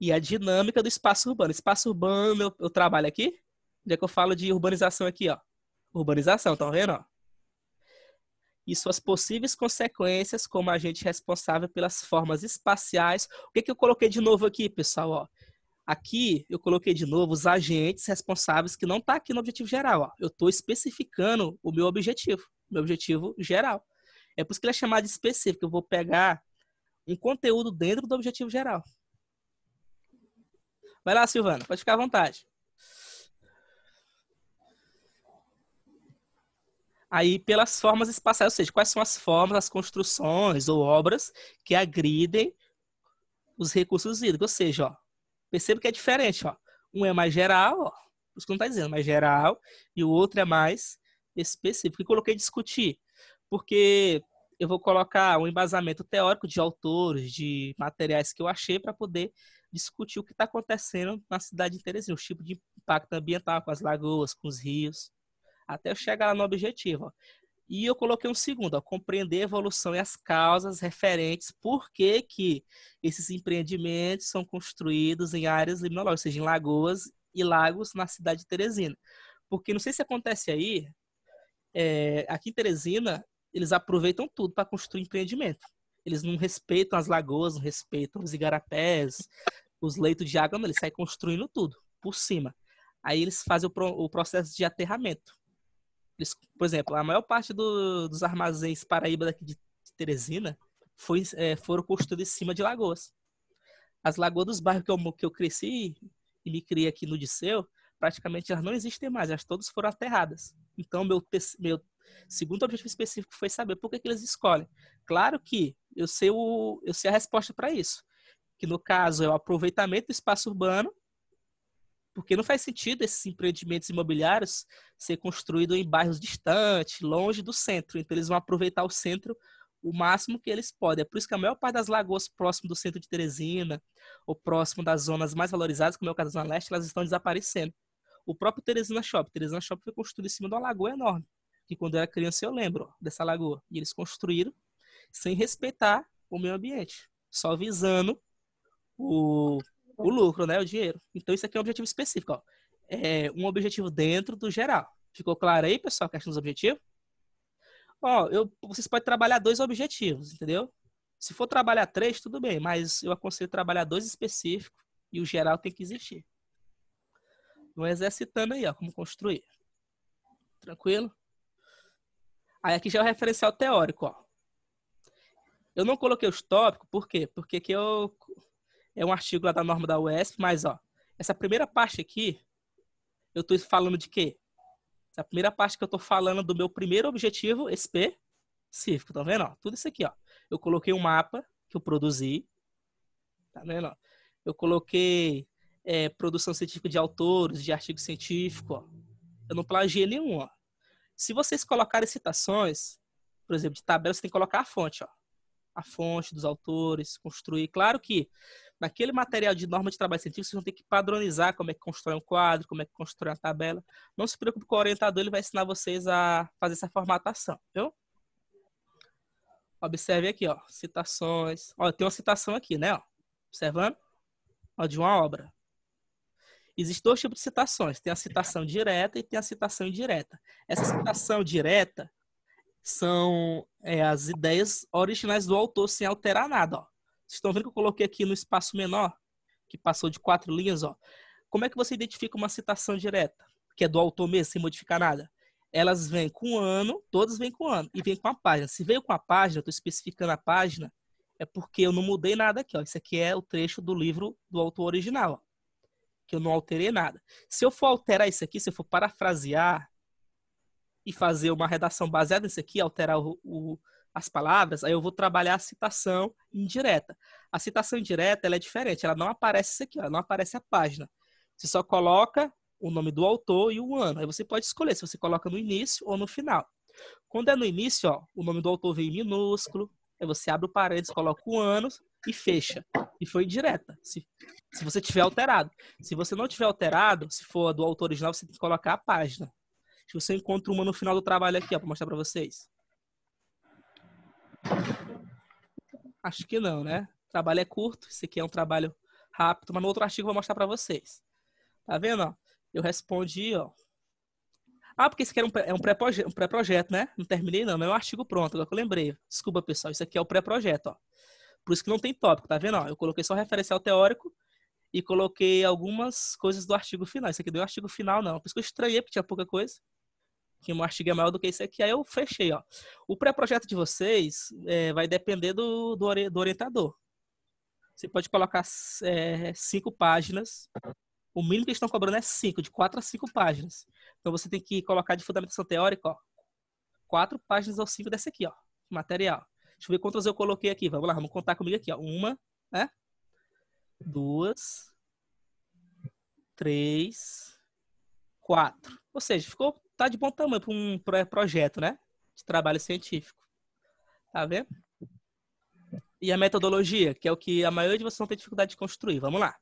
E a dinâmica do espaço urbano. Espaço urbano, eu, eu trabalho aqui. Onde é que eu falo de urbanização aqui, ó? Urbanização, tá vendo? E suas possíveis consequências como agente responsável pelas formas espaciais. O que, que eu coloquei de novo aqui, pessoal? Ó, aqui eu coloquei de novo os agentes responsáveis que não está aqui no objetivo geral. Ó. Eu estou especificando o meu objetivo, meu objetivo geral. É por isso que ele é chamado de específico. Eu vou pegar um conteúdo dentro do objetivo geral. Vai lá, Silvana, pode ficar à vontade. Aí pelas formas espaciais, ou seja, quais são as formas, as construções ou obras que agridem os recursos hídricos. Ou seja, ó, perceba que é diferente. Ó. Um é mais geral, ó, isso que não está dizendo, mais geral, e o outro é mais específico. E coloquei discutir, porque eu vou colocar um embasamento teórico de autores, de materiais que eu achei para poder discutir o que está acontecendo na cidade de Teresina, os tipos de impacto ambiental com as lagoas, com os rios até eu chegar lá no objetivo. Ó. E eu coloquei um segundo, ó, compreender a evolução e as causas referentes por que, que esses empreendimentos são construídos em áreas liminológicas, ou seja, em lagoas e lagos na cidade de Teresina. Porque não sei se acontece aí, é, aqui em Teresina, eles aproveitam tudo para construir empreendimento. Eles não respeitam as lagoas, não respeitam os igarapés, os leitos de água, não, eles saem construindo tudo, por cima. Aí eles fazem o, pro, o processo de aterramento. Eles, por exemplo, a maior parte do, dos armazéns Paraíba daqui de Teresina foi, é, foram construídos em cima de lagoas. As lagoas dos bairros que eu, que eu cresci e me criei aqui no Disseu, praticamente elas não existem mais, elas todas foram aterradas. Então, meu, meu segundo objetivo específico foi saber por que, que eles escolhem. Claro que eu sei, o, eu sei a resposta para isso, que no caso é o aproveitamento do espaço urbano porque não faz sentido esses empreendimentos imobiliários ser construídos em bairros distantes, longe do centro. Então, eles vão aproveitar o centro o máximo que eles podem. É por isso que a maior parte das lagoas próximo do centro de Teresina, ou próximo das zonas mais valorizadas, como é o caso da Zona Leste, elas estão desaparecendo. O próprio Teresina Shopping. Teresina Shopping foi construído em cima de uma lagoa enorme. Que quando eu era criança eu lembro ó, dessa lagoa. E eles construíram sem respeitar o meio ambiente. Só visando o o lucro, né? O dinheiro. Então, isso aqui é um objetivo específico, ó. É um objetivo dentro do geral. Ficou claro aí, pessoal, a questão dos objetivos? Ó, eu, vocês podem trabalhar dois objetivos, entendeu? Se for trabalhar três, tudo bem, mas eu aconselho trabalhar dois específicos e o geral tem que existir. Vamos exercitando aí, ó, como construir. Tranquilo? Aí aqui já é o referencial teórico, ó. Eu não coloquei os tópicos, por quê? Porque aqui eu é um artigo lá da norma da UESP, mas ó, Essa primeira parte aqui, eu estou falando de quê? Essa primeira parte que eu estou falando do meu primeiro objetivo específico, tá vendo? Ó, tudo isso aqui, ó. Eu coloquei um mapa que eu produzi, tá vendo? Ó? Eu coloquei é, produção científica de autores, de artigo científico, ó. Eu não plagiei nenhum, ó. Se vocês colocarem citações, por exemplo, de tabela, você tem que colocar a fonte, ó. A fonte dos autores, construir. Claro que naquele material de norma de trabalho científico, vocês vão ter que padronizar como é que constrói um quadro, como é que constrói uma tabela. Não se preocupe com o orientador, ele vai ensinar vocês a fazer essa formatação, viu? Observe aqui, ó, citações. Ó, tem uma citação aqui, né, ó. Observando? Ó, de uma obra. Existem dois tipos de citações. Tem a citação direta e tem a citação indireta. Essa citação direta são é, as ideias originais do autor sem alterar nada, ó. Vocês estão vendo que eu coloquei aqui no espaço menor, que passou de quatro linhas, ó. Como é que você identifica uma citação direta, que é do autor mesmo, sem modificar nada? Elas vêm com ano, todas vêm com ano, e vêm com a página. Se veio com a página, estou especificando a página, é porque eu não mudei nada aqui, ó. Isso aqui é o trecho do livro do autor original, ó. Que eu não alterei nada. Se eu for alterar isso aqui, se eu for parafrasear e fazer uma redação baseada nisso aqui, alterar o, o as palavras, aí eu vou trabalhar a citação indireta. A citação indireta ela é diferente, ela não aparece isso aqui, ela não aparece a página. Você só coloca o nome do autor e o ano. Aí você pode escolher se você coloca no início ou no final. Quando é no início, ó, o nome do autor vem em minúsculo, aí você abre o parênteses, coloca o ano e fecha. E foi indireta, se, se você tiver alterado. Se você não tiver alterado, se for do autor original, você tem que colocar a página. Se você encontra uma no final do trabalho aqui, ó, para mostrar para vocês. Acho que não, né? O trabalho é curto, esse aqui é um trabalho rápido, mas no outro artigo eu vou mostrar para vocês. Tá vendo? Ó? Eu respondi, ó. Ah, porque esse aqui é um pré-projeto, um pré né? Não terminei não, mas é um artigo pronto, agora que eu lembrei. Desculpa, pessoal, isso aqui é o pré-projeto, ó. Por isso que não tem tópico, tá vendo? Ó, eu coloquei só referencial teórico e coloquei algumas coisas do artigo final. Isso aqui deu artigo final, não. Por isso que eu estranhei, porque tinha pouca coisa que um artigo é maior do que esse aqui, aí eu fechei, ó. O pré-projeto de vocês é, vai depender do, do, do, orientador. Você pode colocar é, cinco páginas. O mínimo que eles estão cobrando é cinco, de quatro a cinco páginas. Então você tem que colocar de fundamentação teórica, ó, quatro páginas ou cinco desse aqui, ó, material. Deixa eu ver quantas eu coloquei aqui. Vamos lá, vamos contar comigo aqui, ó. Uma, né? Duas, três, quatro. Ou seja, ficou tá de bom tamanho para um projeto, né? De trabalho científico. Tá vendo? E a metodologia, que é o que a maioria de vocês não tem dificuldade de construir. Vamos lá.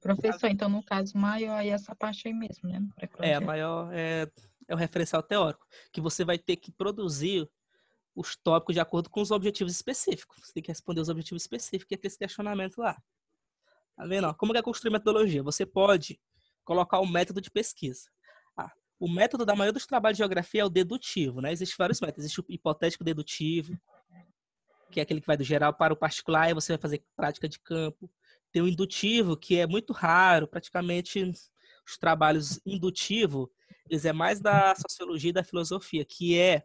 Professor, então no caso maior é essa parte aí mesmo, né? É, a maior é, é o referencial teórico, que você vai ter que produzir os tópicos de acordo com os objetivos específicos. Você tem que responder os objetivos específicos e aquele questionamento lá. Tá vendo? Como é construir metodologia? Você pode colocar o método de pesquisa. O método da maioria dos trabalhos de geografia é o dedutivo, né? Existem vários métodos. Existe o hipotético dedutivo, que é aquele que vai do geral para o particular, e você vai fazer prática de campo. Tem o indutivo, que é muito raro, praticamente os trabalhos indutivo, eles é mais da sociologia e da filosofia, que é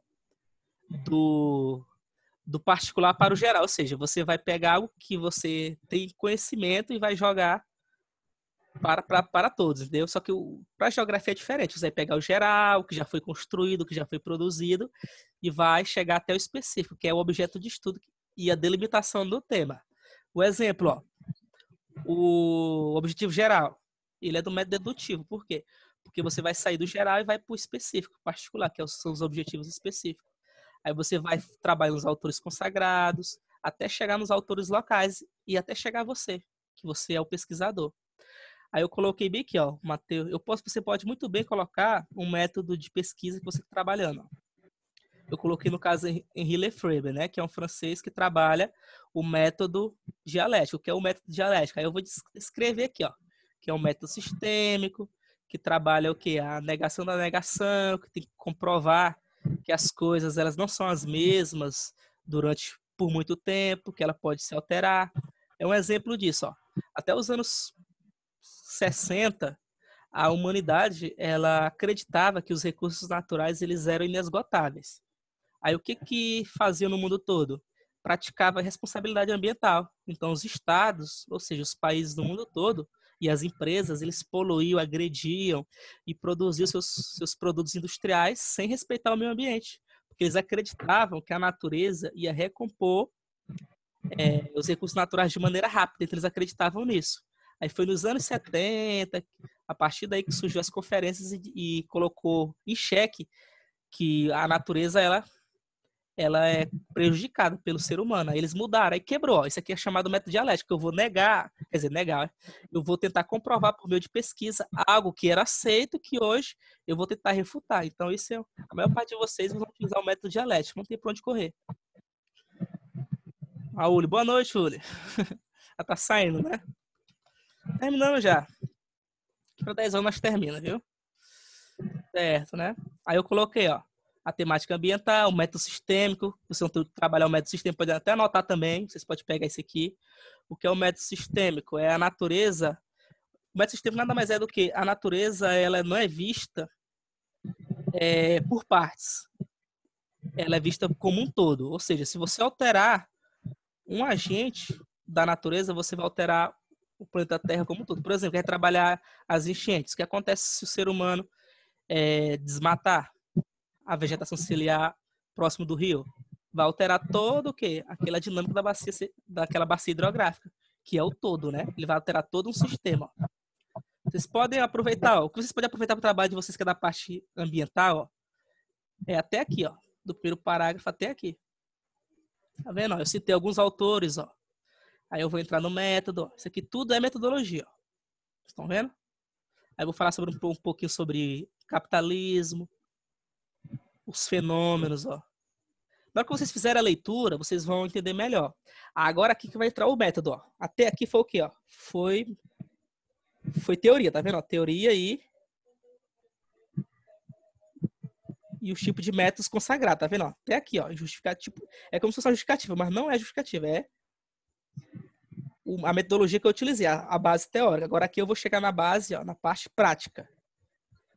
do, do particular para o geral, ou seja, você vai pegar o que você tem conhecimento e vai jogar para, para, para todos, entendeu? Só que para a geografia é diferente. Você vai pegar o geral, o que já foi construído, o que já foi produzido, e vai chegar até o específico, que é o objeto de estudo e a delimitação do tema. O exemplo, ó, o objetivo geral, ele é do método dedutivo. Por quê? Porque você vai sair do geral e vai para o específico, particular, que é são os objetivos específicos. Aí você vai trabalhar nos autores consagrados, até chegar nos autores locais e até chegar você, que você é o pesquisador. Aí eu coloquei bem aqui, ó, Mateus. Eu posso, você pode muito bem colocar um método de pesquisa que você está trabalhando. Eu coloquei no caso Henri Lefebvre, né, que é um francês que trabalha o método dialético, que é o método dialético. Aí eu vou descrever aqui, ó, que é um método sistêmico, que trabalha o que a negação da negação, que tem que comprovar que as coisas elas não são as mesmas durante por muito tempo, que ela pode se alterar. É um exemplo disso, ó. Até os anos 60, a humanidade ela acreditava que os recursos naturais eles eram inesgotáveis. Aí o que que fazia no mundo todo? praticava responsabilidade ambiental. Então, os estados, ou seja, os países do mundo todo, e as empresas, eles poluíam, agrediam e produziam seus, seus produtos industriais sem respeitar o meio ambiente. Porque eles acreditavam que a natureza ia recompor é, os recursos naturais de maneira rápida, então eles acreditavam nisso. Aí foi nos anos 70, a partir daí que surgiu as conferências e, e colocou em xeque que a natureza ela ela é prejudicada pelo ser humano. Aí eles mudaram, aí quebrou. Isso aqui é chamado método dialético. Eu vou negar, quer dizer, negar. Eu vou tentar comprovar por meio de pesquisa algo que era aceito, que hoje eu vou tentar refutar. Então, isso é a maior parte de vocês vão utilizar o método dialético. Não tem para onde correr. A Uli, boa noite, Uli. Ela tá saindo, né? Terminando já. Para 10 anos nós termina, viu? Certo, né? Aí eu coloquei, ó a temática ambiental, o método sistêmico. Você não trabalhar o método sistêmico, pode até anotar também. Vocês podem pegar esse aqui. O que é o método sistêmico? É a natureza. O método sistêmico nada mais é do que a natureza, ela não é vista é, por partes. Ela é vista como um todo. Ou seja, se você alterar um agente da natureza, você vai alterar o planeta Terra como um todo. Por exemplo, quer trabalhar as enchentes. O que acontece se o ser humano é, desmatar? a vegetação ciliar próximo do rio, vai alterar todo o quê? Aquela dinâmica da bacia, daquela bacia hidrográfica, que é o todo, né? Ele vai alterar todo um sistema. Vocês podem aproveitar, ó, o que vocês podem aproveitar para o trabalho de vocês que é da parte ambiental, ó, é até aqui, ó, do primeiro parágrafo até aqui. Tá vendo? Ó? Eu citei alguns autores, ó. Aí eu vou entrar no método. Isso aqui tudo é metodologia. Estão vendo? Aí eu vou falar sobre um, pouquinho sobre capitalismo, os fenômenos, ó. Na hora que vocês fizerem a leitura, vocês vão entender melhor. Agora aqui que vai entrar o método, ó. Até aqui foi o quê, ó? Foi foi teoria, tá vendo? Ó, teoria e e os tipos de métodos consagrados, tá vendo? Ó, até aqui, ó, justificativo. É como se fosse uma justificativa, mas não é justificativa, é a metodologia que eu utilizei, a, base teórica. Agora aqui eu vou chegar na base, ó, na parte prática.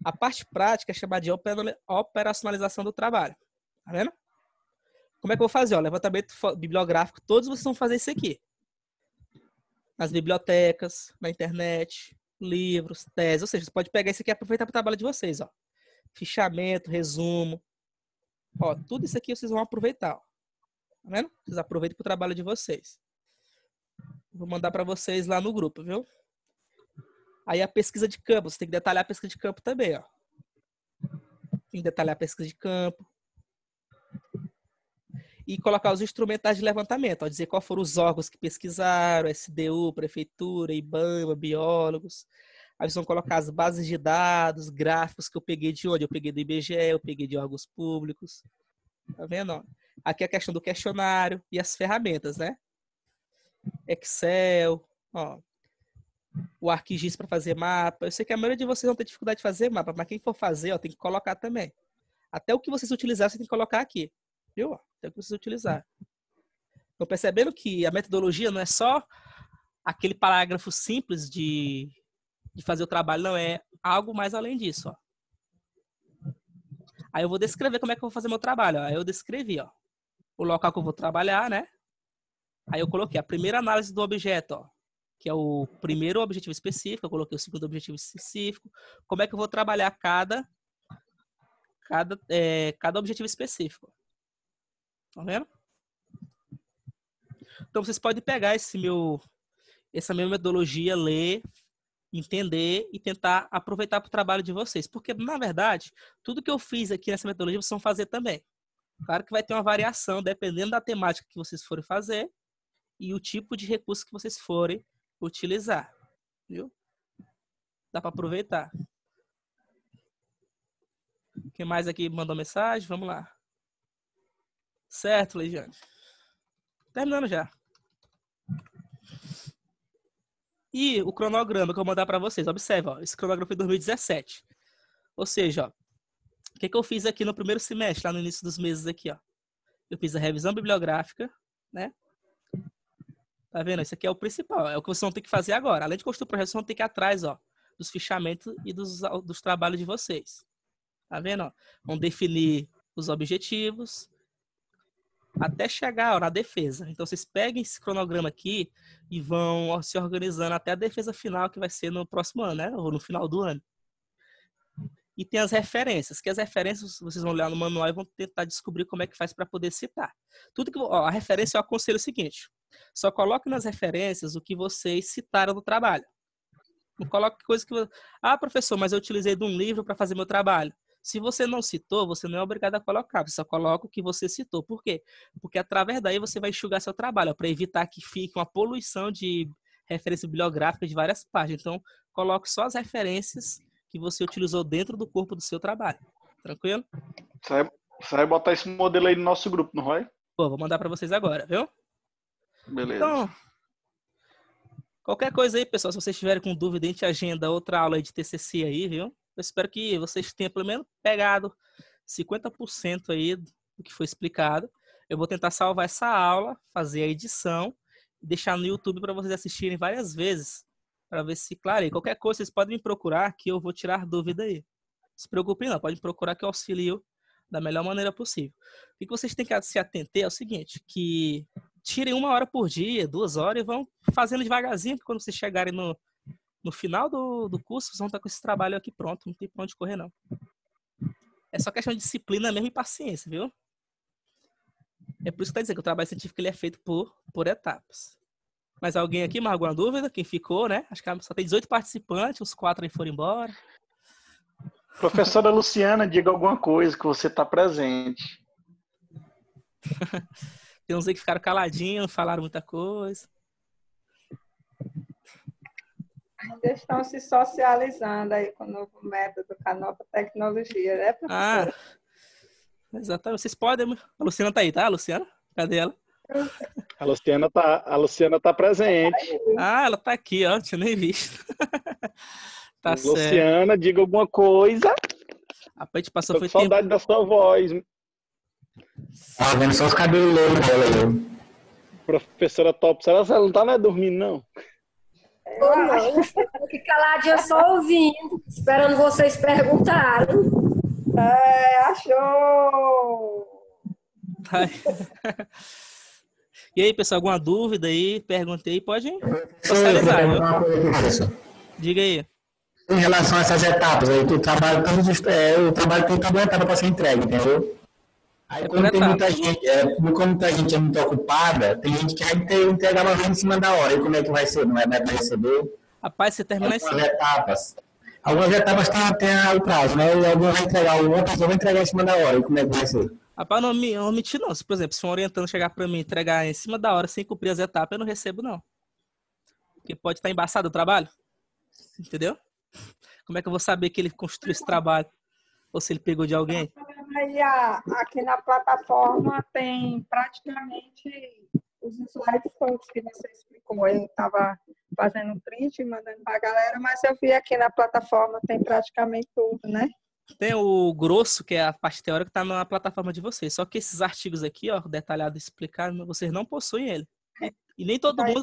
A parte prática é chamada de operacionalização do trabalho. Tá vendo? Como é que eu vou fazer? Ó, levantamento bibliográfico, todos vocês vão fazer isso aqui. Nas bibliotecas, na internet, livros, teses. Ou seja, você pode pegar isso aqui e aproveitar para o trabalho de vocês. Ó. Fichamento, resumo. Ó, tudo isso aqui vocês vão aproveitar. Ó. Tá vendo? Vocês aproveitem para o trabalho de vocês. Vou mandar para vocês lá no grupo, viu? Aí a pesquisa de campo, você tem que detalhar a pesquisa de campo também, ó. Tem que detalhar a pesquisa de campo. E colocar os instrumentais de levantamento, ó, dizer qual foram os órgãos que pesquisaram, SDU, prefeitura, IBAMA, biólogos. Aí vocês vão colocar as bases de dados, gráficos que eu peguei de onde? Eu peguei do IBGE, eu peguei de órgãos públicos. Tá vendo? Ó? Aqui a questão do questionário e as ferramentas, né? Excel, ó, o ArcGIS para fazer mapa. Eu sei que a maioria de vocês não tem dificuldade de fazer mapa, mas quem for fazer, ó, tem que colocar também. Até o que vocês utilizar, você tem que colocar aqui. Viu? Até o que vocês utilizar. Estão percebendo que a metodologia não é só aquele parágrafo simples de, de fazer o trabalho, não é algo mais além disso. Ó. Aí eu vou descrever como é que eu vou fazer meu trabalho. Ó. Aí eu descrevi ó, o local que eu vou trabalhar, né? Aí eu coloquei a primeira análise do objeto. Ó que é o primeiro objetivo específico, eu coloquei o segundo objetivo específico, como é que eu vou trabalhar cada, cada, é, cada objetivo específico. Tá vendo? Então, vocês podem pegar esse meu, essa minha metodologia, ler, entender e tentar aproveitar para o trabalho de vocês. Porque, na verdade, tudo que eu fiz aqui nessa metodologia, vocês vão fazer também. Claro que vai ter uma variação dependendo da temática que vocês forem fazer e o tipo de recurso que vocês forem utilizar, viu? Dá para aproveitar. Quem mais aqui mandou mensagem? Vamos lá. Certo, Legiane. Terminando já. E o cronograma que eu vou mandar para vocês. Observa, ó, esse cronograma foi em 2017. Ou seja, ó, o que, que eu fiz aqui no primeiro semestre, lá no início dos meses aqui, ó. Eu fiz a revisão bibliográfica, né? Tá vendo? Isso aqui é o principal, é o que vocês vão ter que fazer agora. Além de construir o projeto, vocês vão ter que ir atrás, ó, dos fichamentos e dos, dos trabalhos de vocês. Tá vendo? Ó? Vão definir os objetivos, até chegar ó, na defesa. Então, vocês peguem esse cronograma aqui e vão ó, se organizando até a defesa final, que vai ser no próximo ano, né? Ou no final do ano. E tem as referências, que as referências vocês vão olhar no manual e vão tentar descobrir como é que faz para poder citar. Tudo que ó, a referência eu aconselho o seguinte: só coloque nas referências o que vocês citaram no trabalho. Não coloque coisa que ah, professor, mas eu utilizei de um livro para fazer meu trabalho. Se você não citou, você não é obrigado a colocar, você só coloca o que você citou. Por quê? Porque através daí você vai enxugar seu trabalho, para evitar que fique uma poluição de referência bibliográfica de várias páginas. Então, coloque só as referências que você utilizou dentro do corpo do seu trabalho. Tranquilo? Você vai, você vai botar esse modelo aí no nosso grupo, não vai? Pô, vou mandar para vocês agora, viu? Beleza. Então, qualquer coisa aí, pessoal, se vocês tiverem com dúvida, a gente agenda outra aula de TCC aí, viu? Eu espero que vocês tenham pelo menos pegado 50% aí do que foi explicado. Eu vou tentar salvar essa aula, fazer a edição deixar no YouTube para vocês assistirem várias vezes para ver se clareia. Qualquer coisa, vocês podem me procurar que eu vou tirar dúvida aí. Se preocupem não, pode procurar que eu auxilio da melhor maneira possível. O que vocês têm que se atentar é o seguinte, que tirem uma hora por dia, duas horas e vão fazendo devagarzinho, porque quando vocês chegarem no, no final do, do curso, vocês vão estar com esse trabalho aqui pronto, não tem pra onde correr não. É só questão de disciplina mesmo e paciência, viu? É por isso que tá dizendo que o trabalho científico ele é feito por, por etapas. Mais alguém aqui, mais alguma dúvida? Quem ficou, né? Acho que só tem 18 participantes, os quatro aí foram embora. Professora Luciana, diga alguma coisa que você está presente. tem uns aí que ficaram caladinhos, falaram muita coisa. Ainda estão se socializando aí com o novo método, com a nova tecnologia, né, professora? Ah, exatamente. Vocês podem. A Luciana tá aí, tá, Luciana? Cadê ela? A Luciana tá, a Luciana tá presente. Ah, ela tá aqui, ó, tinha nem visto. tá Luciana, certo. diga alguma coisa. A gente passou Tô foi com saudade tempo... da sua voz. Ah, vendo só os cabelos dela aí. Professora Top, será que ela não tá né, dormindo, não? Não, fiquei caladinha só ouvindo, esperando vocês perguntarem. É, achou! E aí, pessoal, alguma dúvida aí? Perguntei, pode socializar. Diga aí. Em relação a essas etapas, aí tu trabalha todos os, é, o trabalho tem cada etapa para ser entregue, entendeu? Aí é como tem muita gente, é, como muita gente é muito ocupada, tem gente que vai entregar uma vez em cima da hora. E como é que vai ser? Não é para receber? Rapaz, você termina Algumas assim. etapas. Algumas etapas tem, tem o prazo, né? E algumas vai entregar, uma pessoa vai entregar em cima da hora. E como é que vai ser? Rapaz, não me omitir, não. Se, por exemplo, se um orientando chegar para mim entregar em cima da hora sem cumprir as etapas, eu não recebo, não. Porque pode estar embaçado o trabalho. Entendeu? Como é que eu vou saber que ele construiu esse trabalho? Ou se ele pegou de alguém? Aí, aqui na plataforma tem praticamente os slides todos que você explicou. Eu estava fazendo print e mandando para a galera, mas eu vi aqui na plataforma tem praticamente tudo, né? Tem o grosso, que é a parte teórica, que está na plataforma de vocês. Só que esses artigos aqui, ó, detalhado explicado, vocês não possuem ele. E nem todo mundo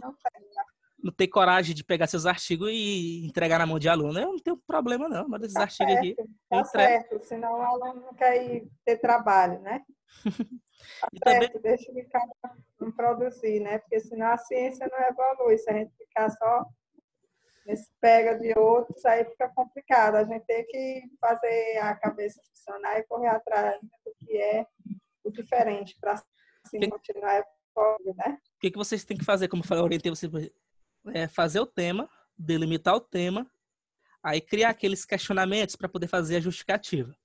não tem coragem de pegar seus artigos e entregar na mão de aluno. Eu não tenho problema, não. Mas esses tá artigos aqui. Tá certo, senão o aluno não quer ir ter trabalho, né? Tá e certo, também... deixa ele cada um produzir, né? Porque senão a ciência não evolui. Se a gente ficar só esse pega de outros, aí fica complicado. A gente tem que fazer a cabeça funcionar e correr atrás do que é o diferente para assim, que... continuar evoluindo, né? O que, que vocês têm que fazer, como eu orientei vocês, é fazer o tema, delimitar o tema, aí criar aqueles questionamentos para poder fazer a justificativa.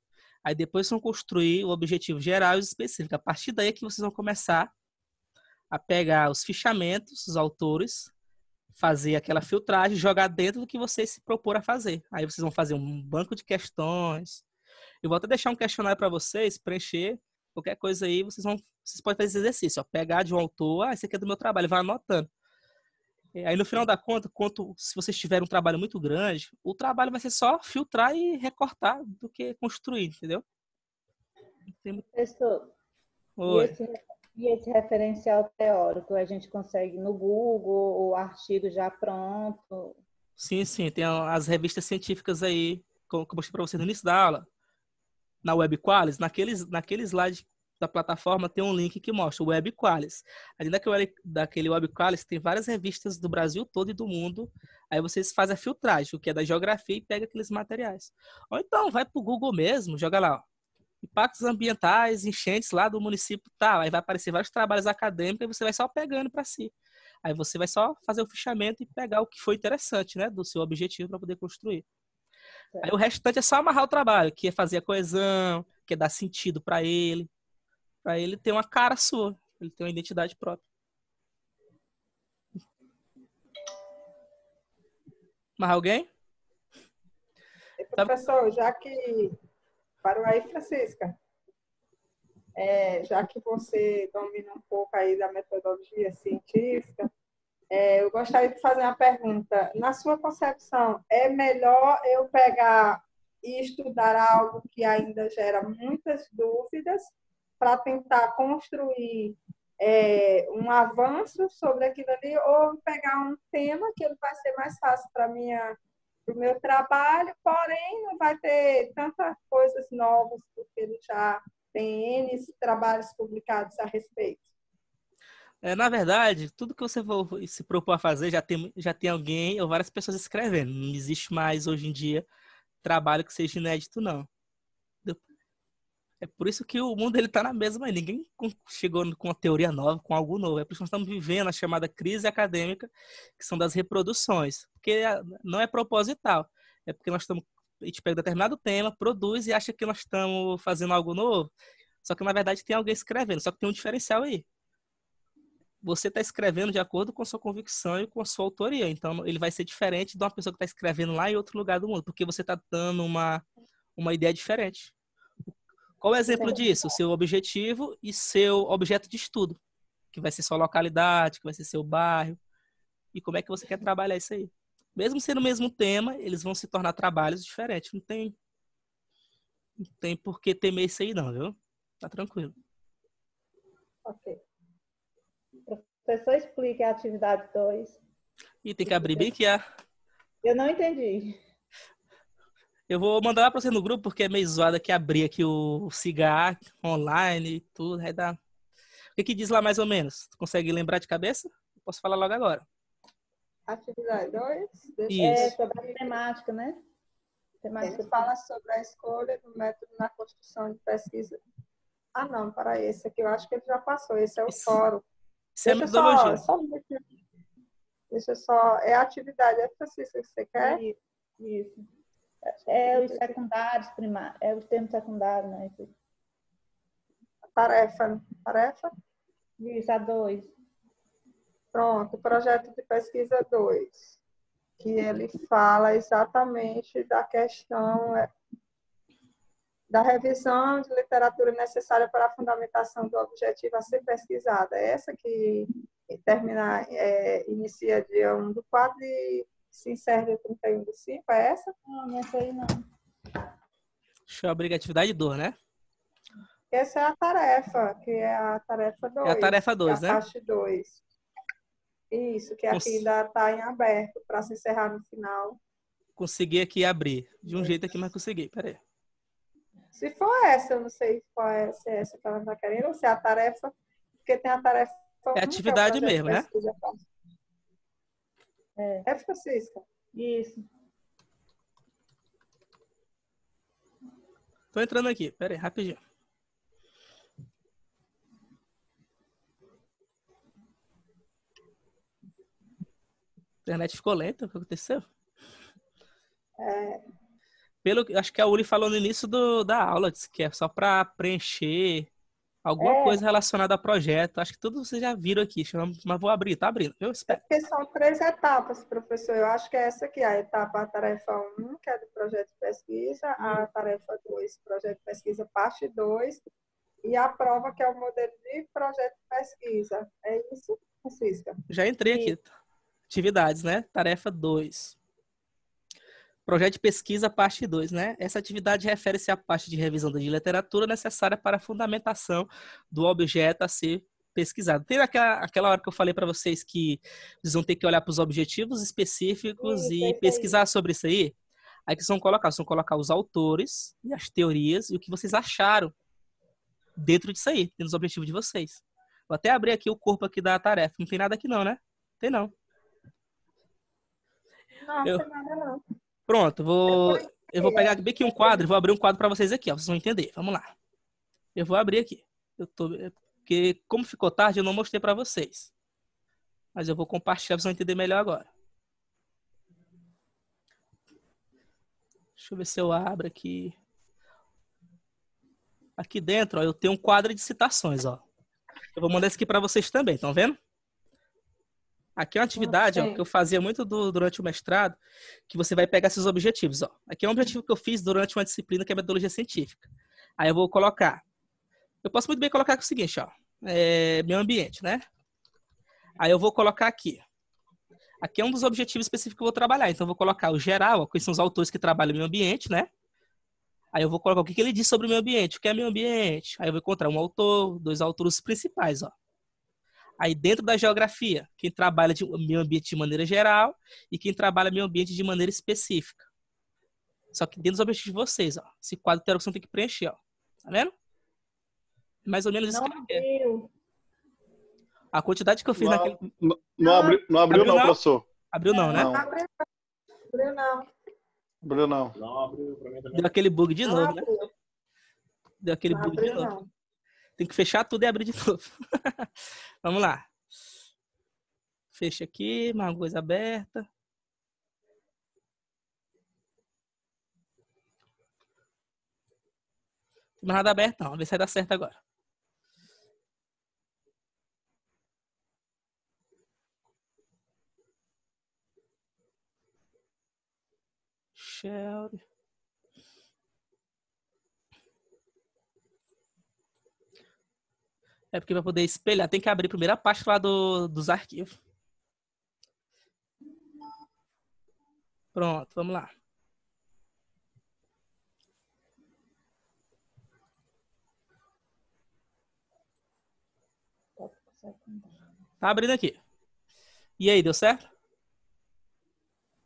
Aí depois vão construir o objetivo geral e específico. A partir daí é que vocês vão começar a pegar os fichamentos, os autores, fazer aquela filtragem, jogar dentro do que vocês se propor a fazer. Aí vocês vão fazer um banco de questões. Eu vou até deixar um questionário para vocês preencher qualquer coisa aí, vocês vão, vocês podem fazer esse exercício, ó, pegar de um autor, ah, esse aqui é do meu trabalho, vai anotando. Aí no final da conta, quanto se vocês tiverem um trabalho muito grande, o trabalho vai ser só filtrar e recortar do que construir, entendeu? Professor. E esse, e esse referencial teórico a gente consegue no Google, o artigo já pronto? Sim, sim. Tem as revistas científicas aí, como eu mostrei para você no início da aula, na Web Qualis, naqueles, naquele slide da plataforma tem um link que mostra o Web Qualis. Ali naquele, daquele Web Qualis tem várias revistas do Brasil todo e do mundo. Aí vocês fazem a filtragem, o que é da geografia, e pega aqueles materiais. Ou então vai para o Google mesmo, joga lá, ó, impactos ambientais, enchentes lá do município tal. Aí vai aparecer vários trabalhos acadêmicos e você vai só pegando para si. Aí você vai só fazer o fichamento e pegar o que foi interessante, né, do seu objetivo para poder construir. Aí o restante é só amarrar o trabalho, que é fazer a coesão, que é dar sentido para ele, para ele ter uma cara sua, ele ter uma identidade própria. Mais alguém? Professor, já que Parou aí, Francisca. É, já que você domina um pouco aí da metodologia científica, é, eu gostaria de fazer uma pergunta. Na sua concepção, é melhor eu pegar e estudar algo que ainda gera muitas dúvidas para tentar construir é, um avanço sobre aquilo ali, ou pegar um tema que ele vai ser mais fácil para minha para o meu trabalho, porém não vai ter tantas coisas novas, porque ele já tem N trabalhos publicados a respeito. É, na verdade, tudo que você se propor a fazer já tem, já tem alguém ou várias pessoas escrevendo. Não existe mais hoje em dia trabalho que seja inédito, não. É por isso que o mundo ele está na mesma. Ninguém chegou com uma teoria nova, com algo novo. É por isso que nós estamos vivendo a chamada crise acadêmica, que são das reproduções. Porque não é proposital. É porque nós estamos. A gente pega determinado tema, produz e acha que nós estamos fazendo algo novo. Só que na verdade tem alguém escrevendo. Só que tem um diferencial aí. Você está escrevendo de acordo com a sua convicção e com a sua autoria. Então ele vai ser diferente de uma pessoa que está escrevendo lá em outro lugar do mundo, porque você está dando uma, uma ideia diferente. Qual o exemplo disso? O seu objetivo e seu objeto de estudo, que vai ser sua localidade, que vai ser seu bairro, e como é que você quer trabalhar isso aí. Mesmo sendo o mesmo tema, eles vão se tornar trabalhos diferentes. Não tem, não tem por que temer isso aí, não, viu? Tá tranquilo. Ok. Professor, explique a atividade 2. E tem que abrir bem que é. Eu não entendi. Eu vou mandar lá pra você no grupo, porque é meio zoado aqui abrir aqui o cigarro online e tudo. Aí dá... O que, que diz lá mais ou menos? Tu consegue lembrar de cabeça? posso falar logo agora. Atividade 2? É sobre a temática, né? Temática. Ele fala sobre a escolha do método na construção de pesquisa. Ah, não, para esse aqui eu acho que ele já passou. Esse é o fórum. Isso é metodologia. Só, só, deixa eu só. É a atividade, é Francisco que você quer? Isso. É os secundários primários, é os termos secundários, né? Tarefa, tarefa? Isso, a dois. Pronto, projeto de pesquisa 2, que ele fala exatamente da questão é, da revisão de literatura necessária para a fundamentação do objetivo a ser pesquisado. É essa que termina, é, inicia dia 1 do 4 e se encerra dia 31 do 5, é essa? Não, essa aí não. Show obrigatividade dor, né? Essa é a tarefa, que é a tarefa 2. É a tarefa 2, é né? A parte 2. Isso, que aqui ainda está em aberto para se encerrar no final. Consegui aqui abrir. De um é. jeito aqui, mas consegui. Peraí. Se for essa, eu não sei qual é, se é essa que ela está querendo, ou se é a tarefa, porque tem a tarefa. É atividade mesmo, né? É. é Francisca. Isso. Tô entrando aqui. Pera aí, rapidinho. A internet ficou lenta. O que aconteceu? É. Pelo, acho que a Uli falou no início do, da aula, que é só para preencher Alguma é. coisa relacionada a projeto. Acho que todos vocês já viram aqui, mas vou abrir, tá abrindo. Eu espero. É porque são três etapas, professor. Eu acho que é essa aqui, a etapa, a tarefa 1, que é do projeto de pesquisa, a tarefa 2, projeto de pesquisa, parte 2, e a prova, que é o modelo de projeto de pesquisa. É isso, Francisca? Já entrei aqui. Atividades, né? Tarefa 2. Projeto de pesquisa, parte 2, né? Essa atividade refere-se à parte de revisão de literatura necessária para a fundamentação do objeto a ser pesquisado. Tem aquela, aquela hora que eu falei para vocês que eles vão ter que olhar para os objetivos específicos e pesquisar sobre isso aí? Aí que vocês vão colocar? Vocês vão colocar os autores e as teorias e o que vocês acharam dentro disso aí, dentro dos objetivos de vocês. Vou até abrir aqui o corpo aqui da tarefa. Não tem nada aqui não, né? Tem não. Não, eu... tem nada não. Pronto, vou eu vou pegar bem aqui um quadro, vou abrir um quadro para vocês aqui, ó, vocês vão entender. Vamos lá. Eu vou abrir aqui. Eu tô porque como ficou tarde, eu não mostrei para vocês. Mas eu vou compartilhar, vocês vão entender melhor agora. Deixa eu ver se eu abro aqui. Aqui dentro, ó, eu tenho um quadro de citações, ó. Eu vou mandar isso aqui para vocês também, estão vendo? Aqui é uma atividade ó, que eu fazia muito do, durante o mestrado, que você vai pegar esses objetivos. Ó. Aqui é um objetivo que eu fiz durante uma disciplina que é metodologia científica. Aí eu vou colocar. Eu posso muito bem colocar aqui o seguinte, ó. É, meio ambiente, né? Aí eu vou colocar aqui. Aqui é um dos objetivos específicos que eu vou trabalhar. Então eu vou colocar o geral, ó, quais são os autores que trabalham no meio ambiente, né? Aí eu vou colocar o que, que ele diz sobre o meio ambiente, o que é meio ambiente. Aí eu vou encontrar um autor, dois autores principais, ó. Aí dentro da geografia, quem trabalha de meio ambiente de maneira geral e quem trabalha meio ambiente de maneira específica. Só que dentro dos objetivos de vocês, ó. Esse quadro teórico você tem que preencher, ó. Tá vendo? Mais ou menos isso não que ele A quantidade que eu fiz não, naquele. Não, não, abri, não abriu, abriu, não, professor. Abriu não, né? Não abriu, abriu não. Abriu não. Não abriu pra mim também. Deu aquele bug de Não novo, né? abriu. Deu aquele Não bug de abriu, novo. Tem que fechar tudo e abrir de novo. Vamos lá. Fecha aqui, uma coisa aberta. Tem nada aberto, não. Vamos ver se vai dar certo agora. Shell. É porque para poder espelhar, tem que abrir a primeira parte lá do, dos arquivos. Pronto, vamos lá. Tá abrindo aqui. E aí, deu certo?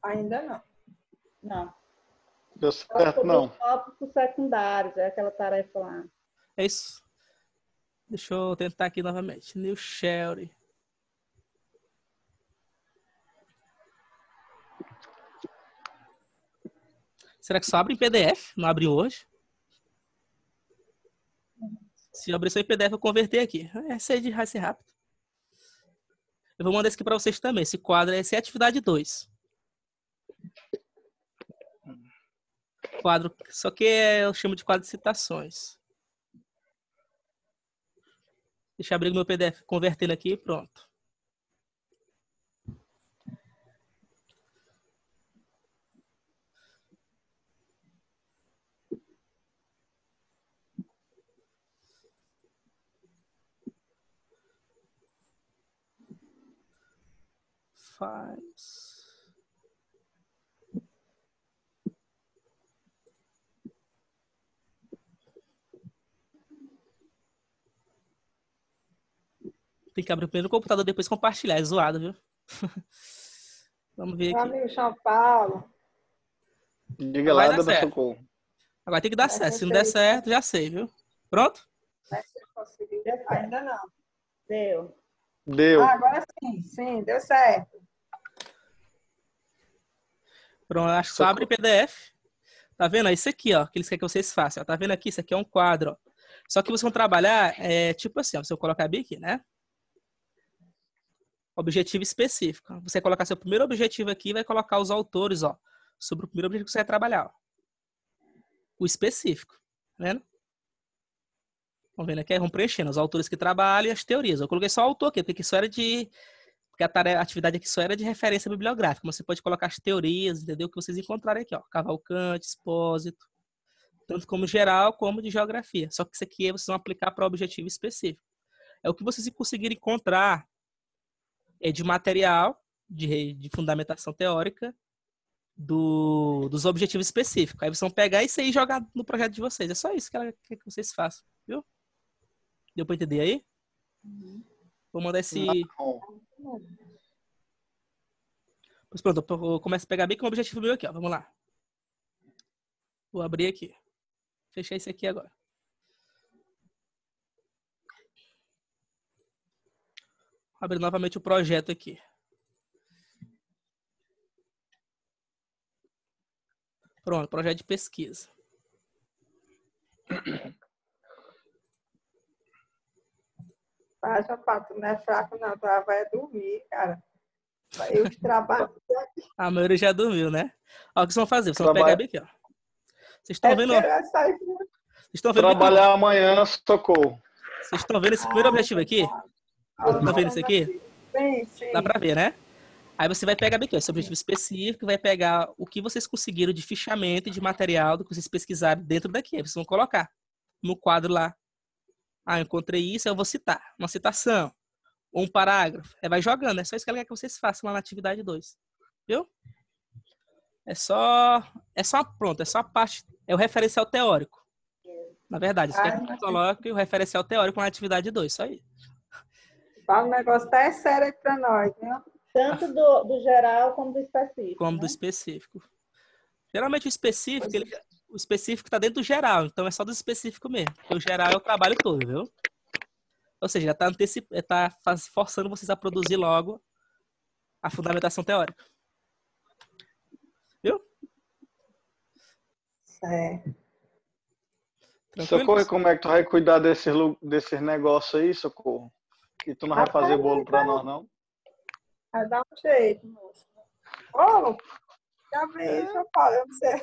Ainda não. Não. Deu certo, não. Tópicos secundários, é aquela tarefa lá. É isso. Deixa eu tentar aqui novamente. New Shelly. Será que só abre em PDF? Não abre hoje? Se abrir só em PDF, eu converter aqui. É, sei de vai ser rápido. Eu vou mandar isso aqui para vocês também. Esse quadro é é atividade 2. Quadro, só que eu chamo de quadro de citações. Deixa eu abrir meu PDF convertendo aqui pronto. Faz. Tem que abrir o primeiro computador depois compartilhar. É zoado, viu? Vamos ver aqui. amigo São Paulo. Diga Vai lá, dar dona certo. Socorro. Agora tem que dar Vai certo. Se não der certo, já sei, viu? Pronto? Vai ser conseguir. Ainda não. Deu. Deu. Ah, agora sim, sim, deu certo. Pronto, acho que só abre PDF. Tá vendo? É isso aqui, ó, que eles querem que vocês façam. ó. Tá vendo aqui? Isso aqui é um quadro, ó. Só que vocês vão trabalhar, é, tipo assim, ó, se eu colocar bem aqui, né? Objetivo específico. Você colocar seu primeiro objetivo aqui vai colocar os autores, ó, sobre o primeiro objetivo que você vai trabalhar, ó. O específico, tá vendo? Vamos vendo aqui, vamos preenchendo os autores que trabalham e as teorias. Eu coloquei só o autor aqui, porque isso era de porque a, tarefa, a atividade aqui só era de referência bibliográfica. Mas você pode colocar as teorias, entendeu? Que vocês encontrarem aqui, ó. Cavalcante, Expósito, tanto como geral como de geografia. Só que isso aqui vocês vão aplicar para objetivo específico. É o que vocês conseguirem encontrar é de material de, de fundamentação teórica do, dos objetivos específicos. Aí vocês vão pegar isso aí e jogar no projeto de vocês. É só isso que ela que vocês façam, viu? Deu para entender aí? Vou mandar esse. Pois pronto, eu começo a pegar bem com o objetivo meu aqui, ó. Vamos lá. Vou abrir aqui. Fechar esse aqui agora. Abrir novamente o projeto aqui. Pronto, projeto de pesquisa. Baixa, Pato, não é fraco não, tu vai dormir, cara. Eu que trabalho. A maioria já dormiu, né? Ó, o que vocês vão fazer? Vocês vão pegar bem aqui, ó. Vocês estão é vendo? Vocês estão vendo Trabalhar aqui? amanhã, socorro. Vocês estão vendo esse primeiro objetivo aqui? Estão vendo isso aqui? Sim, sim. Dá pra ver, né? Aí você vai pegar aqui, esse objetivo específico, vai pegar o que vocês conseguiram de fichamento e de material do que vocês pesquisaram dentro daqui. Aí vocês vão colocar no quadro lá. Ah, encontrei isso, eu vou citar. Uma citação. Ou um parágrafo. Aí vai jogando. É só isso que ela quer que vocês façam lá na atividade 2. Viu? É só. É só pronto, é só a parte. É o referencial teórico. Na verdade, isso ah, quer que eu coloque o referencial teórico na atividade 2, só aí. O negócio tá é sério aí pra nós, né? Tanto do, do geral como do específico. Como né? do específico. Geralmente o específico, ele, o específico está dentro do geral, então é só do específico mesmo. O geral é o trabalho todo, viu? Ou seja, já está antecip... tá forçando vocês a produzir logo a fundamentação teórica. Viu? Certo. Socorro, como é que tu vai cuidar desses, desses negócios aí, Socorro? E tu não vai fazer bolo para nós, não? Vai dar um jeito, moço. Ô, já veio, eu falo, eu não sei.